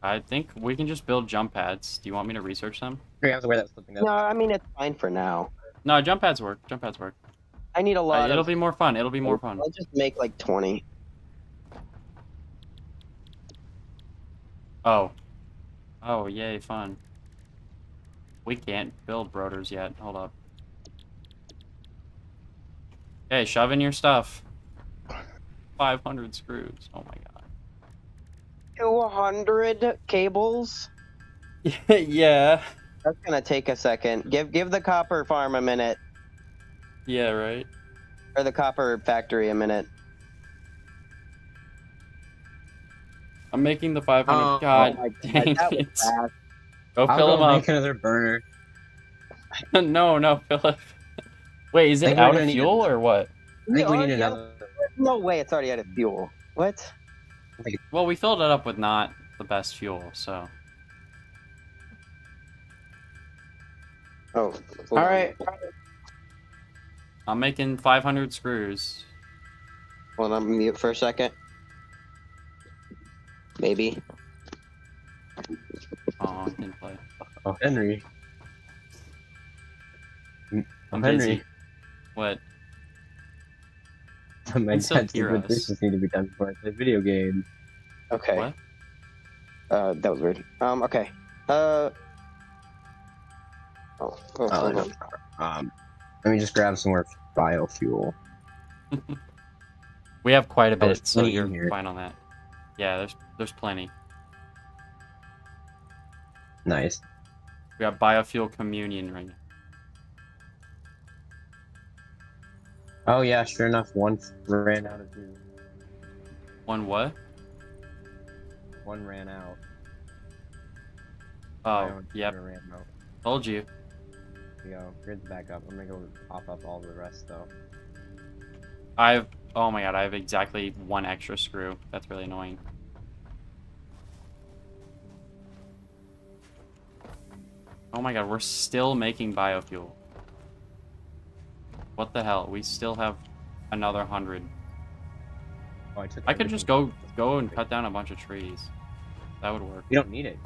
I think we can just build jump pads. Do you want me to research them? Yeah, I have to wear that flipping No, I mean it's fine for now. No, jump pads work. Jump pads work. I need a Uh, lot it'll of. be more fun. It'll be more fun. I'll just make like twenty. Oh. Oh, yay, fun. We can't build rotors yet. Hold up. Hey, shove in your stuff. 500 screws. Oh my god. Two hundred cables. yeah. That's gonna take a second. Give give the copper farm a minute, Yeah, right? or the copper factory a minute. I'm making the 500. Oh, god oh my dang that was it. fast. Go I'll fill go them up. make another burner. no, no, Philip. Wait, is it out of fuel or what? I think we Oh, need another. No way, it's already out of fuel. What? Well, we filled it up with not the best fuel, so. Oh. All right. I'm making 500 screws. Hold on, mute for a second. Maybe. Oh, I didn't play. Oh, Henry. I'm I'm Henry. busy. What? My And dad so said hear good us. dishes need to be done before I play video games. Okay. What? Uh, that was weird. Um, okay. Uh. Oh, oh, Oh, hold on. um, let me just grab some more biofuel. We have quite a Oh, bit, it's so plenty you're in here. fine on that. Yeah, there's there's plenty. Nice. We got biofuel communion right now. Oh yeah, sure enough, one ran out of two. One what? One ran out. Oh, yep. Ran out. Told you. Go. Grid's back up. I'm gonna go pop up all the rest though. I've Oh my god, I have exactly one extra screw. That's really annoying. Oh my god, we're still making biofuel. What the hell? We still have another hundred. Oh, I, took I could just go go and cut down a bunch of trees. That would work. We don't need it.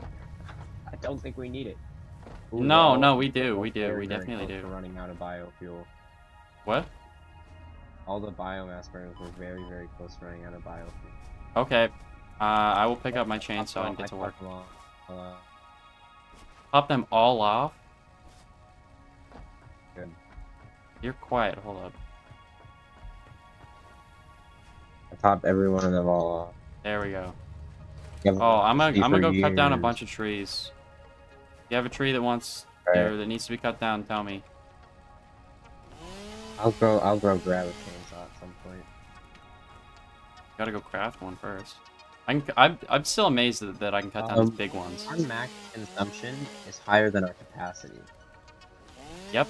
I don't think we need it. Ooh, No, all- no, we do, we're do, very, we definitely close do. to running out of biofuel. What? All the biomass burners were very, very close to running out of biofuel. Okay. Uh, I will pick up my chainsaw and get to work. chopped them all. Pop them all off. You're quiet. Hold up. I chopped every one of them all off. There we go. Oh, I'm gonna I'm gonna go cut down a bunch of trees. If you have a tree that wants Right. or that needs to be cut down, tell me. I'll go. I'll go grab a chainsaw at some point. Gotta go craft one first. I can, I'm I'm still amazed that, that I can cut down Um, these big ones. Our max consumption is higher than our capacity. Yep.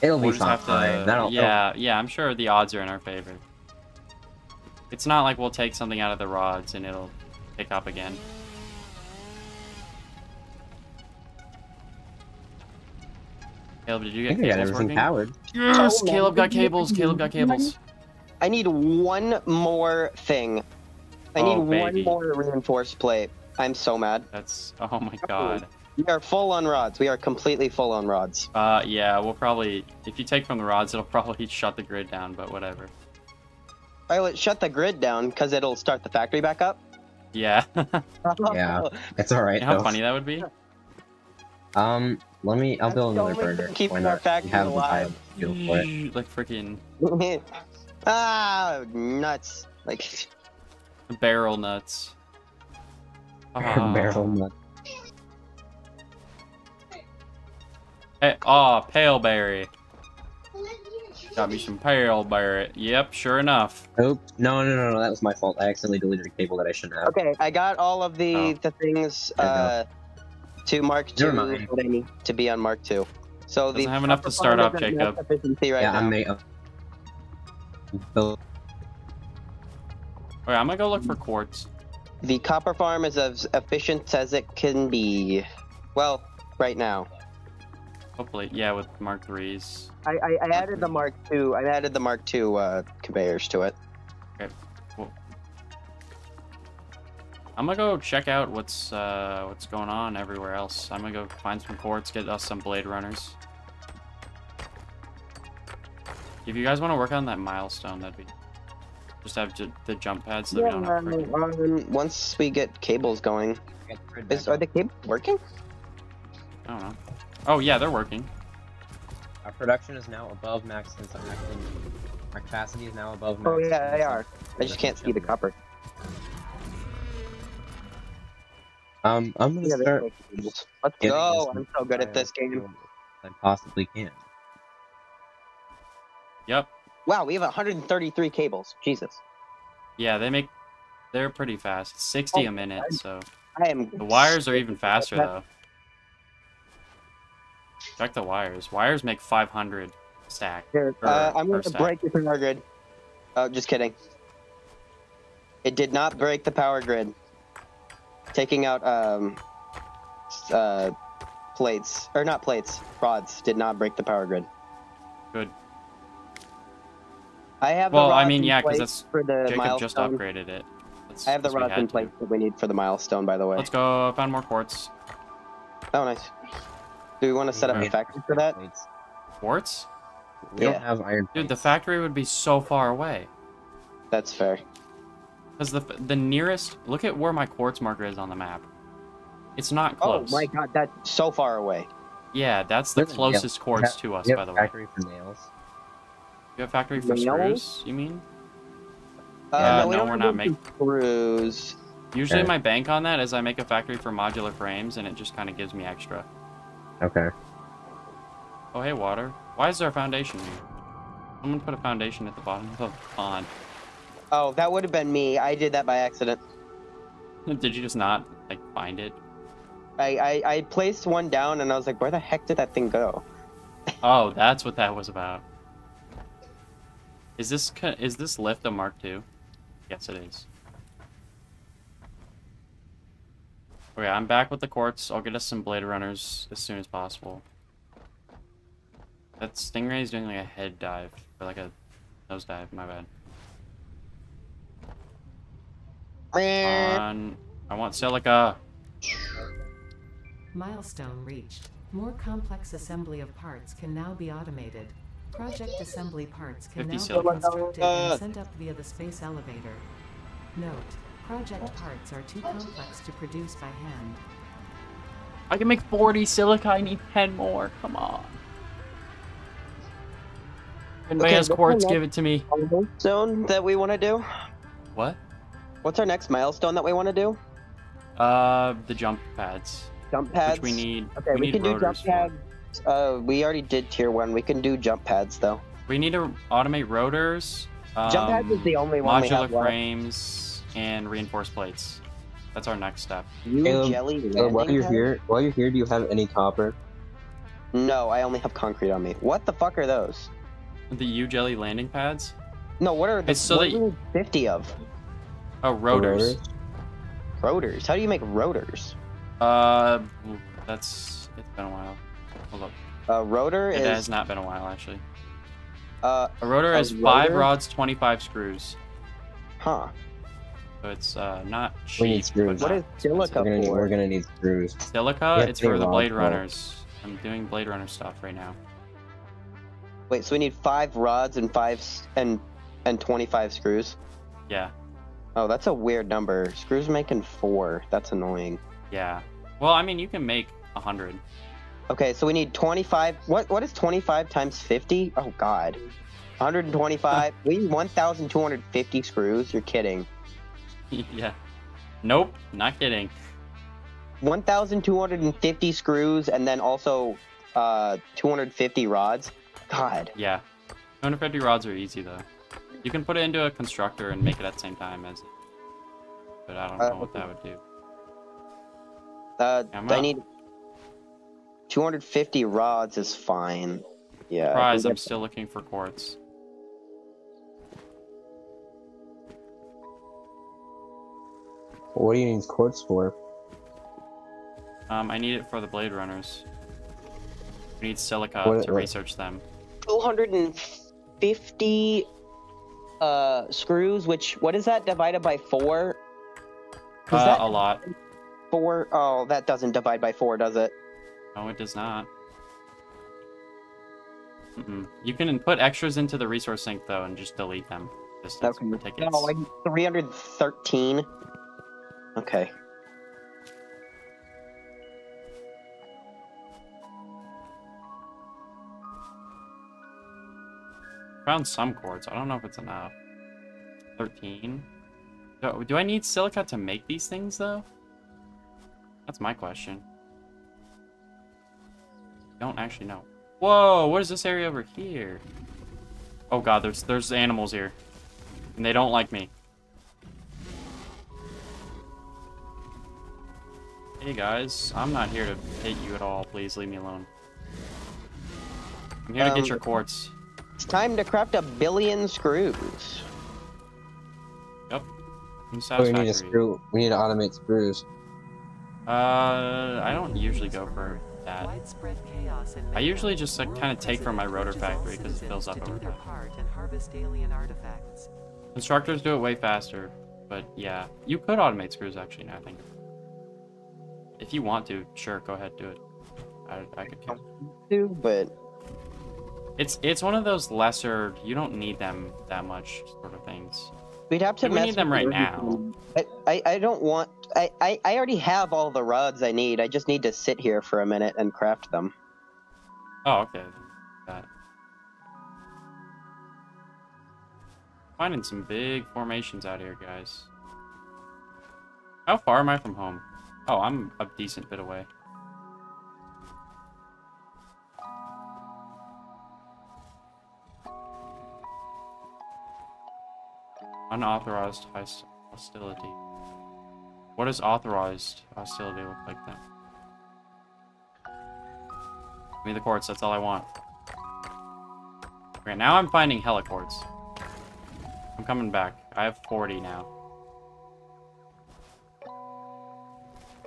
It'll We'll be just have fine. to. That'll, yeah, yeah. I'm sure the odds are in our favor. It's not like we'll take something out of the rods and it'll pick up again. Caleb, did you I get think I got cables everything working? powered. Yes, Oh, Caleb got cables. Caleb got cables. I need one more thing. I need Oh, one baby. more reinforced plate. I'm so mad. That's oh my god. We are full on rods. We are completely full on rods. Uh, yeah, we'll probably if you take from the rods, it'll probably shut the grid down. But whatever. Violet, shut the grid down because it'll start the factory back up. Yeah. Yeah. It's all right. How funny that would be. Um, let me. I'll build another burger. burner. thing keeping our factory We have alive. biofuel for it. like freaking ah, nuts! Like barrel nuts. Ah. Barrel nut. Hey, aw, pale berry. Got me some pale berry. Yep, sure enough. Nope. No, no, no, no. That was my fault. I accidentally deleted a cable that I shouldn't have. okay, I got all of the Oh. the things uh, to Mark two Never mind. that I need to be on Mark two. So the Doesn't have enough to start farm up, Jacob. Efficiency right yeah, now. I'm ma- Build- Okay, I'm gonna go look for quartz. The copper farm is as efficient as it can be. Well, right now. Hopefully, yeah, with Mark threes. I, I, I added the Mark II. I added the Mark II uh, conveyors to it. Okay. I'm gonna go check out what's uh what's going on everywhere else. I'm gonna go find some quartz, get us some blade runners. If you guys want to work on that milestone, that'd be just have j- the jump pads so that we don't have freaking. um, once we get cables going, Get the grid is, are the cables working? I don't know. Oh yeah, they're working. Our production is now above max consumption. Our capacity is now above max. Oh yeah, they are. I just can't see the copper. Um, I'm gonna Yeah, start. Let's go! I'm so good at this game. I possibly can. Yep. Wow, we have 133 cables. Jesus, Yeah, they make. They're pretty fast. 60 Oh, a minute, so I am. the wires are even faster though. Check the wires. Wires make 500 stack. Here, uh, I'm going to break the power grid. Oh, just kidding. It did not break the power grid. Taking out um, uh, plates or not plates, rods did not break the power grid. Good. I have Well, the I rods mean, yeah, 'cause place that's- for the Jacob just upgraded it. That's, I have the that's what we rods in place that we need for the milestone. By the way. Let's go. I found more quartz. Oh, nice. Do we want to set up a factory for that? Quartz? We Yeah. don't have iron. Dude, the factory would be so far away. That's fair. Because the the nearest, look at where my quartz marker is on the map. It's not close. Oh my god, that's so far away. Yeah, that's the Really? Yeah. closest quartz to us, We have by a the way. factory for nails. You have factory for Nails? screws, you mean? Uh, Yeah, we no, we're not any Screws. Usually Okay. my bank on that is I make a factory for modular frames and it just kind of gives me extra. Okay. Oh, hey, water. Why is there a foundation here? Someone put a foundation at the bottom of the pond. Oh, that would have been me. I did that by accident. Did you just not, like, find it? I, I, I placed one down and I was like, where the heck did that thing go? Oh, that's what that was about. Is this is this lift a Mark II? Yes, it is. Okay, I'm back with the quartz. I'll get us some blade runners as soon as possible. That stingray is doing like a head dive or like a nose dive. My bad. On, I want silica. Milestone reached. More complex assembly of parts can now be automated. Project assembly parts can now be constructed Uh. and sent up via the space elevator. Note, project parts are too complex to produce by hand. I can make 40 silica. I need 10 more. Come on. If anybody Okay, has quartz, give it to me. Milestone that we want to do? What? What's our next milestone that we want to do? Uh, the jump pads, Jump pads. which we need. Okay, we, we, need can do jump rotors for. pads. Uh, we already did tier one. We can do jump pads though. We need to automate rotors. Um, jump pads is the only one we modular have left. Frames and reinforced plates. That's our next step. You Caleb, jelly Uh, while landing you're here, while you're here, do you have any copper? No, I only have concrete on me. What the fuck are those? The U jelly landing pads. No, what are the It's so what that you need fifty of? Oh, rotors. Rotors. How do you make rotors? Uh, that's it's been a while. Hold up. A rotor It is has not been a while actually. uh A rotor A is five rods, twenty-five screws. huh. So it's uh not cheap. We need screws. What is What silica. We're gonna, need, for? we're gonna need screws. Silica? It's for the Blade but- Runners. I'm doing Blade Runner stuff right now. Wait, so we need five rods and five and and twenty-five screws. Yeah, Oh, that's a weird number. Screws making four. That's annoying. yeah. Well, I mean, you can make a hundred. Okay, so we need twenty-five. What what is twenty-five times fifty? Oh God, one hundred and twenty-five. we need one thousand two hundred fifty screws. You're kidding. yeah. Nope, not kidding. 1,250 screws and then also uh, 250 rods. God. Yeah. 250 rods are easy though. You can put it into a constructor and make it at the same time as it. But I don't Uh, know what that would do. Uh, I need 250 rods is fine. Yeah. Surprise, I'm still looking for quartz. What do you need quartz for? Um, I need it for the Blade Runners. We need silica What- to what- research them. 250 uh, screws, which, what is that divided by four? Is Uh, that a lot. four? Oh, that doesn't divide by four, does it? No, it does not. Mm-mm. You can put extras into the resource sink though, and just delete them. Distance Okay. No, I need 313. Okay. Found some quartz. I don't know if it's enough. 13. Do, do I need silica to make these things, though? That's my question. Don't actually know. Whoa, what is this area over here? Oh god, there's there's animals here. And they don't like me. Hey guys, I'm not here to hit you at all. Please leave me alone. I'm here to Um, get your quartz. It's time to craft a billion screws. Yep. Oh, we need a screw. We need to automate screws. Uh, I don't usually go for that. Widespread chaos in I usually just, like, kinda take from my rotor factory because it citizens fills up to over do their time. part and harvest alien artifacts. Constructors do it way faster, but yeah, you could automate screws actually. Now I think, if you want to, sure, go ahead, do it. I, I could. kill- Do, but It's it's one of those lesser. You don't need them that much sort of things. we'd have to we need them right now. I, I, I don't want. I, I, I already have all the rods I need. I just need to sit here for a minute and craft them. Oh, okay. That. Finding some big formations out here, guys. How far am I from home? Oh, I'm a decent bit away. Unauthorized hostility. What does authorized hostility look like then? Give me the quartz, that's all I want. Okay, now I'm finding helicords. I'm coming back. I have 40 now.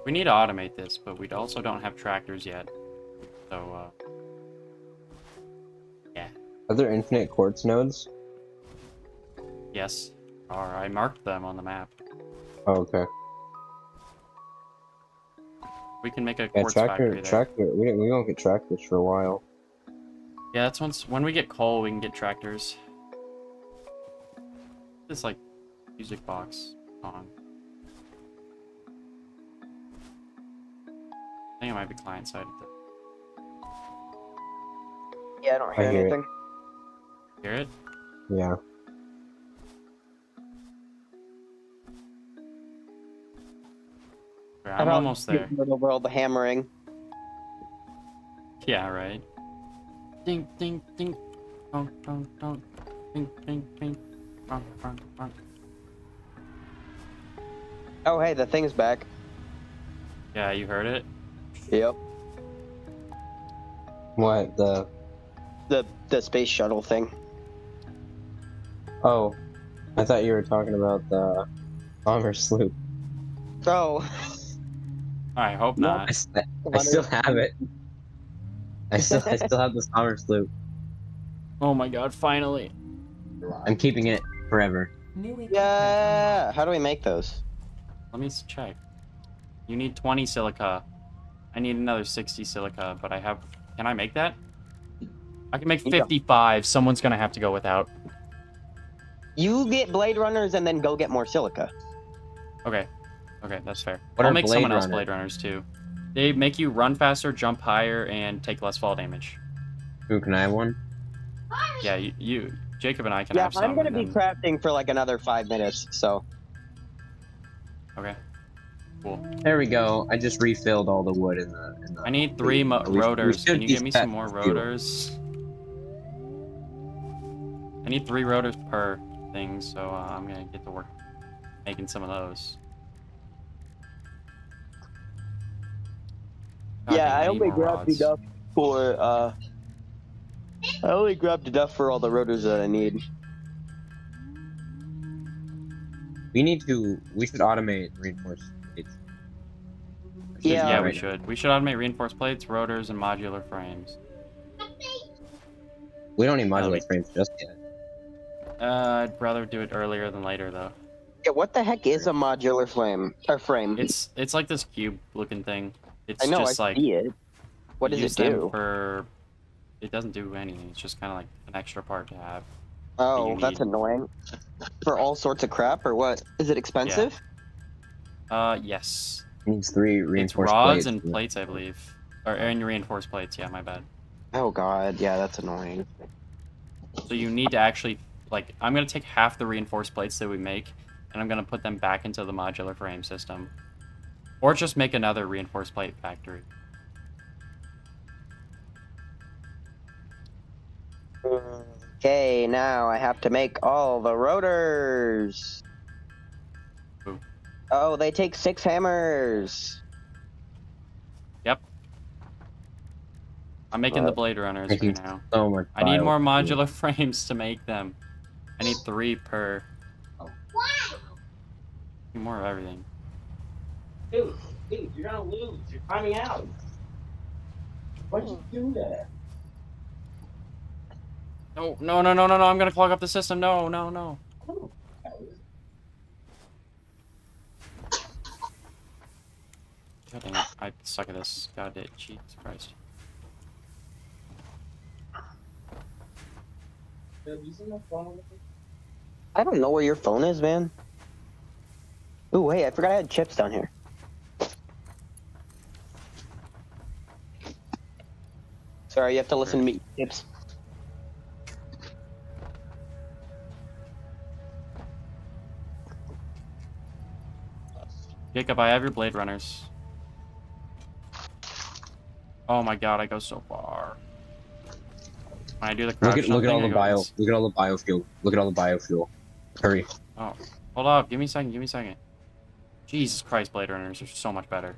We need to automate this, but we also don't have tractors yet. So, uh... Yeah. Are there infinite quartz nodes? Yes. Or I marked them on the map. Oh, okay. We can make a Yeah, quartz tractor, factory there. tractor. We, we won't get tractors for a while. Yeah, that's once when we get coal, we can get tractors. This like music box on. Think it might be client side. Yeah, I don't I hear hear it. anything. Hear it? Yeah. Okay, I'm about almost there. you Over all the hammering. Yeah, right. Ding, ding, ding. Dong, dong, dong. Ding, ding, ding. Dong, dong, dong. Oh, hey, the thing's back. Yeah, you heard it? Yep. What the? The the space shuttle thing. Oh, I thought you were talking about the bomber sloop. Oh, I hope I, not. I still have it. I still I still have the bomber sloop. Oh my god, finally. I'm keeping it forever. Yeah. How do we make those? Let me check. You need 20 silica. I need another 60 silica, but I have... Can I make that? I can make Yeah. 55. Someone's gonna have to go without. You get blade runners and then go get more silica. Okay. Okay, that's fair. What I'll make Blade someone else Blade Runners, too. They make you run faster, jump higher, and take less fall damage. Who can I have one? Yeah, you... you Jacob and I can yeah, have some. Yeah, I'm gonna be then- crafting for like another five minutes. So Okay. Cool. There we go. I just refilled all the wood in the. In the I need three mo- We- we rotors. Can you be give me some more for fuel. rotors? I need three rotors per thing, so uh, I'm gonna get to work making some of those. God yeah, dang, I only grabbed rods. enough for uh. I only grabbed enough for all the rotors that I need. We need to. We should automate reinforced plates. Yeah. Yeah, we should. We should automate reinforced plates, rotors, and modular frames. We don't need modular be- frames just yet. Uh, I'd rather do it earlier than later, though. Yeah, what the heck is a modular flame or frame? It's it's like this cube-looking thing. It's I know just I like see it. What does it do? For it doesn't do anything. It's just kind of like an extra part to have. Oh, you that's need. annoying. For all sorts of crap or what? Is it expensive? Uh, yes. It needs three It's rods plates. and plates, I believe. Or and reinforced plates. Yeah, my bad. Oh god, yeah, that's annoying. So you need to actually like I'm gonna take half the reinforced plates that we make, and I'm gonna put them back into the modular frame system, or just make another reinforced plate factory. Okay, now I have to make all the rotors. Ooh. Oh, they take six hammers. Yep. I'm making the Uh, blade runners right now. So much. I need more biofuel. modular frames to make them. I need three per. Oh. Need more of everything. Dude, dude, you're gonna lose. You're timing out. Why'd you do that? No, no, no, no, no, no! I'm gonna clog up the system. No, no, no. God dang it! I suck at this. God damn, Jesus Christ. Dude, using the phone. I don't know where your phone is, man. Ooh, hey, I forgot I had chips down here. Sorry, you have to listen to me. Chips. Jacob, I have your blade runners. Oh my god, I go so far. When I do the crouch Look at look at all the bio. ins- Look at all the biofuel. Look at all the biofuel. Hurry. Oh, hold up, give me a second, give me a second. Jesus Christ, blade runners are so much better.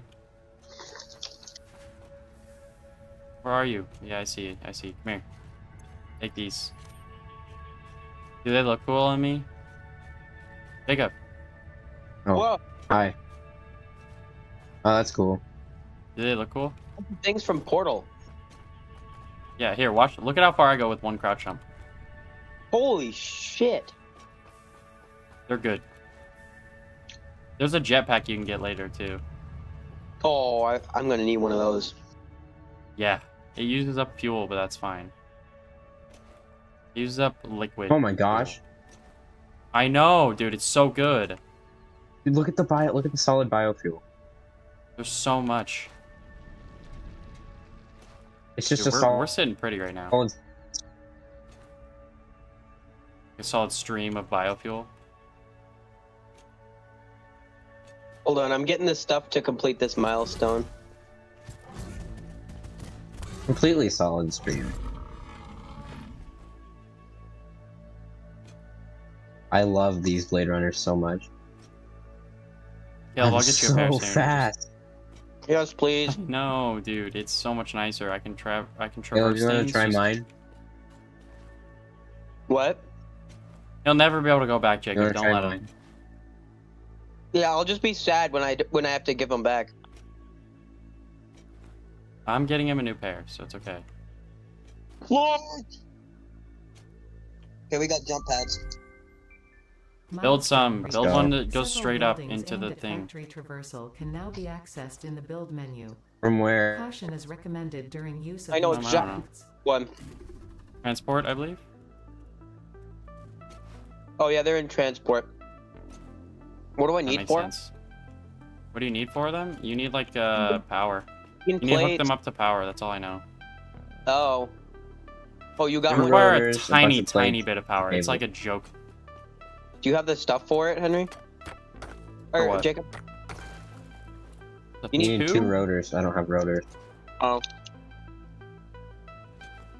Where are you? Yeah, I see, I see. Come here. Take these. Do they look cool on me? Jacob, Oh. Whoa, Hi. Oh, that's cool. do they look cool? Things from Portal. Yeah, here, watch. Look at how far I go with one crouch jump. Holy shit. They're good. There's a jetpack you can get later too. Oh, I, I'm gonna need one of those. Yeah, it uses up fuel, but that's fine. It uses up liquid. Oh my gosh. I know, dude. It's so good. Dude, look at the bio. Look at the solid biofuel. There's so much. It's just Dude, a we're, solid. we're sitting pretty right now. solid- A solid stream of biofuel. Hold on, I'm getting this stuff to complete this milestone. completely solid stream. I love these Blade Runners so much. Yeah, I'm I'll get you a so fast. Yes, please. No, dude, it's so much nicer. I can tra- I can Caleb, traverse you want to try just- mine? What? He'll never be able to go back, You Jacob. Don't try let mine? him. Yeah, I'll just be sad when I when I have to give him back. I'm getting him a new pair, so it's okay. Lord. Okay, we got jump pads. Build some. Let's Build go. one that goes Several straight up into the thing. Traversal can now be accessed in the build menu. From where? Caution is recommended during use of I know these it's Jack- products. One. Transport, I believe. Oh yeah, they're in transport. What do I need for? sense. What do you need for them? You need like uh power. In You need to hook them up to power. That's all I know. Oh. Oh, you got You require a rotors, a tiny, tiny bit of power. It's like a joke. Do you have the stuff for it, Henry? Or what? Jacob? The You You need two rotors. I don't have rotors. Oh.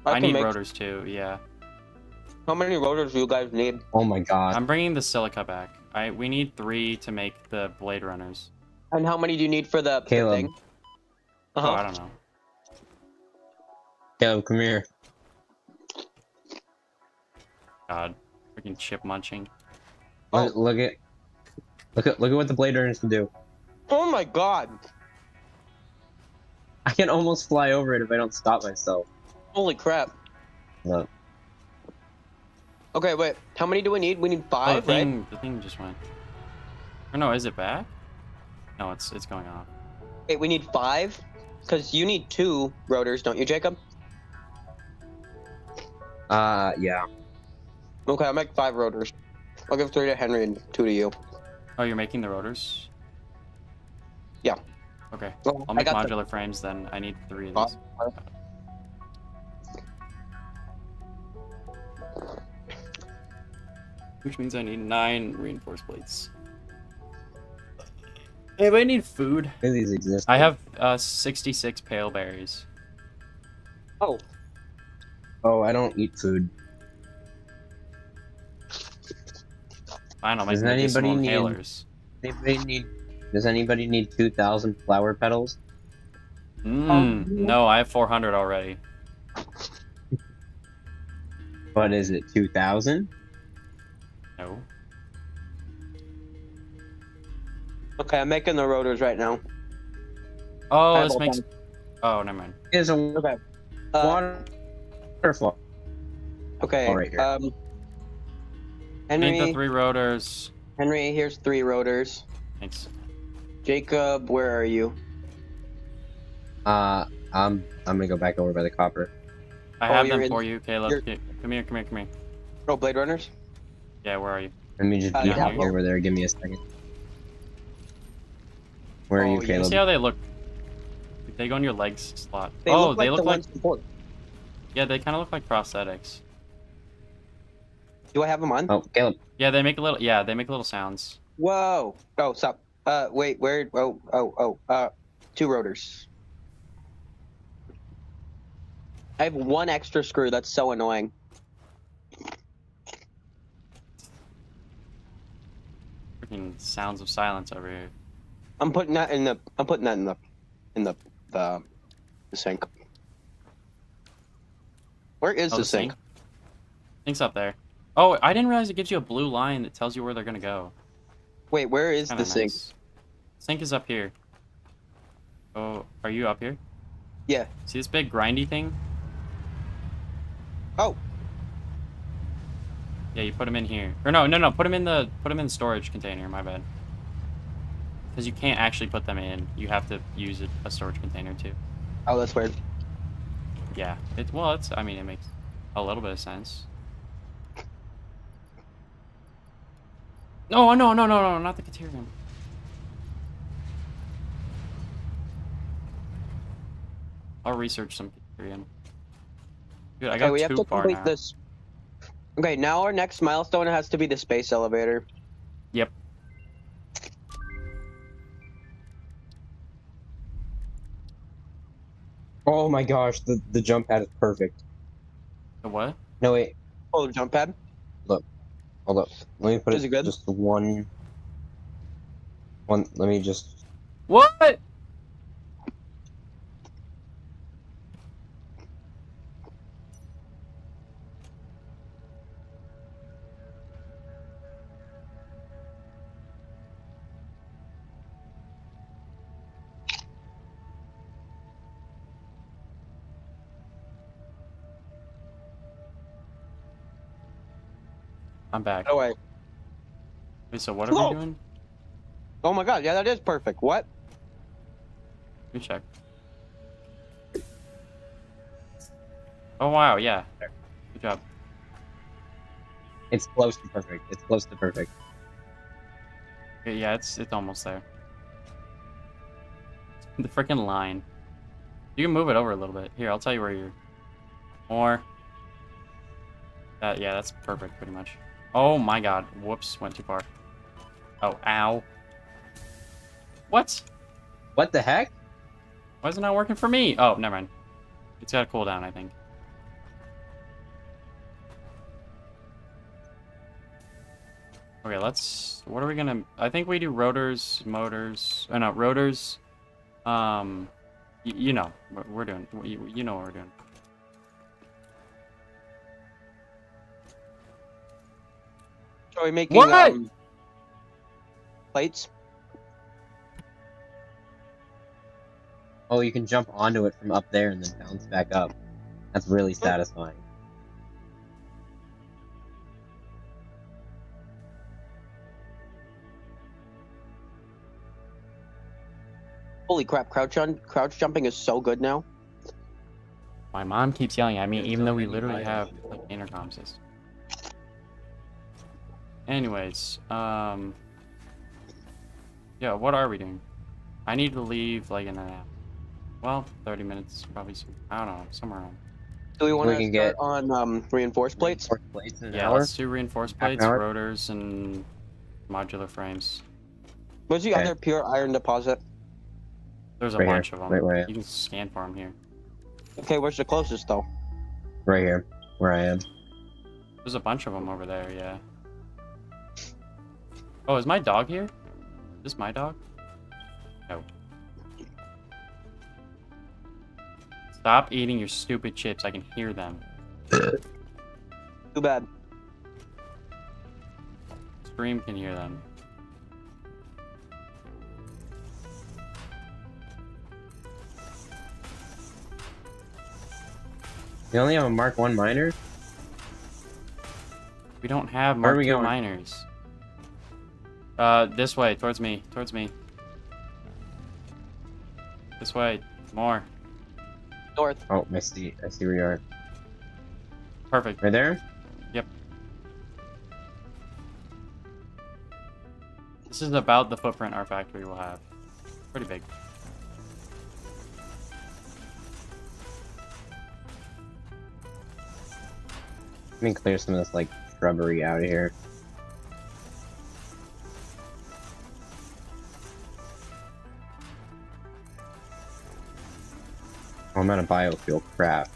I, can need make- rotors too. Yeah, How many rotors do you guys need? Oh my god. I'm bringing the silica back. I we need three to make the blade runners. And how many do you need for the, the Caleb. thing? Oh, Uh-huh. I don't know. Caleb, come here. God, freaking chip munching. Oh. Look, look at. Look at look at what the Blade Runners can do. Oh my god. I can almost fly over it if I don't stop myself. Holy crap. No. Okay, wait. How many do we need? We need Oh, the five, right? the thing just went. Or no, is it back? No, it's it's going off. Wait, we need five? Because you need two rotors, don't you, Jacob? Uh, yeah. Okay, I'll make five rotors. I'll give three to Henry and two to you. Oh, you're making the rotors? Yeah. Okay. Well, I'll make got the- modular frames then. I need three of Uh, these. Which means I need nine reinforced plates. Anybody need food? These exist? I have uh 66 pale berries. Oh, Oh, I don't eat food. Fine, I'll make Does medicinal anybody need- inhalers. Anybody need? Does anybody need two thousand flower petals? Mm, no, I have 400 already. What is it? Two thousand? No. okay. I'm making the rotors right now. Oh, I this makes. done. Oh, never mind. Is a Okay. Uh, waterfall. okay. all right here. Need the three rotors. Henry, here's three rotors. Thanks. Jacob, where are you? Uh, I'm I'm gonna go back over by the copper. I Oh, have you're them in- for you, Caleb. you're- Come here, come here, come here. Oh, Blade Runners. Yeah, where are you? Let me just Uh, be yeah. over there. Give me a second. Where are Oh, you, you You Caleb? see how they look? They go in your legs slot. They oh, look they like look the like ones yeah, they kind of look like prosthetics. Do I have them on? Oh, Caleb. Yeah, they make a little. Yeah, they make a little sounds. Whoa! Oh, stop. Uh, wait, where? Oh, oh, oh. Uh, two rotors. I have one extra screw. That's so annoying. Freaking sounds of silence over here. I'm putting that in the. I'm putting that in the, in the, the, the sink. Where is Oh, the, the sink? sink? Sink's up there. Oh, I didn't realize it gives you a blue line that tells you where they're gonna go. Wait, where is Kinda the sink? nice. Sink is up here. Oh, are you up here? Yeah. See this big grindy thing? Oh. Yeah, you put them in here. Or no, no, no. Put them in the put them in the storage container. My bad. Because you can't actually put them in. You have to use a, a storage container too. Oh, that's weird. Yeah. It well, it's. I mean, it makes a little bit of sense. No, no, no, no, no, not the Caterium. I'll research some Caterium. Dude, I Okay, got we have to far complete now. this. Okay, now our next milestone has to be the space elevator. Yep. Oh my gosh, the, the jump pad is perfect. The what? No wait, Oh, the jump pad. Hold up. Let me put Is it, it good? just one. One. Let me just. What? I'm back. Oh, no way. Wait, so what are Whoa. we doing? Oh my god, yeah, that is perfect. What? Let me check. Oh wow, yeah. Good job. It's close to perfect. It's close to perfect. Okay, Yeah, it's it's almost there. The freaking line. You can move it over a little bit. Here, I'll tell you where you're. More. That yeah, that's perfect, pretty much. Oh my god! Whoops, went too far. Oh, ow! What? What the heck? Why is it not working for me? Oh, never mind. It's got a cooldown, I think. Okay, let's. What are we gonna? I think we do rotors, motors. Oh no, rotors. Um, you know, what we're doing. You, you know what we're doing. Are we making What? um, plates? Oh, you can jump onto it from up there and then bounce back up. That's really satisfying. Holy crap! Crouch on crouch jumping is so good now. My mom keeps yelling at me, even though we literally have like intercom system. Anyways, um, yeah, what are we doing? I need to leave like in an hour. Well, 30 minutes probably. Soon. I don't know, somewhere around. Do we want We to start get- on um, reinforced plates? Reinforced plates in an Yeah, hour? let's do reinforced plates, rotors, and modular frames. Where's the Okay. other pure iron deposit? There's a Right here. bunch of them. Wait, wait. You can scan for them here. Okay, where's the closest though? Right here, where I am. There's a bunch of them over there, yeah. Oh, is my dog here? Is this my dog? No. Stop eating your stupid chips. I can hear them. Too bad. Scream can hear them. You only have a Mark One miner? We don't have Where are Mark we II going? miners. Uh, this way, towards me, towards me. This way, more. North. Oh, I see. I see where you are. Perfect. Right there? Yep. This is about the footprint our factory will have. Pretty big. Let me clear some of this, like, shrubbery out of here. Oh, I'm out of biofuel. Crap.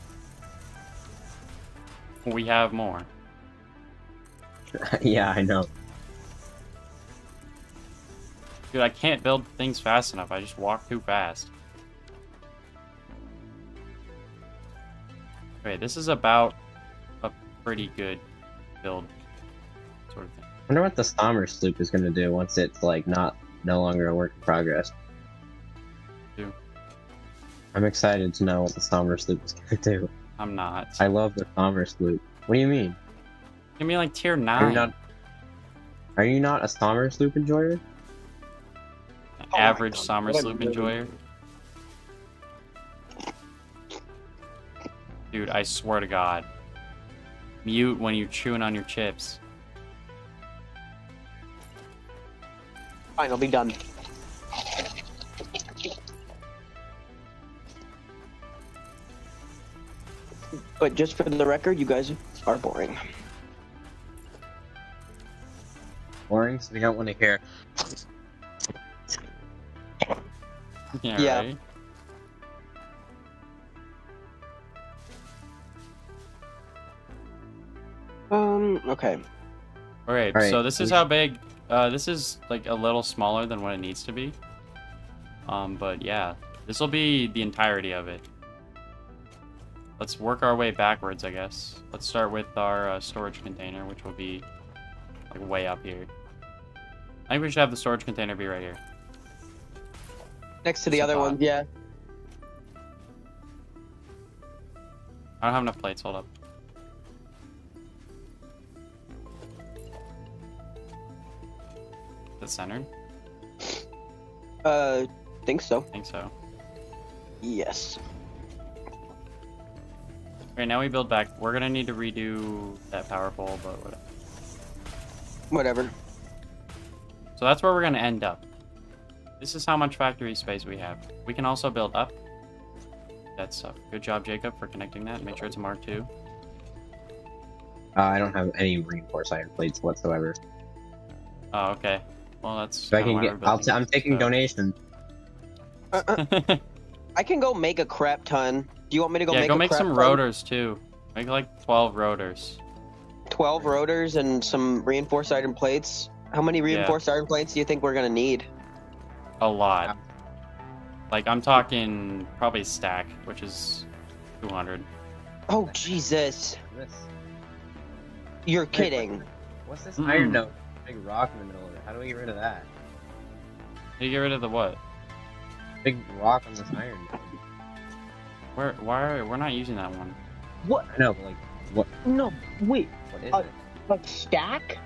We have more. yeah, I know. Dude, I can't build things fast enough. I just walk too fast. Okay, this is about a pretty good build sort of thing. wonder what the Somersloop is gonna do once it's like not no longer a work in progress. Do. I'm excited to know what the Somersloop is gonna do. I'm not. I love the Somersloop. What do you mean? Give me like tier Are nine. you not? Are you not a Sommer sloop enjoyer? Oh my average God, summer what a sloop enjoyer. Dude, I swear to God. Mute when you're chewing on your chips. Fine, I'll be done. But just for the record, you guys are boring. Boring, so we don't want to hear. Yeah, Yeah. right? Um, okay. Alright, Alright, so this is how big uh this is like a little smaller than what it needs to be. Um, but yeah. This will be the entirety of it. Let's work our way backwards, I guess. Let's start with our uh, storage container, which will be like way up here. I think we should have the storage container be right here. Next to the other ones, yeah. I don't have enough plates, hold up. Is it centered? Uh, think so. I think so. Yes. Okay, now we build back. We're gonna need to redo that power pole, but whatever. Whatever. So that's where we're gonna end up. This is how much factory space we have. We can also build up That's stuff. Good job, Jacob, for connecting that. Make sure it's a Mark II. Uh, I don't have any reinforced iron plates whatsoever. Oh, okay. Well, that's. So I can get. I'll I'm taking so- donations. Uh, uh, I can go make a crap ton. Do you want me to go yeah, make go a make some ton? rotors too. Make like 12 rotors. 12 rotors and some reinforced iron plates. How many reinforced iron plates do you think we're gonna need? A lot. Like, I'm talking probably stack, which is 200. Oh Jesus! You're kidding. What's this Mm. iron dome? Big rock in the middle of it. How do we get rid of that? How do you get rid of the what? Big rock on this iron dome. Where? Why? Are, we're not using that one. What? No. like, what? No, wait. What is Uh, it? A stack?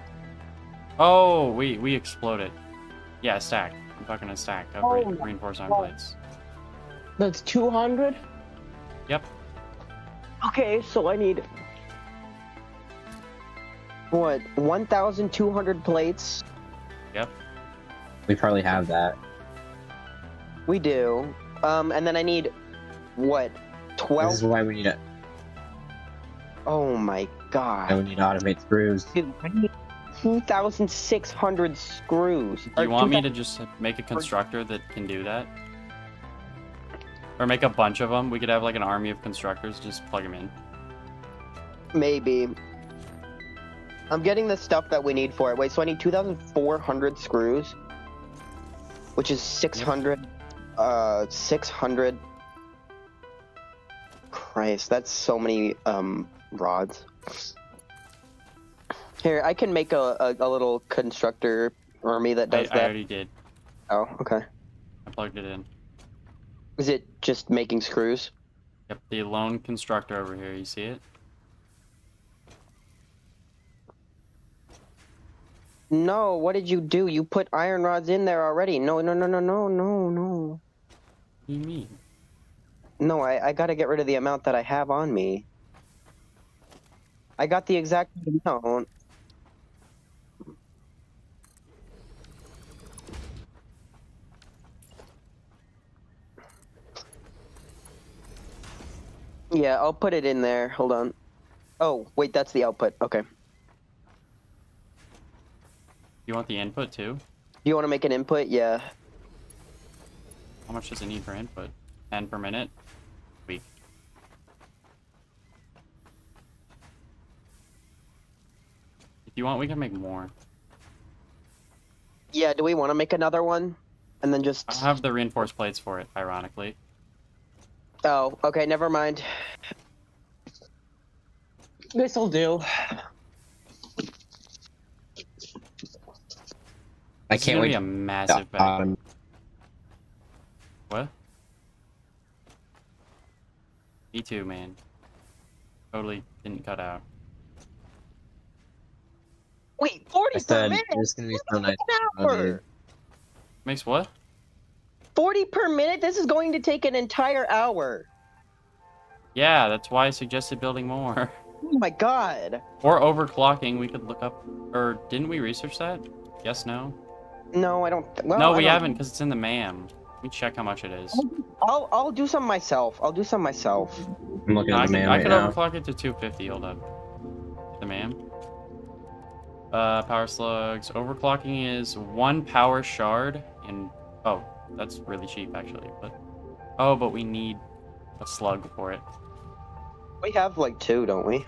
Oh, we we exploded. Yeah, a stack. I'm talking a stack of Oh my reinforced iron plates. That's 200? Yep. Okay, so I need. What? 1,200 plates? Yep. We probably have that. We do. Um, and then I need. What? 12? This 12? is why we need to. Oh my why god. we need to automate screws. Dude, 2,600 screws. Do you Or want me to just make a constructor that can do that? Or make a bunch of them? We could have like an army of constructors. Just plug them in. Maybe. I'm getting the stuff that we need for it. Wait, so I need 2,400 screws, which is 600. Uh, 600. Christ, that's so many um rods. Here, I can make a, a, a little constructor army that I, does I that. already did. Oh, okay. I plugged it in. Is it just making screws? Yep, the lone constructor over here. You see it? No, what did you do? You put iron rods in there already. No, no, no, no, no, no, no. What do you mean? No, I, I gotta get rid of the amount that I have on me. I got the exact amount. Yeah, I'll put it in there. Hold on. Oh, wait, that's the output. Okay. You want the input too? You want to make an input? Yeah. How much does it need for input? 10 per minute? If you want, we can make more. Yeah, do we want to make another one? And then just. I have the reinforced plates for it, ironically. Oh, okay, never mind. This'll do. I can't wait. be a to- massive bag. um, What? Me too, man. Totally didn't cut out. Wait, I 40 per minute? it's gonna be so nice. Hour. Makes what? 40 per minute? This is going to take an entire hour. Yeah, that's why I suggested building more. Oh my god. or overclocking, we could look up. Or didn't we research that? Yes, no? No, I don't. Well, no, I we don't- haven't because it's in the MAM. Let me check how much it is. I'll I'll do some myself. I'll do some myself. I'm looking No, I at could, the MAM I right could now. overclock it to 250. Hold up. The MAM. Uh, power slugs. Overclocking is one power shard and oh, that's really cheap actually. But oh, but we need a slug for it. We have like two, don't we?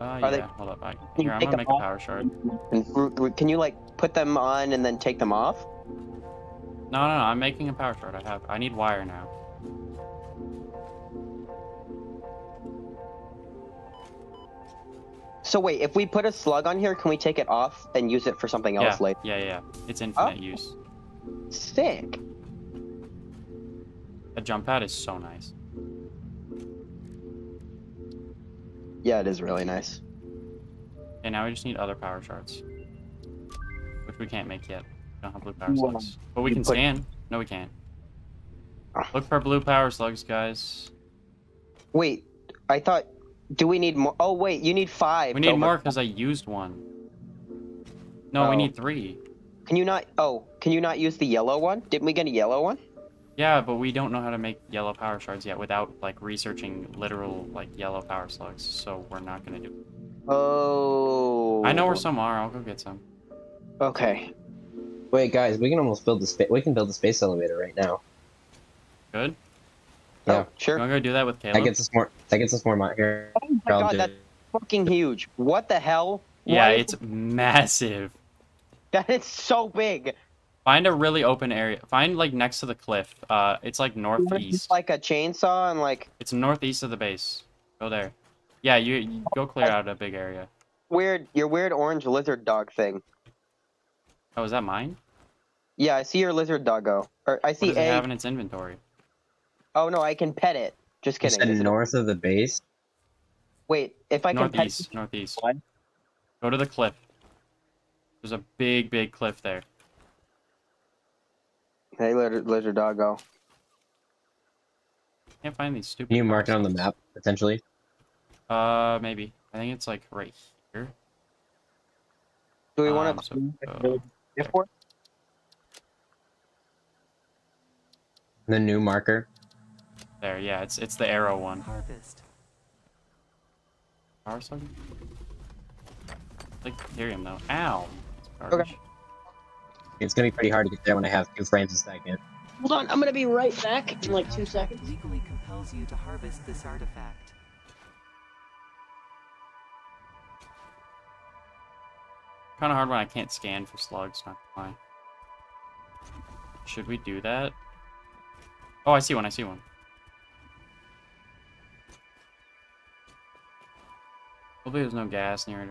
Uh, Are yeah. they- Hold up. I, here, I'm gonna make a power shard. And r- r- can you like put them on and then take them off? No, no, no. I'm making a power shard. I have. I need wire now. So wait, if we put a slug on here, can we take it off and use it for something Yeah, else later? yeah, yeah. It's oh. infinite Oh. use. Sick. The jump pad is so nice. Yeah, it is really nice. And now we just need other power shards. Which we can't make yet. We don't have blue power Yeah. slugs. But we You can put- scan. No, we can't. Look for blue power slugs, guys. Wait, I thought. Do we need more? Oh wait, you need five. We need over- more because I used one. No, we Oh. need three. Can you not? Oh, can you not use the yellow one? Didn't we get a yellow one? Yeah, but we don't know how to make yellow power shards yet without like researching literal like yellow power slugs. So we're not gonna do. It. Oh. I know where some are. I'll go get some. Okay. Wait, guys, we can almost build the space. We can build the space elevator right now. Good. Yeah. Oh, You sure. wanna do that with That Caleb? gets us more. That gets us more money here. Oh my I'll god, do that's fucking huge. What the hell? Yeah, Why is- it's massive. that is so big. Find a really open area. Find like next to the cliff. Uh, it's like northeast. Like a chainsaw and like It's northeast of the base. Go there. Yeah, you, you go clear out a big area. weird, your weird orange lizard dog thing. Oh, is that mine? Yeah, I see your lizard doggo. Or I What see does it a. have in its inventory? Oh no, I can pet it. Just You kidding. said north of the base. Wait, if I can pet. Northeast. Northeast. What? Go to the cliff. There's a big, big cliff there. Hey, lizard, lizard doggo. Can't find these stupid. Can you mark it on the map potentially? Uh, maybe. I think it's like right here. Do we Um, want so, to? uh, The new marker. There, yeah, it's it's the arrow one. Harvest. Power slug? Like Ethereum though. Ow. It's garbage. It's gonna be pretty hard to get there when I have two frames a second. Hold on, I'm gonna be right back in like two seconds. Legally compels you to harvest this artifact. Kind of hard when I can't scan for slugs. Not gonna lie. Should we do that? Oh, I see one. I see one. Hopefully, there's no gas near it.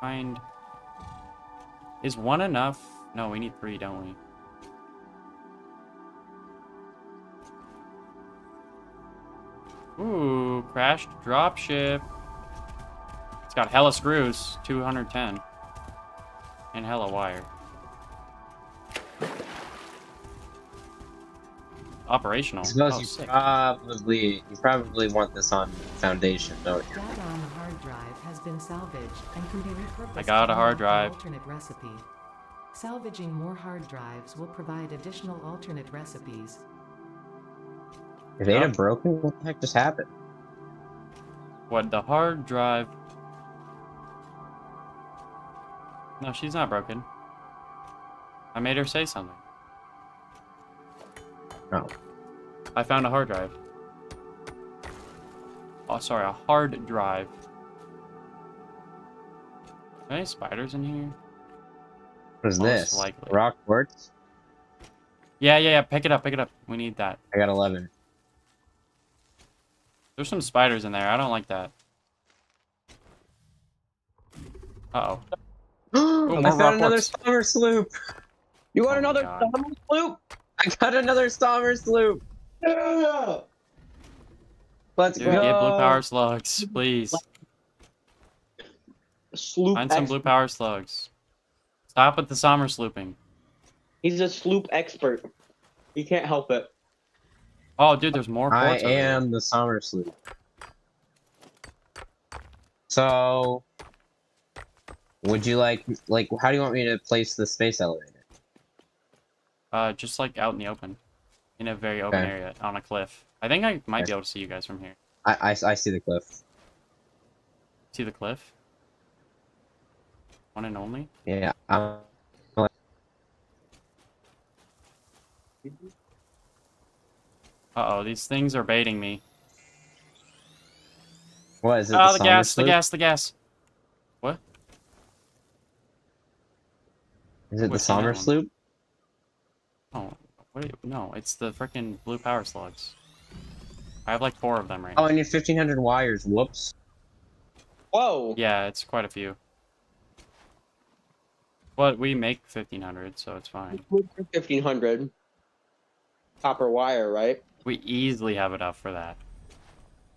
Find. Is one enough? No, we need three, don't we? Ooh, crashed dropship. It's got hella screws, 210. And hella wire. Operational. I suppose Oh, you sick. probably you probably want this on foundation, don't you? Data on the hard drive has been salvaged and can be repurposed. I got a hard drive. Alternate recipe. Salvaging more hard drives will provide additional alternate recipes. If Ada Yep. broken, what the heck just happened? What, the hard drive? No, she's not broken. I made her say something. No. I found a hard drive. Oh, sorry, a hard drive. Are there any spiders in here? What is Most this? likely. Rock quartz? Yeah, yeah, yeah. Pick it up, pick it up. We need that. I got 11. There's some spiders in there. I don't like that. Uh oh. Oh, oh, I more found another rockworks. Somersloop. You want Oh another God. summer sloop? I got another Somersloop. Yeah. Let's Dude, go. get blue power slugs, please. Sloop. Find some blue power slugs. Stop with the Somerslooping. He's a sloop expert. He can't help it. Oh, dude, there's more I ports there. am the Somersloop. So, would you like, like, how do you want me to place the space elevator? Uh, just like out in the open, in a very open Okay. area on a cliff. I think I might Okay. be able to see you guys from here. I, I, I see the cliff. See the cliff? One and only. Yeah. Um, Uh oh, these things are baiting me. what is it? Oh, the summer gas, the gas, the gas. Is it the Which sloop? Oh, what? Are you, no, it's the freaking blue power slugs. I have like four of them right Oh, now. I need 1500 wires. Whoops. Whoa. Yeah, it's quite a few. But we make 1500, so it's fine. Fifteen hundred. Copper wire, right? We easily have enough for that.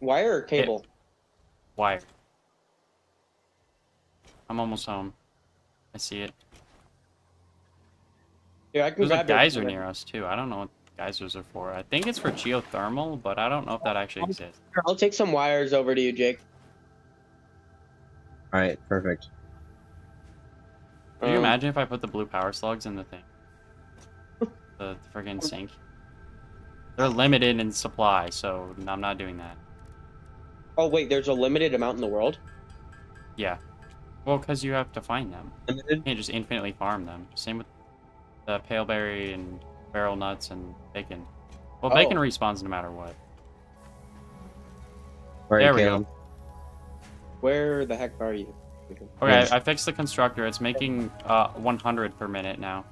Wire or cable? Wire. I'm almost home. I see it. Yeah, I can There's a grab your geyser near us too. I don't know what geysers are for. I think it's for geothermal, but I don't know if that actually exists. I'll take some wires over to you, Jake. Alright, perfect. Can you Um, imagine if I put the blue power slugs in the thing? the friggin' sink. They're limited in supply, so I'm not doing that. Oh wait, there's a limited amount in the world. Yeah. Well, because you have to find them. Limited? You can't just infinitely farm them. Same with the paleberry and beryl nuts and bacon. Well, bacon Oh. respawns no matter what. Where There we go. Where the heck are you? Okay, I, I fixed the constructor. It's making uh 100 per minute now.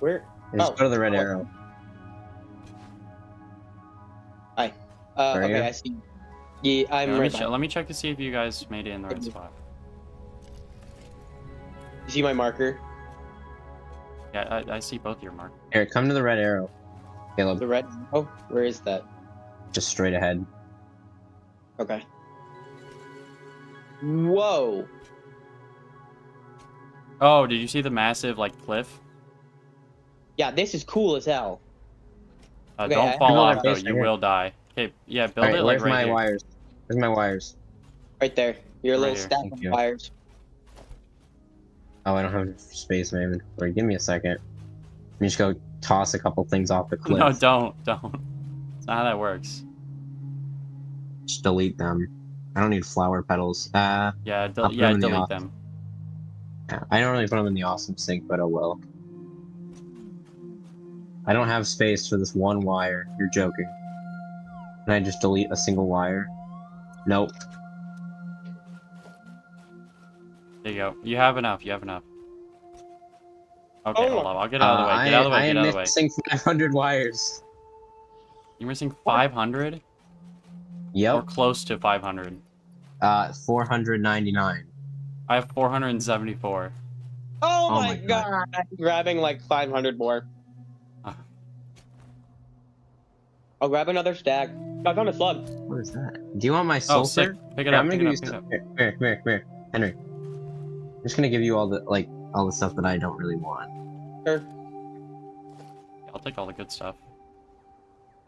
Where? Just Oh. go to the red Oh. arrow. Uh, okay, you? I see. Yeah, I'm Here, let, me right. che- behind. let me check to see if you guys made it in the right spot. You see my marker? Yeah, I, I see both your mark. Here, come to the red arrow. Caleb, The red. Oh, where is that? just straight ahead. Okay. Whoa. Oh, did you see the massive like cliff? Yeah, this is cool as hell. Uh, Okay, don't fall off our though. You right will die. Okay, yeah, build Alright, it like where's right my here. wires? Where's my wires? Right there. Your Right little here. stack Thank of you. wires. Oh, I don't have space in my inventory. Give me a second. Let me just go toss a couple things off the cliff. No, don't, don't. It's not how that works. Just delete them. I don't need flower petals. Uh, Yeah, del- yeah, in the delete them. yeah, I don't really put them in the awesome sink, but I will. I don't have space for this one wire. You're joking. Can I just delete a single wire? Nope. There you go. You have enough. You have enough. Okay, Oh. hold on. I'll get out of the way. Uh, Get out of the way. I Get am out of the way. I'm missing 500 wires. You're missing 500 Yep. or Yep. close to 500. Uh, 499. I have 474. Oh, Oh my my god. God. I'm grabbing like 500 more. Ah. I'll grab another stack. I found a slug. What is that? Do you want my Oh, sulfur? sick. Pick it Here, up. I'm Pick gonna it give you Pick it stuff. up. Here, here, here, here, Henry. I'm just gonna give you all the like all the stuff that I don't really want. Sure. I'll take all the good stuff.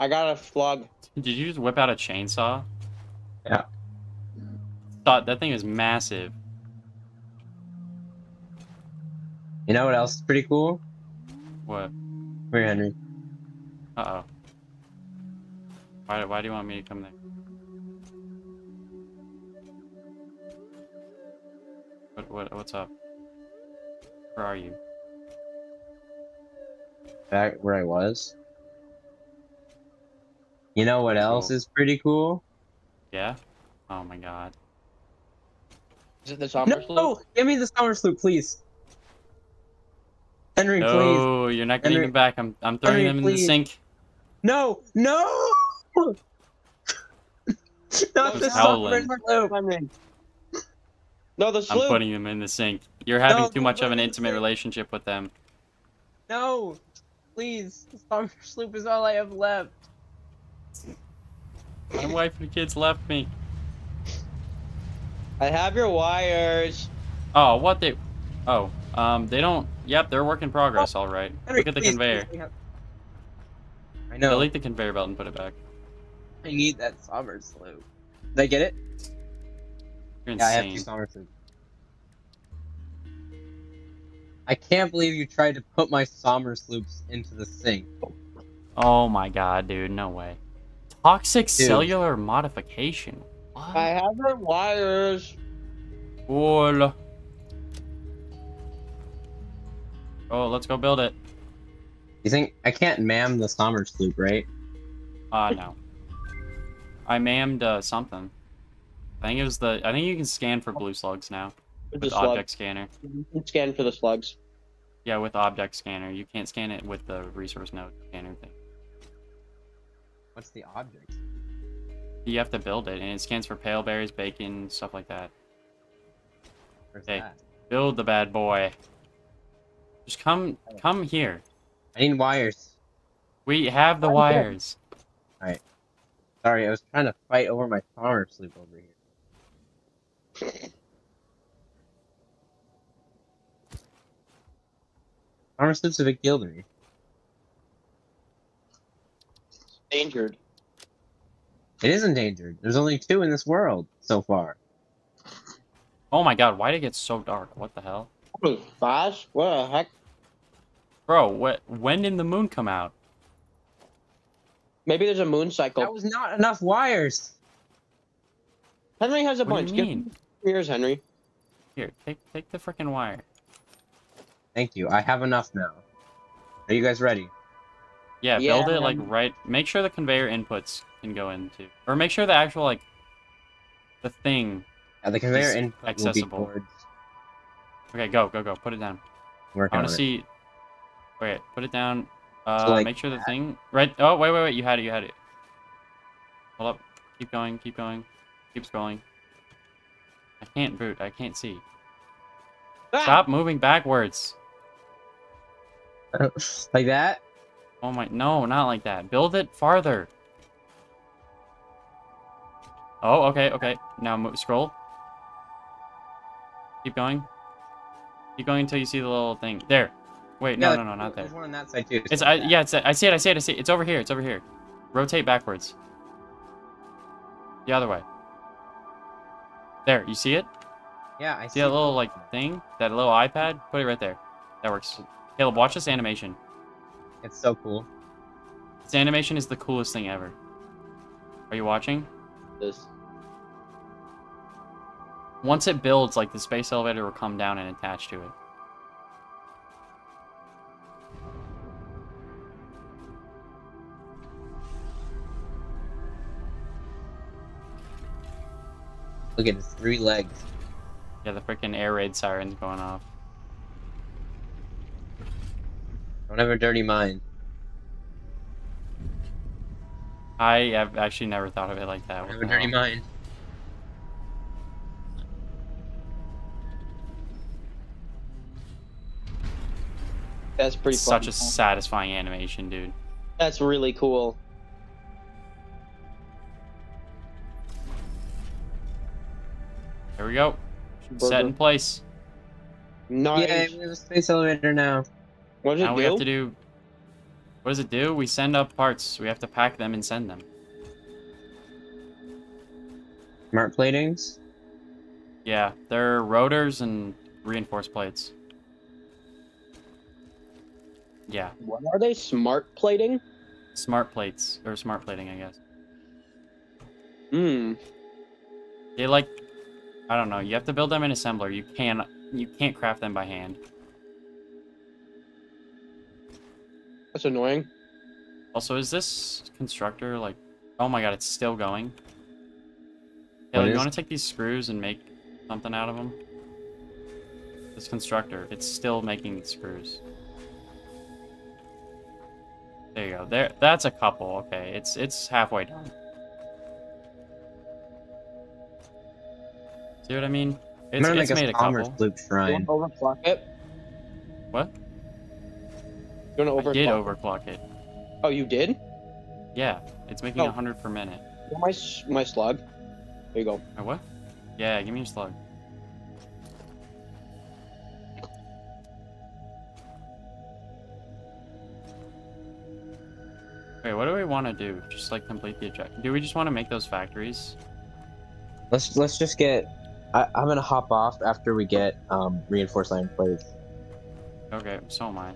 I got a slug. Did you just whip out a chainsaw? Yeah. Thought that thing is massive. You know what else is pretty cool? What? Come here, Henry. Uh oh. Why, why do you want me to come there? What, what, what's up? Where are you? Back where I was. You know what else Cool. is pretty cool? Yeah? Oh my god. Is it the summer No, sloop? give me the Somersloop, please. Henry, please. No, you're not getting Henry- them back. I'm I'm throwing Henry, them in the sink. No, no! Not the howling. sovereign sloop. Henry. No, the I'm putting them in the sink. You're having No, too much of an intimate relationship with them. No, please. The sovereign sloop is all I have left. My wife and kids left me. I have your wires. Oh, what they? Oh, um, they don't. Yep, they're work in progress. All right. Henry, Look at the please, conveyor. please, I know. Delete the conveyor belt and put it back. I need that sovereign sloop. Did I get it? You're Yeah, I have two insane. sovereign. I can't believe you tried to put my sovereign sloops into the sink. oh my god, dude, no way. Toxic Dude. cellular modification. What? I have your wires. Cool. Oh, let's go build it. You think I can't MAM the sovereign sloop, right? Uh, no. I mammed uh, something. I think it was the. I think you can scan for blue slugs now With with the slug. object scanner. You can Scan for the slugs. Yeah, with object scanner. You can't scan it with the resource node scanner thing. What's the object? You have to build it, and it scans for pale berries, bacon, stuff like that. Where's Hey. that? Build the bad boy. Just come, come here. I need wires. We have the Okay. wires. Alright. Sorry, I was trying to fight over my farmer sleep over here. Sovereign sloop's a big deal. Endangered. It is endangered. There's only two in this world so far. Oh my god, why did it get so dark? What the hell? Boss? What the heck? Bro, what? When did the moon come out? Maybe there's a moon cycle. That was not enough wires. Henry has a What bunch. do you mean? him yours, Henry. Here, take take the freaking wire. Thank you. I have enough now. Are you guys ready? Yeah, Yeah, build it like right. Make sure the conveyor inputs can go into, or make sure the actual like the thing. Uh, the conveyor It's input accessible. will be towards Okay, go go go. Put it down. I working on want to see. Wait, put it down. Uh, like make sure the that. thing right. Oh wait wait wait. You had it. You had it. Hold up. Keep going. Keep going. Keep scrolling. I can't boot. I can't see. Ah! Stop moving backwards. like that? Oh my, no, not like that. Build it farther. Oh, okay, okay. Now move, scroll. Keep going. Keep going until you see the little thing. There. Wait, no, Yeah, no, no, not there. There's one on that side too. It's, I, yeah, it's, I see it, I see it, I see it. It's over here, it's over here. Rotate backwards. The other way. There, you see it? Yeah, I See that little, like, thing? That little iPad? Put it right there. That works. Caleb, watch this animation. It's so cool. This animation is the coolest thing ever. Are you watching? This. Once it builds, like the space elevator will come down and attach to it. Look at his three legs. Yeah, the freaking air raid siren's going off. Don't have a dirty mind. I have actually never thought of it like that. Don't have a dirty hell? mind. That's pretty Such fun. a satisfying animation, dude. That's really cool. Here we go. Set in place. Nice. Yeah, we have a space elevator now. What does it Now do? we have to do. What does it do? We send up parts. We have to pack them and send them. Smart platings. Yeah, they're rotors and reinforced plates. Yeah, What are they? Smart plating? smart plates or smart plating, I guess. Hmm. They like, I don't know. You have to build them in assembler. You can you can't craft them by hand. That's annoying. Also, is this constructor like? Oh my god, it's still going. What Taylor, you want to take these screws and make something out of them? This constructor, it's still making screws. There you go. There, that's a couple. Okay, it's it's halfway done. See what I mean? I'm It's, gonna it's make made a a Commerce couple. Loop You shrine. want to overclock it? What? You want to I did overclock? overclock it. Oh, you did? Yeah, it's making oh. a Oh. 100 per minute. My my slug. There you go. My what? Yeah, give me your slug. Wait, what do we want to do? Just like complete the objective? Do we just want to make those factories? Let's let's just get. I, I'm gonna hop off after we get um, reinforced iron plates. Okay, so am I.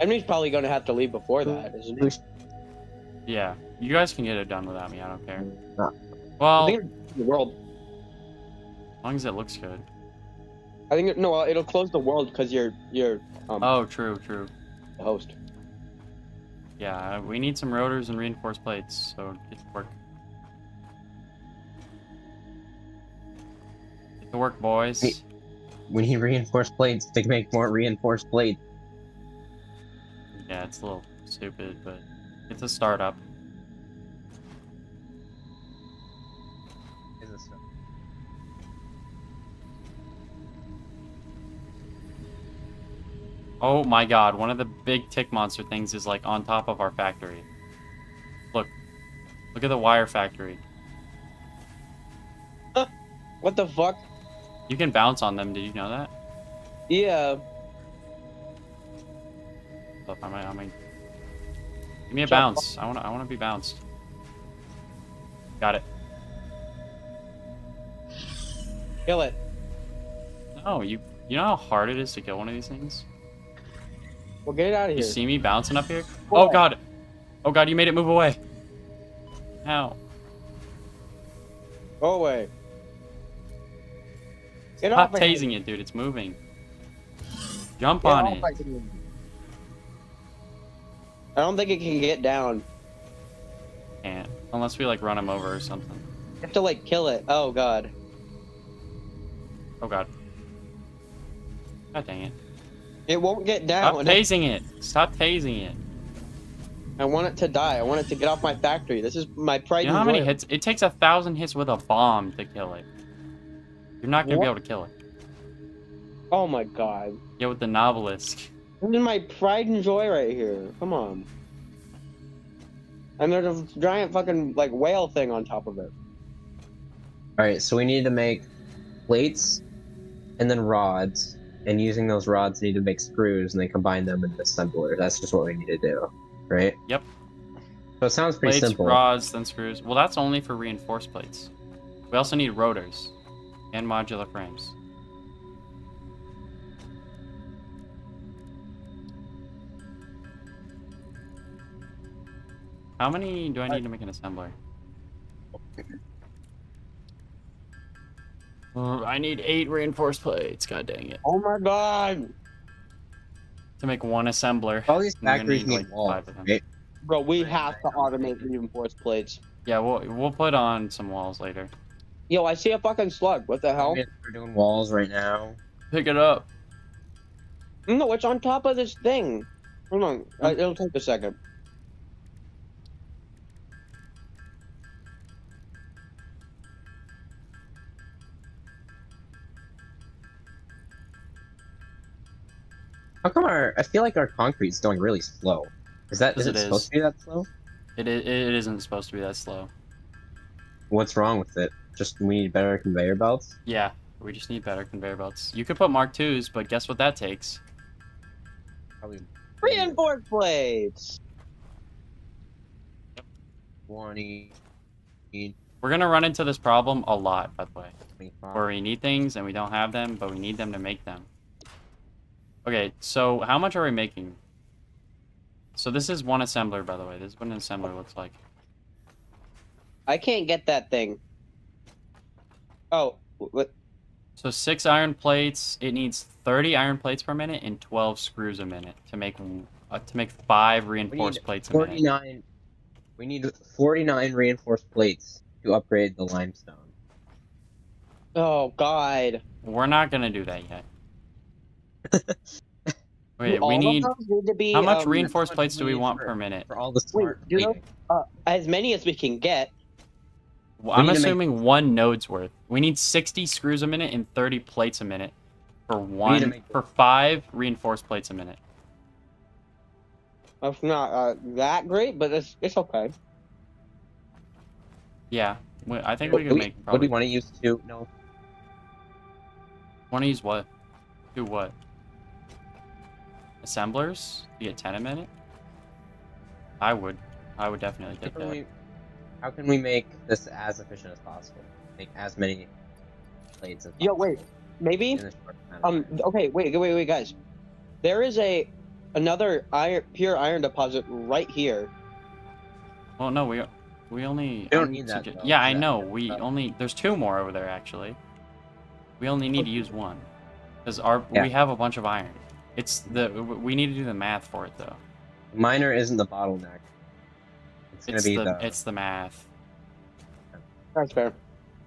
Enemy's probably going to have to leave before that, isn't he? Yeah, you guys can get it done without me. I don't care. No. I Well, think the world. as long as it looks good. I think it- no, uh, it'll close the world because you're you're um, Oh, true, true. the host. Yeah, uh, we need some rotors and reinforced plates, so get to work. Get to work, boys. Hey. We need reinforced plates to make more reinforced plates. Yeah, it's a little stupid, but it's a startup. Oh my god, one of the big tick monster things is like on top of our factory. Look. Look at the wire factory. What the fuck? You can bounce on them, did you know that? Yeah. Look, I might, I might... Give me a Jump bounce. I wanna I wanna be bounced. Got it. Kill it. No, you you know how hard it is to kill one of these things? Well, get it out of here. You see me bouncing up here? Oh god. Oh god, you made it move away. How? Go away. Get Stop tasing it, dude. It's moving. Jump Get on it. I don't think it can get down. Can't. Unless we like run him over or something. You have to like kill it. Oh god. Oh god. God dang it. It won't get down. Stop tasing it. Stop tasing it. I want it to die. I want it to get off my factory. This is my pride You know how many hits? It takes a thousand hits with a bomb to kill it. You're not gonna be able to kill it. Oh my god. Yeah, with the Nobelisk. This is my pride and joy right here. Come on. And there's a giant fucking like whale thing on top of it. All right, so we need to make plates, and then rods, and using those rods, we need to make screws, and then combine them into assemblers. That's just what we need to do, right? Yep. So it sounds pretty simple. Plates, simple. rods, then screws. Well, that's only for reinforced plates. We also need rotors and modular frames. How many do I need to make an assembler? Uh, I need eight reinforced plates. God dang it! Oh my god. To make one assembler. All these factories need, need, like, walls, five of them. right? Bro, we have to automate reinforced plates. Yeah, we'll we'll put on some walls later. Yo, I see a fucking slug. What the hell? We're doing walls right now. Pick it up. No, it's on top of this thing. Hold on. Uh, it'll take a second. How come our? I feel like our concrete's going really slow. Is that is it, it supposed is. to be that slow? It, it it isn't supposed to be that slow. What's wrong with it? Just we need better conveyor belts. Yeah, we just need better conveyor belts. You could put Mark twos, but guess what that takes? Probably Reinforced plates. twenty. We're gonna run into this problem a lot, by the way. 25. Where we need things and we don't have them, but we need them to make them. Okay, so how much are we making? So this is one assembler, by the way. This is what an assembler looks like. I can't get that thing. Oh, what? So six iron plates. It needs 30 iron plates per minute and 12 screws a minute to make uh, to make five reinforced plates a minute. Forty-nine. We need forty-nine reinforced plates to upgrade the limestone. Oh God. We're not gonna do that yet. Wait, all we need. need to be. How much um, reinforced plates do we we want for- per minute? For all the smart do those- plating. uh, as many as we can get. Well, I'm to make- assuming one node's worth. We need 60 screws a minute and 30 plates a minute for one for five reinforced plates a minute. That's not uh, that great, but it's it's okay. Yeah, we- I think What we could we, make what do probably. you want to use to? No. Want to use what? Do what? Assemblers? You get 10 a minute? I would. I would definitely can, that. We, how can we make this as efficient as possible? Make as many plates as Yo, wait, maybe. in a short amount of Um. Okay. Wait. Wait. Wait, guys. There is a another iron pure iron deposit right here. Well, no, we we only. don't I'm need that, though, Yeah, I for that know. We stuff. only. There's two more over there actually. We only need to use one, because our Yeah. we have a bunch of iron. It's the we need to do the math for it though. Miner isn't the bottleneck. It's It's the, the. it's the math. That's fair.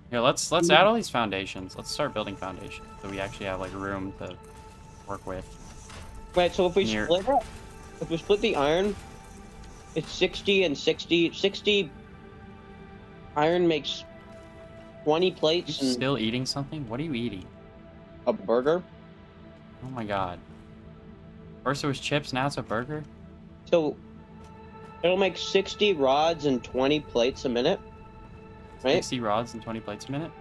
Here, let's let's add mm. all these foundations. Let's start building foundations so we actually have like room to work with. Wait. So if we Near- split it, if we split the iron, it's sixty and 60. 60 iron makes twenty You plates and still eating something? What are you eating? a burger. Oh my god. First it was chips, now it's a burger? So it'll make sixty rods and twenty plates a minute. Right. 60 rods and 20 plates a minute?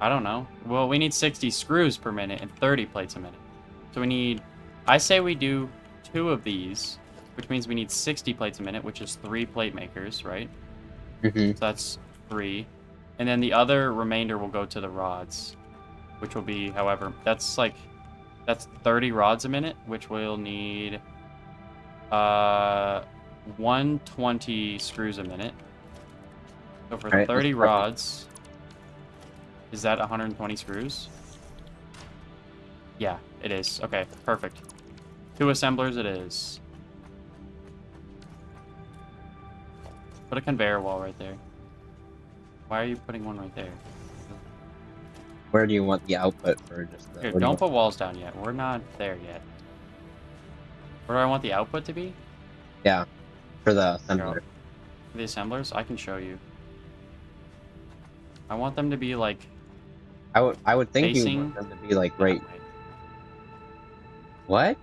I don't know. Well, we need 60 screws per minute and 30 plates a minute. So we need, I say we do two of these, which means we need 60 plates a minute, which is three plate makers, right? Mm -hmm. So that's three. And then the other remainder will go to the rods, which will be, however, that's like, that's 30 rods a minute, which we'll need uh, 120 screws a minute. So for Alright, 30 rods, is that 120 screws? Yeah, it is. Okay, perfect. Two assemblers it is. Put a conveyor wall right there. Why are you putting one right there? Where do you want the output for just the? Here, where do you don't put walls down yet. We're not there yet. Where do I want the output to be? For the assembler. The assemblers? I can show you. I want them to be like I would I would think you want them to be like right. that way. What?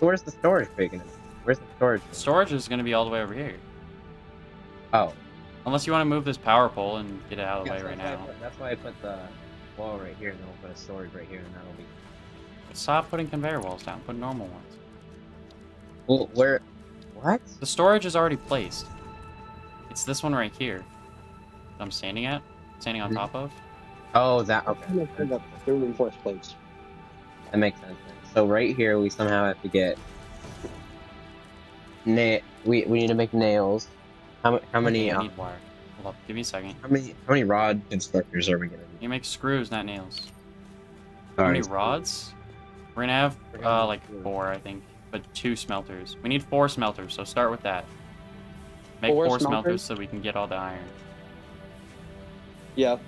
Where's the storage big? Where's the storage? Storage is going to be all the way over here. Oh, Unless you want to move this power pole and get it out of the yes, way right that's why I now. put- that's why I put the wall right here, and then we'll put a storage right here, and that'll be. Stop putting conveyor walls down. Put normal ones. Well, where? What? The storage is already placed. It's this one right here. that I'm standing at, standing on Mhm. top of. Oh, that. Okay. The reinforced plates. That makes sense. So right here, we somehow have to get. Na- we we need to make nails. How how many Okay, I um, need wire. Hold up. Give me a second. how many how many rod constructors are we gonna need? You make screws, not nails. How many rods? We're gonna have uh like four. four, I think, but two smelters. We need four smelters, so start with that. Make Four four, smelters smelters? so we can get all the iron. Yeah.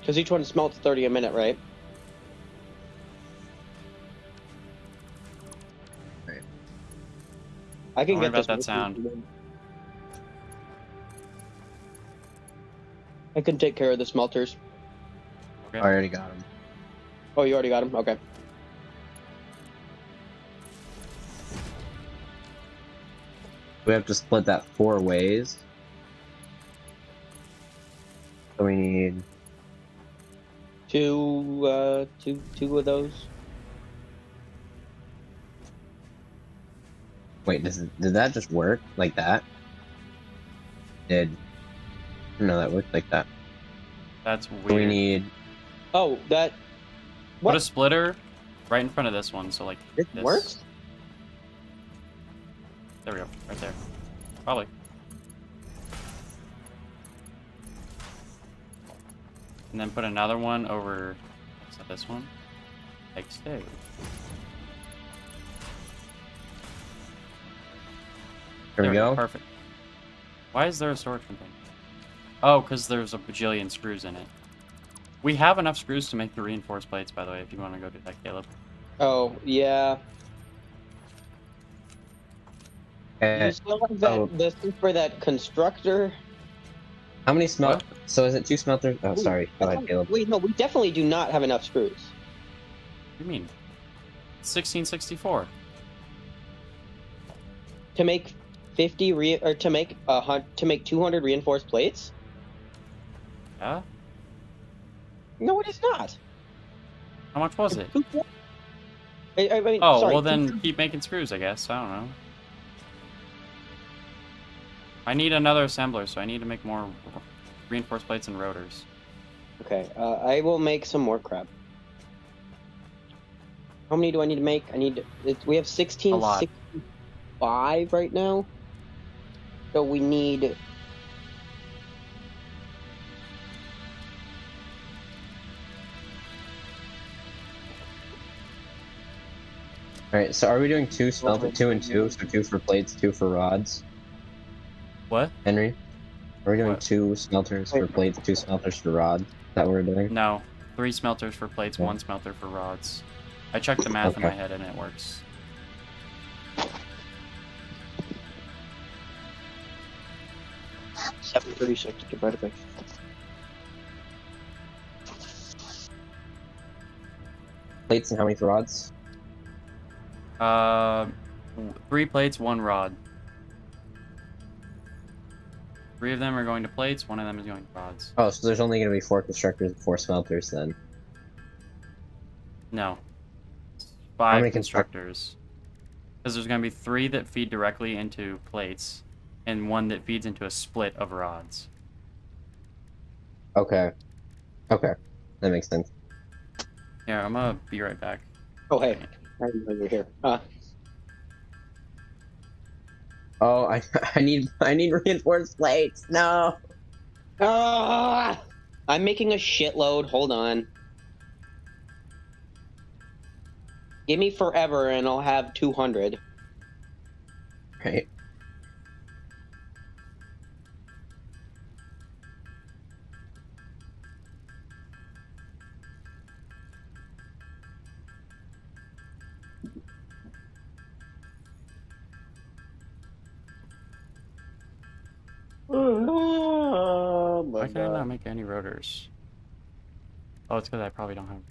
Because each one smelts thirty a minute, right? Right. I can Don't worry get about this that sound. I can take care of the smelters. Okay. I already got them. Oh, you already got them. Okay. We have to split that four ways. So we need Two, uh, two, two of those. Wait, does it, did that just work like that? Did no, that worked like that. That's So we need Oh, that. Put What? a splitter right in front of this one, so like It this. works. There we go, right there. Probably. And then put another one over. Is that this one? Like so. there we There go. Perfect. Why is there a storage container? Oh, because there's a bajillion screws in it. We have enough screws to make the reinforced plates, by the way, if you want to go do that, Caleb. Oh yeah. Okay. still have that oh. the for that constructor? How many smelt? What? So is it two smelters? Oh, Ooh, sorry. Go ahead, Caleb. Wait, no, we definitely do not have enough screws. What do you mean? 1664. to make 50 re or to make a hun- to make 200 reinforced plates? Yeah? No, it is not. How much was it? I, I mean, Oh, sorry, well then keep making screws, I guess. I don't know. I need another assembler, so I need to make more reinforced plates and rotors. Okay, uh, I will make some more crap. How many do I need to make? I need. It, we have 16, A lot. 65 right now. So we need. All right. So are we doing two smelter, two and two? So two for plates, two for rods. What? Henry, are we doing What? two smelters for plates, two smelters for rods? Is that what we're doing? No. Three smelters for plates, Yeah. one smelter for rods. I checked the math in my head and it works. Seven thirty-six divided by. Plates and how many for rods? Uh, three plates, one rod. Three of them are going to plates, one of them is going to rods. Oh, so there's only going to be four constructors and four smelters then. No. Five many constructors. Because there's going to be three that feed directly into plates, and one that feeds into a split of rods. Okay. Okay. That makes sense. Yeah, I'm gonna be right back. Oh hey, I didn't know you were here. Uh, Oh, I I need I need reinforced plates. No. ah, I'm making a shitload. Hold on. Give me forever, and I'll have 200. Right. Oh Why can I not make any rotors? Oh, it's because I probably don't have.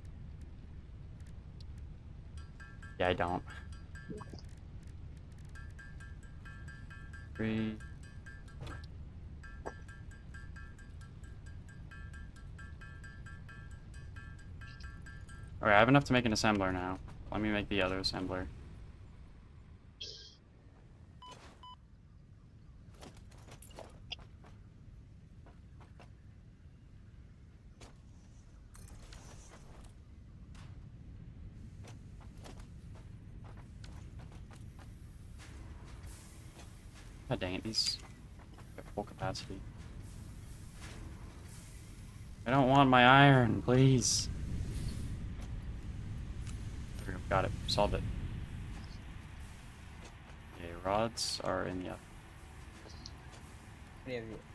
Yeah, I don't. Three. Alright, I have enough to make an assembler now. Let me make the other assembler. God dang it, these at full capacity. I don't want my iron, please. There we go, got it, solved it. Okay, rods are in the up.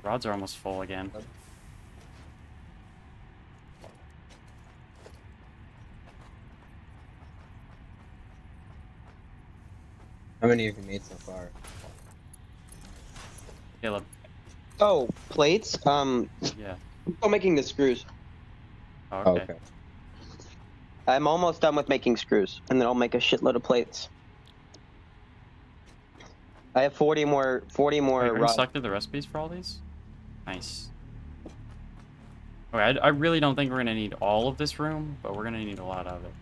rods are almost full again. How many have you made so far? Caleb, Oh, plates. Um, yeah. I'm making the screws. Oh, okay. okay. I'm almost done with making screws, and then I'll make a shitload of plates. I have 40 more, 40 more. Wait, are you rods. selected the recipes for all these? Nice. Okay, I, I really don't think we're gonna need all of this room, but we're gonna need a lot of it.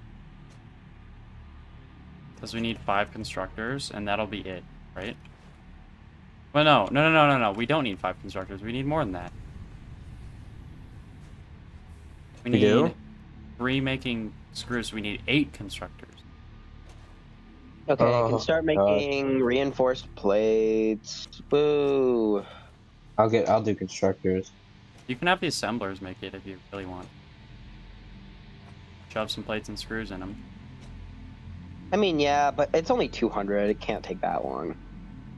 Because we need five constructors, and that'll be it, right? Well, no, no, no, no, no, no. We don't need five constructors. We need more than that. We We need do? three making screws. We need eight constructors. Okay, I Oh, can start gosh. making reinforced plates. Boo. I'll get I'll do constructors. You can have the assemblers make it if you really want. Shove some plates and screws in them. I mean, yeah, but it's only 200. It can't take that long.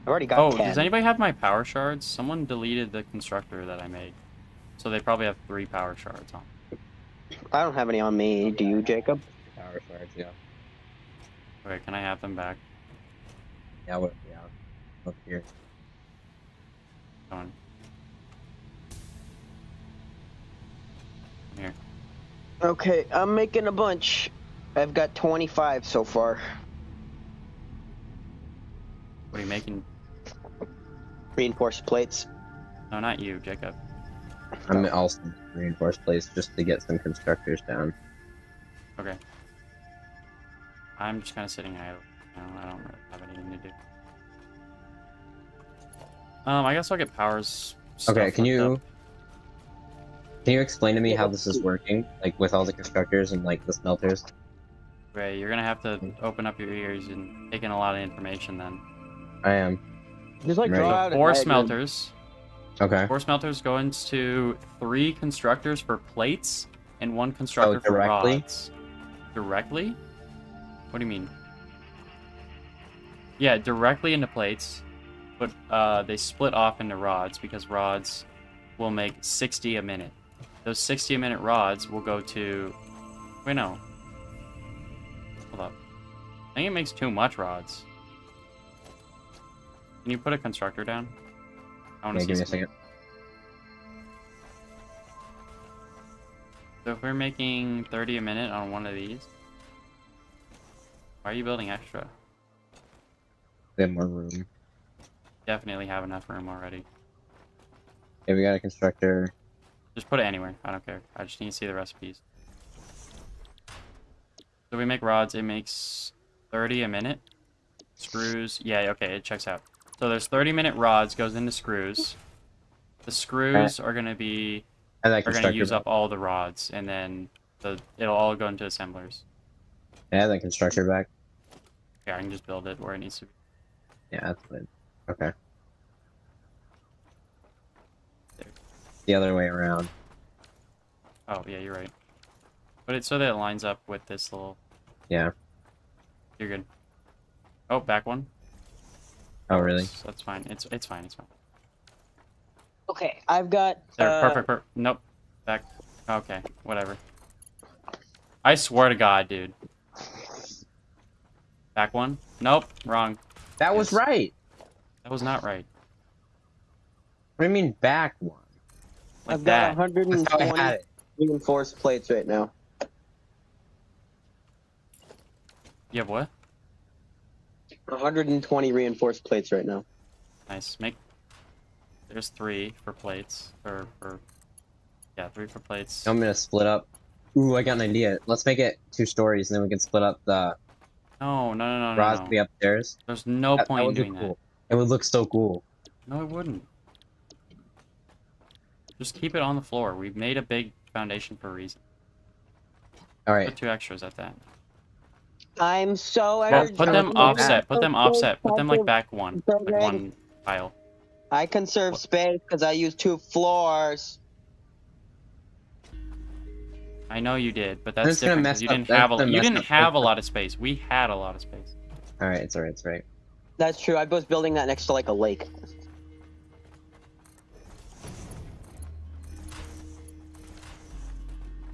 I've already got Oh, 10. does anybody have my power shards? Someone deleted the constructor that I made. So they probably have three power shards on. I don't have any on me. Do you, Jacob? Power shards, yeah. Okay, can I have them back? Yeah, what, yeah. Look here. Come on. Here. Okay, I'm making a bunch. I've got 25 so far. What are you making? Reinforced plates. No, not you, Jacob. I'm also reinforced place just to get some constructors down. Okay. I'm just kind of sitting idle. I don't really have anything to do. Um, I guess I'll get powers. Okay, can you up. can you explain to me how this is working, like with all the constructors and like the smelters? Ray, you're gonna have to open up your ears and take in a lot of information then. I am. Just like Right. draw So out four smelters. Okay. Four smelters go into three constructors for plates and one constructor for Oh, directly? rods. Directly? What do you mean? Yeah, directly into plates, but uh, they split off into rods because rods will make 60 a minute. Those 60 a minute rods will go to. Wait, no. Hold up. I think it makes too much rods. Can you put a constructor down? I want Yeah, to give see me a second. So if we're making 30 a minute on one of these, why are you building extra? Have more room. Definitely have enough room already. Okay, we got a constructor. Just put it anywhere. I don't care. I just need to see the recipes. So we make rods. It makes 30 a minute. Screws. Yeah, okay, it checks out. So there's 30 minute rods goes into screws. The screws are going to be And are gonna use up all the rods and then the it'll all go into assemblers. Yeah, that constructor back. Yeah, I can just build it where it needs to be. Yeah, that's good. Okay. The other way around. Oh, yeah, you're right. But it's so that it lines up with this little. Yeah. You're good. Oh, back one. Oh, really? That's, that's fine. It's it's fine. It's fine. Okay, I've got. There, uh, perfect, perfect. Nope. Back. Okay, whatever. I swear to God, dude. Back one. Nope, wrong. That was right. That was not right. What do you mean back one? Like I've that. got That's how I 120 reinforced plates right now. You have what? 120 reinforced plates right now. Nice. Make. There's three for plates. For for. Yeah, three for plates. I'm gonna split up. Ooh, I got an idea. Let's make it two stories, and then we can split up the No, no, no, no, rods no. no. be upstairs. There's no That- that point would in doing cool. It would look so cool. No, it wouldn't. Just keep it on the floor. We've made a big foundation for a reason. All right. Put two extras at that. I'm so Well, put them offset. Put them offset. Put them like back one. Like one pile. I conserve space because I use two floors. I know you did, but That's that's different mess you up- didn't that's have a you didn't up have a lot of space. We had a lot of space. All right. It's all right. It's all right. That's true. I was building that next to like a lake.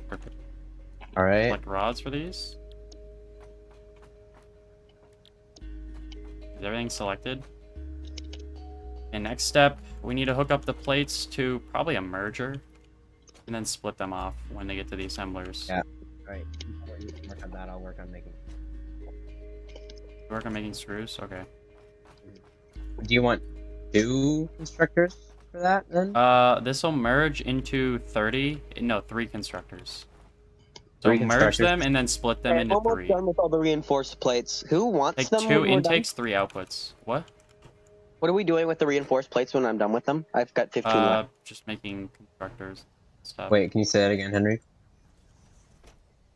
Perfect. All right. Like rods for these. Is everything selected? And next step, we need to hook up the plates to probably a merger, and then split them off when they get to the assemblers. Yeah. Right. Work on that. I'll work on making. Work on making screws. Okay. Do you want two constructors for that then? Uh, this will merge into 30. No, three constructors. So Three merge them and then split them Okay, into I'm almost three. done with all the reinforced plates. Who wants Take them? two when we're done? intakes, three outputs. What? What are we doing with the reinforced plates when I'm done with them? I've got 15 Uh, left. just making constructors stuff. Wait. Can you say that again, Henry?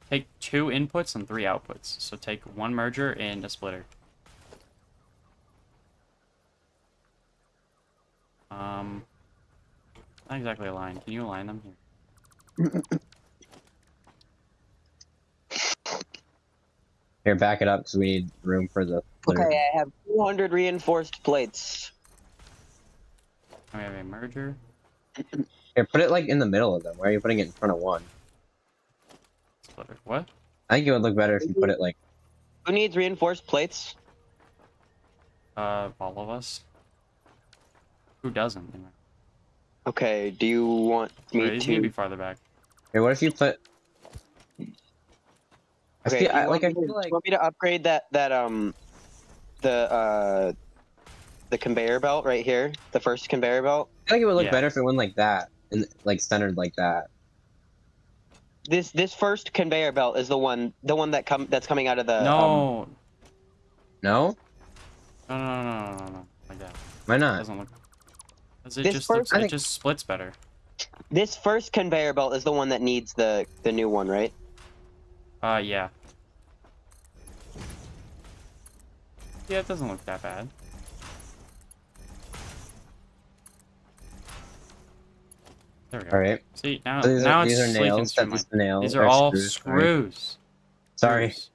Take two inputs and three outputs. So take one merger and a splitter. Um, not exactly aligned. Can you align them here? Here, back it up because we need room for the. Okay, I have 200 reinforced plates. And we have a merger. Here, put it like in the middle of them. Why are you putting it in front of one? Splitter. What? I think it would look better if you put it like Who needs reinforced plates? Uh, all of us. Who doesn't? Okay. Do you want Wait, me he's gonna be farther back. Okay, what if you put? I Okay. feel, do you I, want like I me to- feel like you want me to upgrade that that um the uh the conveyor belt right here, the first conveyor belt? I feel like it would look Yeah. better if it went like that and like centered like that. This this first conveyor belt is the one the one that come that's coming out of the um, no. No, no, no, no, no, no, no, like that. why It not? doesn't look. 'cause it This just first- looks. I It think- just splits better. this first conveyor belt is the one that needs the the new one, right? Uh, yeah. Yeah, it doesn't look that bad. There we go. All right. See now, So these now are, it's these are nails. That's streamlined. nails. These are or all screws, sorry. screws. Sorry. Screws.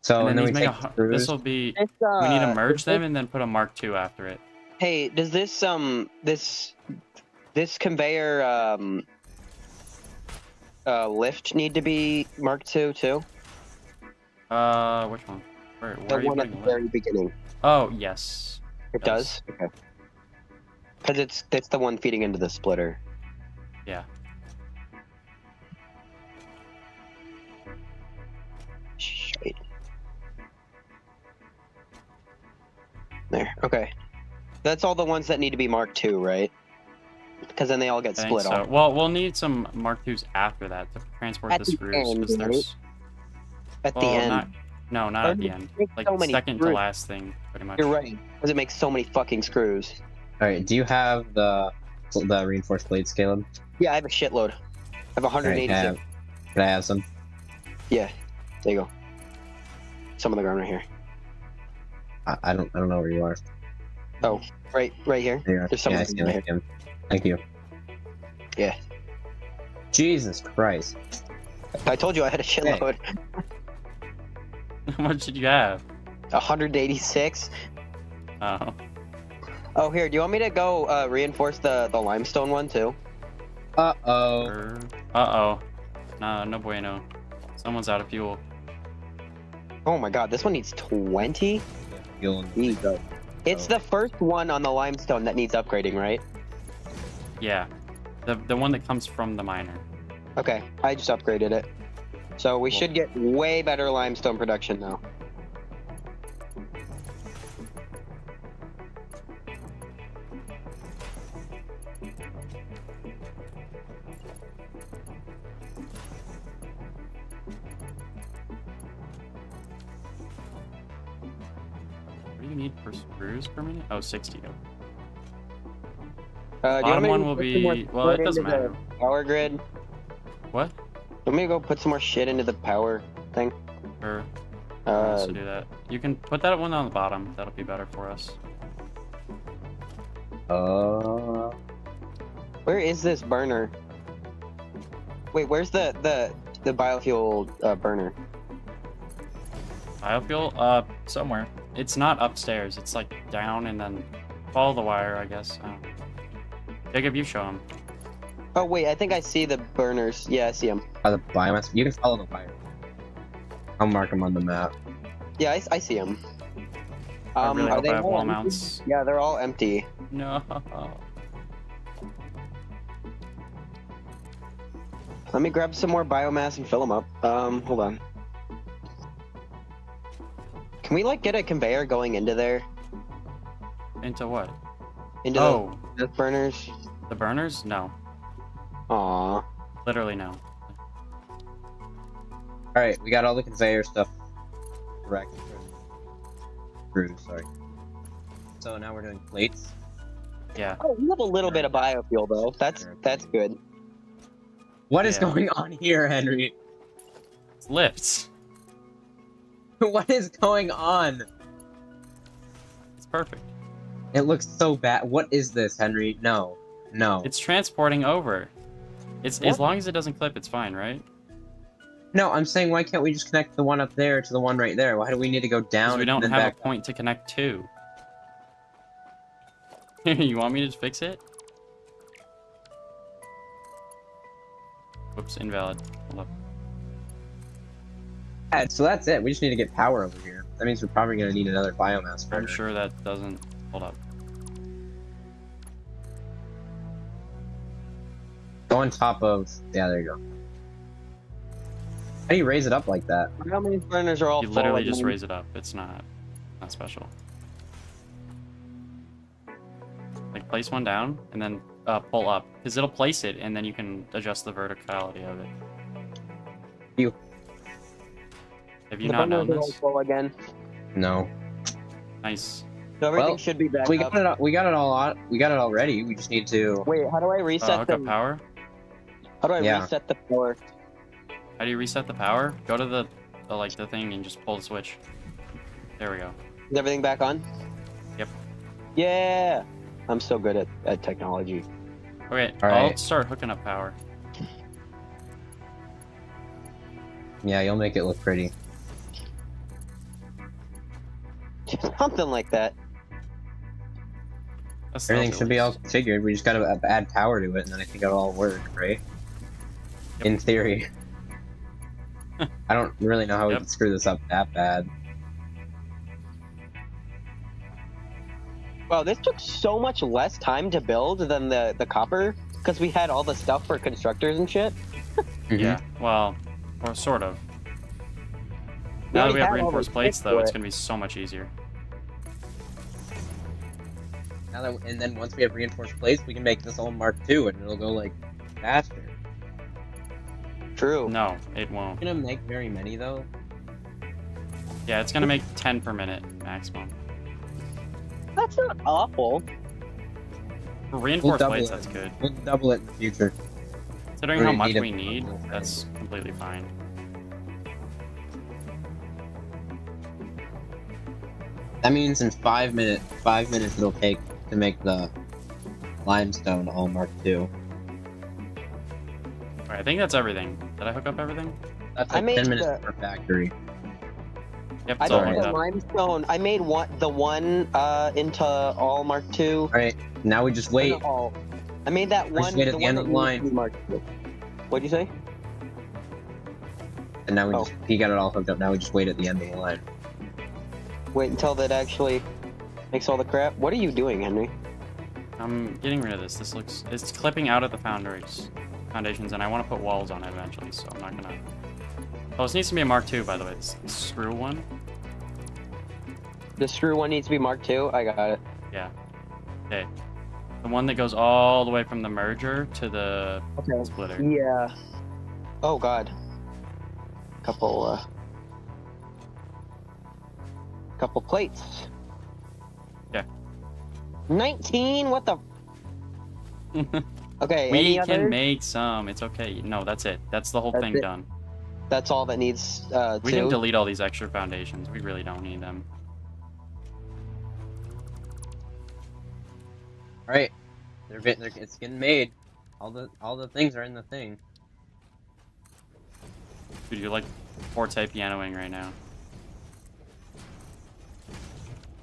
So and then, we these make take a. screws. This will be. This, We need to uh, merge them and then put a Mark II after it. Hey, does this um this this conveyor um uh lift need to be Mark II too? Uh, which one? Where, where The one at the the very beginning. Oh yes. It Does. does. Okay. Because it's it's the one feeding into the splitter. Yeah. Shite. There. Okay. That's all the ones that need to be marked II, right? Because then they all get split so. off. Well, we'll need some Mark IIs after that to transport At the the screws end, because right? there's. At Well, the end. not. No, not at the end. Like so many second to last thing, pretty much. You're right. Because it makes so many fucking screws. All right. Do you have the the reinforced plates, Caleb? Yeah, I have a shitload. I have All right, 186. can I have- Can I have some? Yeah. There you go. Some on the ground right here. I, I don't. I don't know where you are. Oh, right, right here. There. There's some yeah, I of see them him, I right see him. Thank you. Yeah. Jesus Christ. I told you I had a shitload. How much did you have? 186. Oh. Oh, here. Do you want me to go uh, reinforce the the limestone one too? Uh oh. Uh oh. Nah, no bueno. Someone's out of fuel. Oh my god, this one needs 20. Fuel. It's the first one on the limestone that needs upgrading, right? Yeah. The the one that comes from the miner. Okay, I just upgraded it. So we Cool. should get way better limestone production now. What do you need per screws per minute? Oh, 60. Okay. Uh, Bottom want me to one will put some more be. Well, it doesn't into matter. Power grid. What? You want me to go put some more shit into the power thing? Or Uh, also do that. You can put that one on the bottom. That'll be better for us. Uh. where is this burner? Wait, where's the the the biofuel uh, burner? Biofuel? Uh, somewhere. It's not upstairs. It's like down and then follow the wire, I guess. I don't know. Jacob, you show him. Oh wait, I think I see the burners. Yeah, I see them. Oh, the biomass. You can follow the wire. I'll mark them on the map. Yeah, I, I see them. I Um, really are hope they I have all wall empty? mounts. Yeah, they're all empty. No. Let me grab some more biomass and fill them up. Um, hold on. Can we like get a conveyor going into there? Into what? Into Oh, the burners? The burners? No. Aw. Literally no. All right, we got all the conveyor stuff. Correct. Screws. Sorry. So now we're doing plates. Yeah. Oh, we have a little bit of biofuel though. That's that's good. What is Yeah. going on here, Henry? It's lifts. what is going on? It's perfect. It looks so bad. What is this, Henry? No, no, It's transporting over. It's as long as it doesn't clip, it's fine, right? no. I'm saying, why can't we just connect the one up there to the one right there? Why do we need to go down we don't have back a point to connect to. you want me to fix it? Whoops, invalid. Hold up. Yeah, so that's it. We just need to get power over here. That means we're probably gonna need another biomass burner. I'm sure that doesn't. Hold up. Go on top of. Yeah, there you go. How do you raise it up like that? How many burners are all You literally just raise it up. It's not not special. Like place one down and then uh, pull up because it'll place it and then you can adjust the verticality of it. You. Have you the not known burners are all this? full again. No. Nice. So everything Well, should be back We up. got it. all- We got it all on. We got it already. We just need to. Wait, how do I Uh, reset hook the? up power. How do I Yeah. reset the power? How do you reset the power? Go to the, the like the thing and just pull the switch. There we go. Is everything back on? Yep. Yeah. I'm so good at, at technology. Okay, All I'll right. start hooking up power. Yeah, you'll make it look pretty. Something like that. That's Everything should be all calculus. configured. We just gotta add power to it, and then I think it'll all work, right? Yep. In theory. I don't really know how we Yep. can screw this up that bad. Wow, this took so much less time to build than the the copper because we had all the stuff for constructors and shit. Mhm. Yeah. Well, or sort of. We Now that we have reinforced plates, though, for it's it. gonna be so much easier. Now that, and then once we have reinforced plates, we can make this all Mark II, and it'll go like faster. True. No, it won't. We're gonna make very many though. Yeah, it's gonna make 10 per minute maximum. That's not awful. For reinforced double plates, it. that's good. We'll double it in the future. Considering We're how much need we need, that's completely fine. That means in five minutes, five minutes it'll take to make the limestone all Mark II. Alright, I think that's everything. Did I hook up everything? That's I like made ten minutes the- per factory. Yep, I it's all made hooked the up. limestone. I made one the one uh into all Mark II. All right, now we just wait. All. I made that one. We just one. wait at the the end of the needs to be Mark II. What'd you say? And now we Oh. just he got it all hooked up. Now we just wait at the end of the line. Wait until that actually makes all the crap. What are you doing, Henry? I'm getting rid of this. This looks... It's clipping out of the foundations, foundations, and I want to put walls on it eventually, so I'm not gonna... Oh, this needs to be a Mark II, by the way. This screw one. The screw one needs to be Mark II. I got it. Yeah. Okay. The one that goes all the way from the merger to the Okay. splitter. Yeah. Oh God. Couple. uh... Couple plates. Yeah. Nineteen. What the? Okay. we any can others? make some. It's okay. No, that's it. That's the whole That's thing it? done. That's all that needs. Uh, We two. can delete all these extra foundations. We really don't need them. All right, they're getting, they're, it's getting made. All the all the things are in the thing. Dude, you're like forte pianoing right now.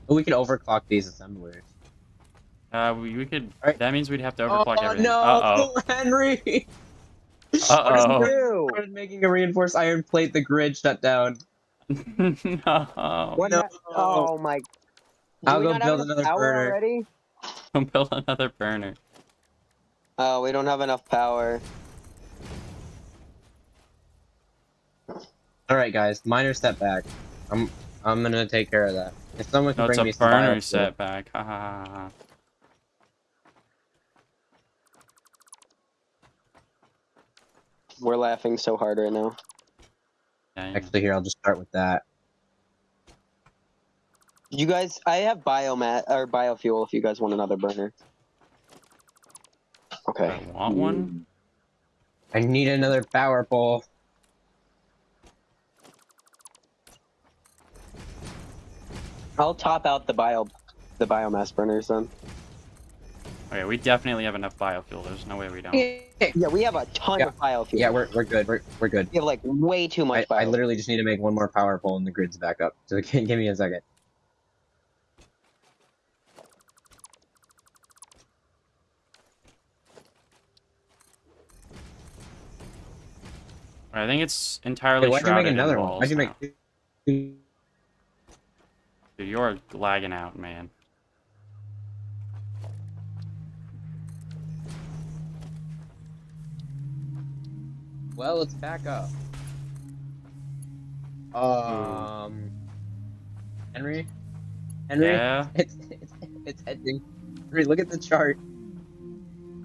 But we could overclock these assemblers. Uh, we, we could. Alright. That means we'd have to overclock oh everything. no, Uh Henry! oh. Uh oh. Started making a reinforced iron plate. The grid shut down. no. What? No. Oh my. Do I'll we go build another power burner. already? I'll Build another burner. Oh, we don't have enough power. All right, guys, minor step back. I'm I'm gonna take care of that. If someone can No, it's bring a me some burner biofuel- setback. Ha ha ha We're laughing so hard right now. Yeah, yeah. Actually, here I'll just start with that. You guys, I have biomat or biofuel. If you guys want another burner. Okay. I want one. I need another power pole. I'll top out the bio, the biomass burners then. Okay, we definitely have enough biofuel. There's no way we don't. Yeah, we have a ton Yeah. of biofuel. Yeah, we're we're good. We're we're good. we have like way too I, much I biofuel. literally just need to make one more power pole and the grid's back up. So give me a second. I think it's entirely Hey, why'd you make another one? Why'd you make two? Dude, you're lagging out, man. Well, let's back up. Um, Henry, Henry, Yeah, it's it's it's edging. Henry, look at the chart.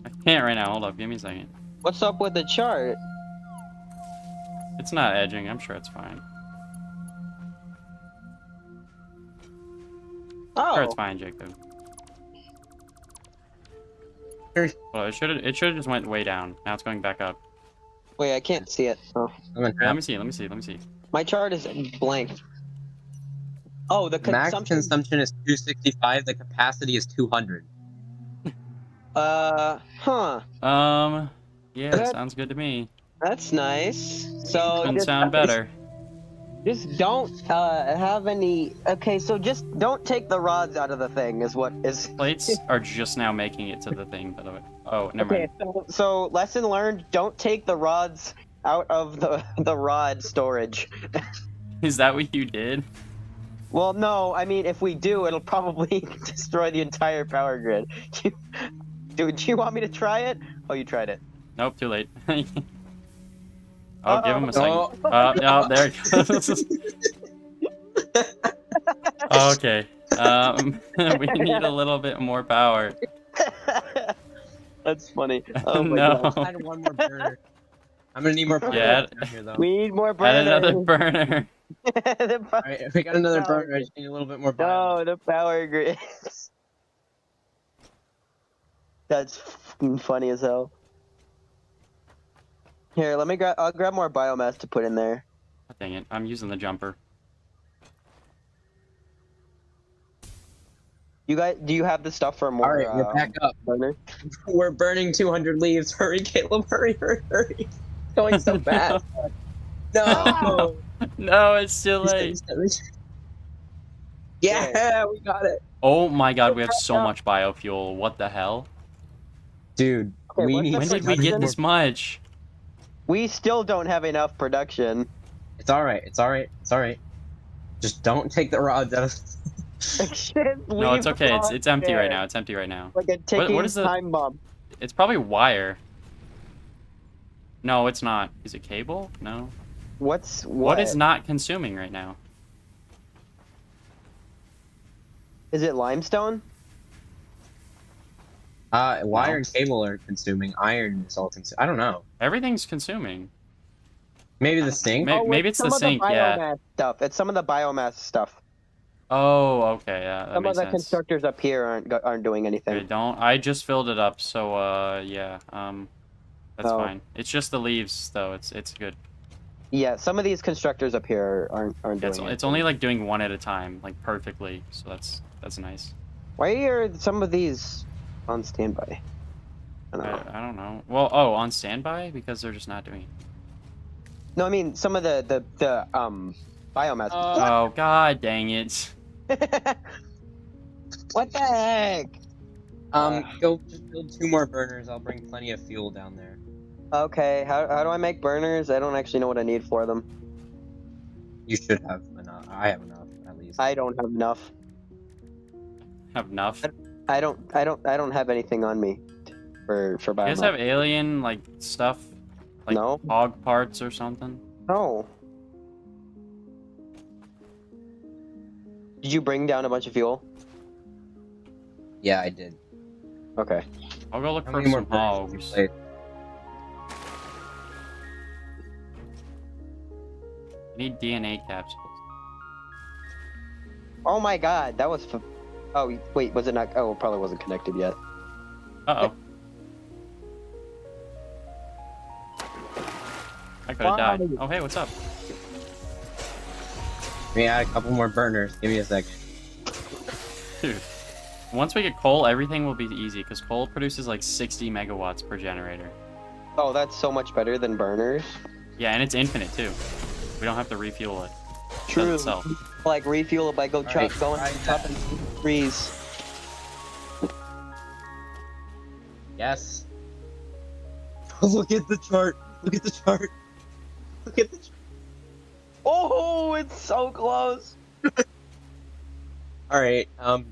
I can't right now. Hold up, give me a second. What's up with the chart? It's not edging. I'm sure it's fine. Oh, Sure, Oh, it's fine, Jacob. Sure. Well, it should have. It should have just went way down. Now it's going back up. Wait, I can't see it. Oh. I'm gonna Here, let me see. Let me see. Let me see. My chart is blank. Oh, the Max consumption. consumption is 265. The capacity is 200. Uh, huh. Um, yeah, That- sounds good to me. That's nice. So Couldn't sound better. Just don't uh, have any. Okay, so just don't take the rods out of the thing. Is what is. Plates are just now making it to the thing, by the way. Oh, never Okay, mind. so, so lesson learned: don't take the rods out of the the rod storage. Is that what you did? Well, no, I mean if we do, it'll probably destroy the entire power grid. Dude, do you want me to try it? Oh, you tried it. Nope, too late. Oh, give him a Uh-oh. second. Uh, oh, there it goes. okay. Um, we need a little bit more power. That's funny. Oh my no. god. Add one more burner. I'm gonna need more burner Yeah. here though. We need more Add another burner. the power- Alright, if we got another burner, I just need a little bit more power. no, the power grid. That's fucking funny as hell. Here, let me grab. I'll grab more biomass to put in there. Dang it, I'm using the jumper. You guys, do you have the stuff for more? Alright, we're uh, back up. burner? We're burning 200 leaves. Hurry, Caleb, hurry, hurry, hurry. It's going so fast. No! No, it's too late. yeah, we got it. Oh my god, we have so much biofuel. What the hell? Dude, Okay, we need When did we get this much? We still don't have enough production. It's alright, it's alright, it's alright. Just don't take the rods out of Shit, No, it's okay. It's it's empty right now. It's empty right now. Like a ticking what is the- time bomb. It's probably wire. No, it's not. Is it cable? No. What's what? what is not consuming right now? Is it limestone? Uh, wire No. and cable are consuming. Iron is all consuming. I don't know. Everything's consuming. Maybe the sink? May- Oh, maybe it's it's the sink, the yeah. stuff. It's some of the biomass stuff. Oh, okay, yeah, that some of the sense. constructors up here aren't aren't doing Okay, anything. don't. I just filled it up, so uh, yeah, um, that's Oh. fine. It's just the leaves, though. It's it's good. Yeah, some of these constructors up here aren't aren't doing It's it. it's only like doing one at a time, like perfectly. So that's that's nice. Why are some of these on standby? I don't I, know. I don't know. Well, oh, on standby because they're just not doing it. No, I mean some of the the the um biomass. Oh god, dang it! what the heck? Um, go just build two more burners. I'll bring plenty of fuel down there. Okay, how how do I make burners? I don't actually know what I need for them. You should have enough. I have enough, at least. I don't have enough. Have enough. You I don't I don't I don't have anything on me for for biomass. guys have alien like stuff, like No. hog parts or something? No. Did you bring down a bunch of fuel? Yeah, I did. Okay. I'll go look How for many more some burners did hogs. I need DNA capsules. Oh my god, that was. F- oh wait, was it not? Oh, it probably wasn't connected yet. Uh oh. I could have died. Oh hey, what's up? Let me add a couple more burners. Give me a second. Dude. Once we get coal, everything will be easy because coal produces like 60 megawatts per generator. Oh, that's so much better than burners. Yeah, and it's infinite too. We don't have to refuel it. It does True. itself. Like refuel it by go chop, Alright, going try chopping trees. Yes. Look at the chart. Look at the chart. Look at the Oh, it's so close. All right. Um,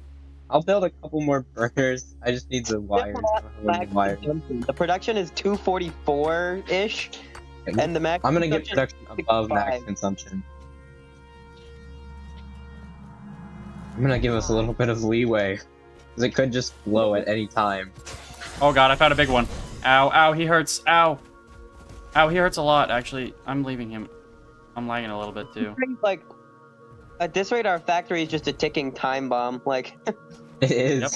I'll build a couple more burners. I just need the wires. I don't have any wires. The production is 244 ish, and the max. I'm gonna get production above max consumption. I'm gonna give us a little bit of leeway, because it could just blow at any time. Oh god, I found a big one. Ow, ow, he hurts. Ow. Ow, he hurts a lot, actually. I'm leaving him. I'm lagging a little bit too. Like, at this rate, our factory is just a ticking time bomb. Like, It is. Yep.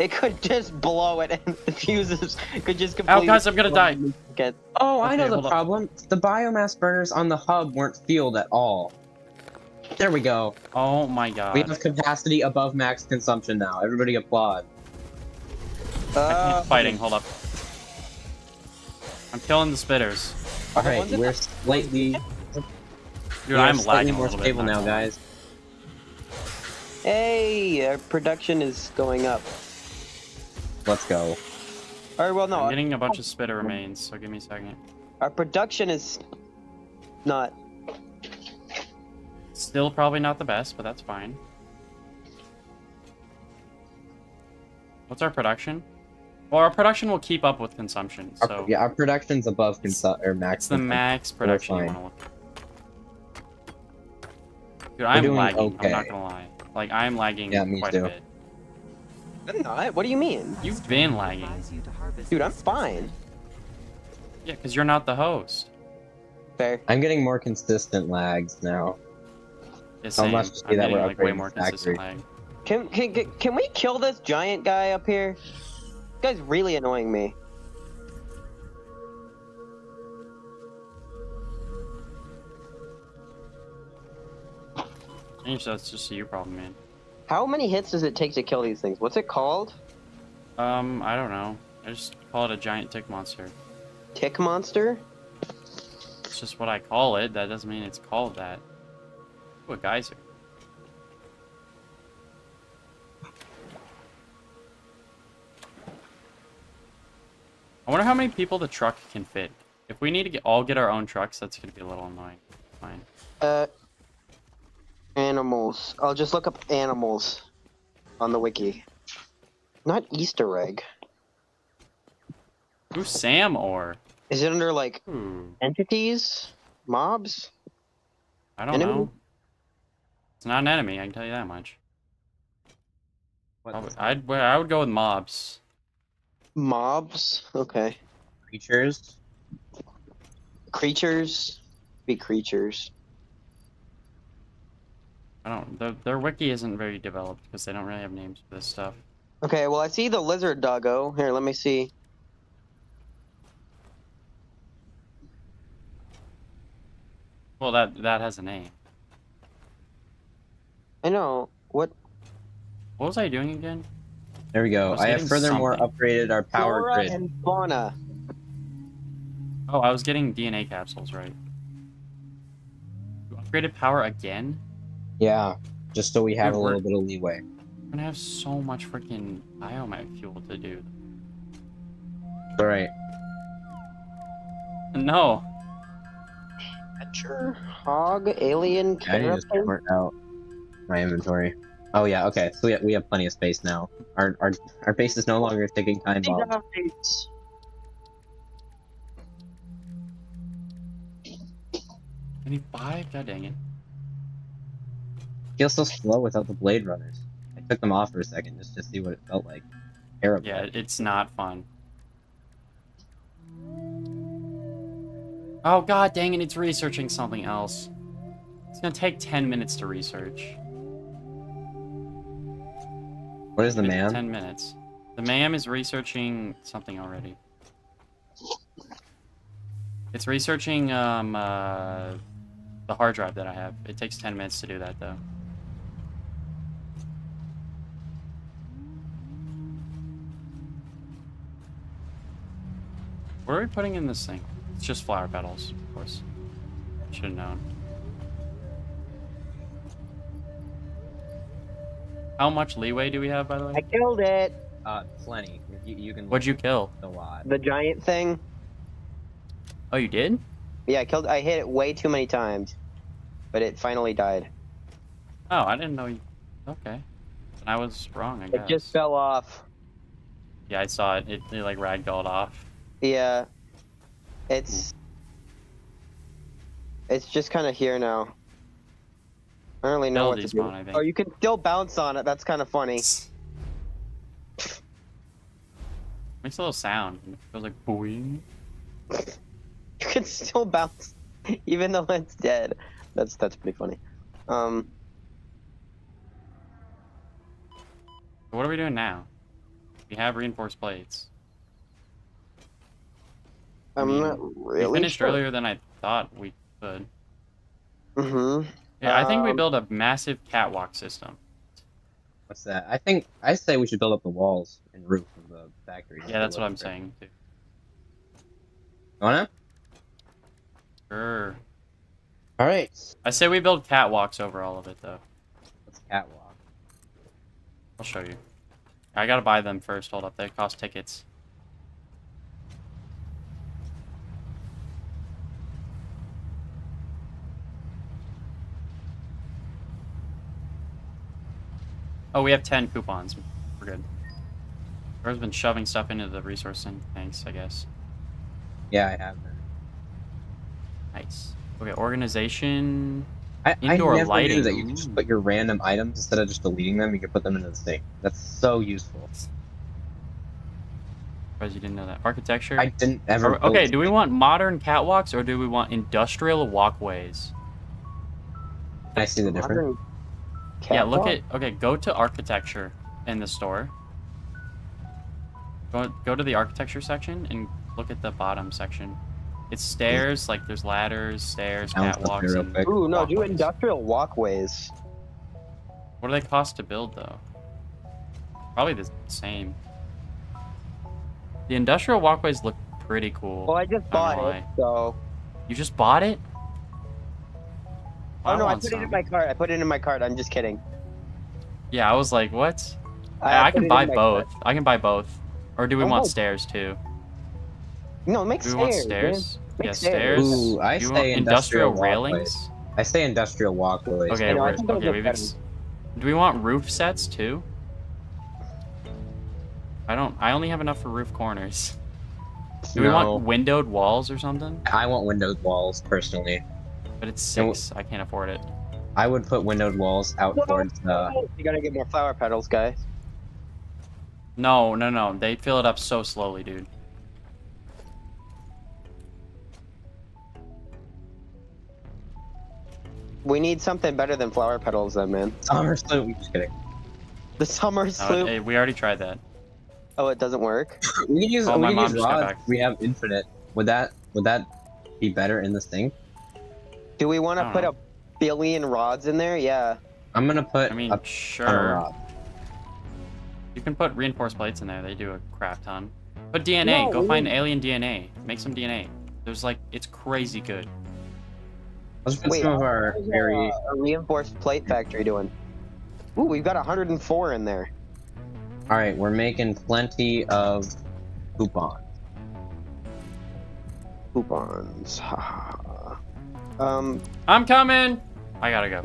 it could just blow it, and the fuses could just Ow, completely. guys, I'm gonna die. Get Oh, I know the hold up. problem. The biomass burners on the hub weren't fueled at all. There we go. Oh my god. We have capacity above max consumption now. Everybody applaud. I uh, can't fighting, hold up. I'm killing the spitters. All right, ones we're slightly, Dude, we're I'm slightly lagging a more little stable bit. now, not guys. Hey, our production is going up. Let's go. Alright, well, no, I'm getting a bunch of spitter remains, so give me a second. our production is not. Still probably not the best, but that's fine. What's our production? Well, our production will keep up with consumption, Our- so yeah, our production's above consu- or max. it's the max production you fine. want to look. Dude, I'm doing lagging. okay. I'm not gonna lie. Like I'm lagging Yeah, me quite too. a bit. I'm not. What do you mean, You've been lagging. Advise you to harvest dude? I'm fine. Yeah, because you're not the host. Fair. I'm getting more consistent lags now. Yeah, Oh, same. must just be I'm that getting like way more the factory. consistent lag. Can can can- can we kill this giant guy up here? This guy's really annoying me. I think that's just a you problem, man. How many hits does it take to kill these things? What's it called? Um, I don't know. I just call it a giant tick monster. Tick monster? It's just what I call it. That doesn't mean it's called that. Ooh, a geyser. I wonder how many people the truck can fit. If we need to get, all get our own trucks, that's gonna be a little annoying. Fine. Uh, animals. I'll just look up animals on the wiki. Not Easter egg. Who's Sam or? Is it under like Ooh, entities, mobs? I don't Enemy? know. It's not an enemy, I can tell you that much. I would, I'd, I would go with mobs. Mobs. Okay. Creatures. Creatures. Be creatures. I don't. Their, their wiki isn't very developed because they don't really have names for this stuff. Okay. Well, I see the lizard doggo. Here, let me see. Well, that that has a name. I know. What? What was I doing again? There we go. was I have furthermore something. upgraded our power Flora grid. and fauna. Oh, I was getting DNA capsules right. You upgraded power again? Yeah, just so we have Dude, a we're- little bit of leeway. I'm gonna have so much freaking biomass fuel to do. All right. No. Catcher, hog, alien, I need to carapace. out my inventory. Oh yeah, okay. So we have, we have plenty of space now. Our our our base is no longer taking time bomb. Nice. I need five? God dang it. Feels so slow without the blade runners. I took them off for a second just to see what it felt like. Terrible. Yeah, it's not fun. Oh god dang it, it's researching something else. It's gonna take 10 minutes to research. What is the man? 10 minutes. The MAM is researching something already. It's researching um, uh, the hard drive that I have. It takes 10 minutes to do that, though. What are we putting in this thing? It's just flower petals, of course. Should have known. How much leeway do we have, by the way? I killed it. Uh, plenty. You, you can. What'd you kill? A lot. The giant thing. Oh, you did? Yeah, I killed. I hit it way too many times, but it finally died. Oh, I didn't know you. Okay. And I was wrong, I guess. It just fell off. Yeah, I saw it. It, it like ragdolled off. Yeah, it's it's just kind of here now. I don't really know They'll what to do. I think. Oh, you can still bounce on it. That's kind of funny. Makes a little sound. It goes like boing. You can still bounce, even though it's dead. That's that's pretty funny. Um, What are we doing now? We have reinforced plates. I'm mean, not really. we finished sure. earlier than I thought we could. Mm-hmm. Yeah, I think we Um, build a massive catwalk system. What's that? I think I say we should build up the walls and roof of the factory. Yeah, that's what I'm saying too. Wanna? Sure. All right. I say we build catwalks over all of it though. Let's catwalk. I'll show you. I gotta buy them first. Hold up, they cost tickets. Oh, we have 10 coupons. We're good. Laura's been shoving stuff into the resource tanks, I guess. Yeah, I have them. Nice. Okay, organization. I, Indoor I never lighting. knew that you can just put your random items instead of just deleting them. You can put them into the thing. That's so useful. Surprised you didn't know that. Architecture. I didn't ever. Are- okay, do we want modern catwalks or do we want industrial walkways? I see the difference? Yeah, look at okay. Go to architecture in the store. Go go to the architecture section and look at the bottom section. It's stairs, like there's ladders, stairs, I'll catwalks. And. Ooh, no, do industrial walkways. What do they cost to build though? Probably the same. The industrial walkways look pretty cool. Well, I just bought don't it, so. You just bought it? Oh no, I want put it in my cart. I put it in my cart. I'm just kidding. Yeah, I was like, what? I, I, I can buy both. cart. I can buy both. Or do we Oh, want no. stairs too? No, make Do we stairs. want stairs? Make Yeah, stairs. stairs. Ooh, I Do you say want industrial industrial railings? I say industrial walkways. Okay, know, we're, okay. We've ex- do we want roof sets too? I don't. I only have enough for roof corners. Do we want windowed walls or something? I want windowed walls personally. But it's No. six. I can't afford it. I would put windowed walls out No. towards the. Uh, you gotta get more flower petals, guys. No, no, no. They fill it up so slowly, dude. We need something better than flower petals, then, man. Somersloop. Just kidding. The summer No, sloop. it- we already tried that. Oh, it doesn't work. We can use. Oh, we my can mom use just got rods. back. We have infinite. Would that? Would that be better in this thing? Do we want to put know. a billion rods in there? Yeah. I'm gonna put. I mean, a ton of sure. rods. You can put reinforced plates in there. They do a crap ton. Put DNA. No, Go we find need- alien DNA. Make some DNA. There's like, it's crazy good. Let's put Wait, some of our very. a, a reinforced plate factory doing? Ooh, we've got 104 in there. All right, we're making plenty of coupons. Coupons. Um, I'm coming. I gotta go.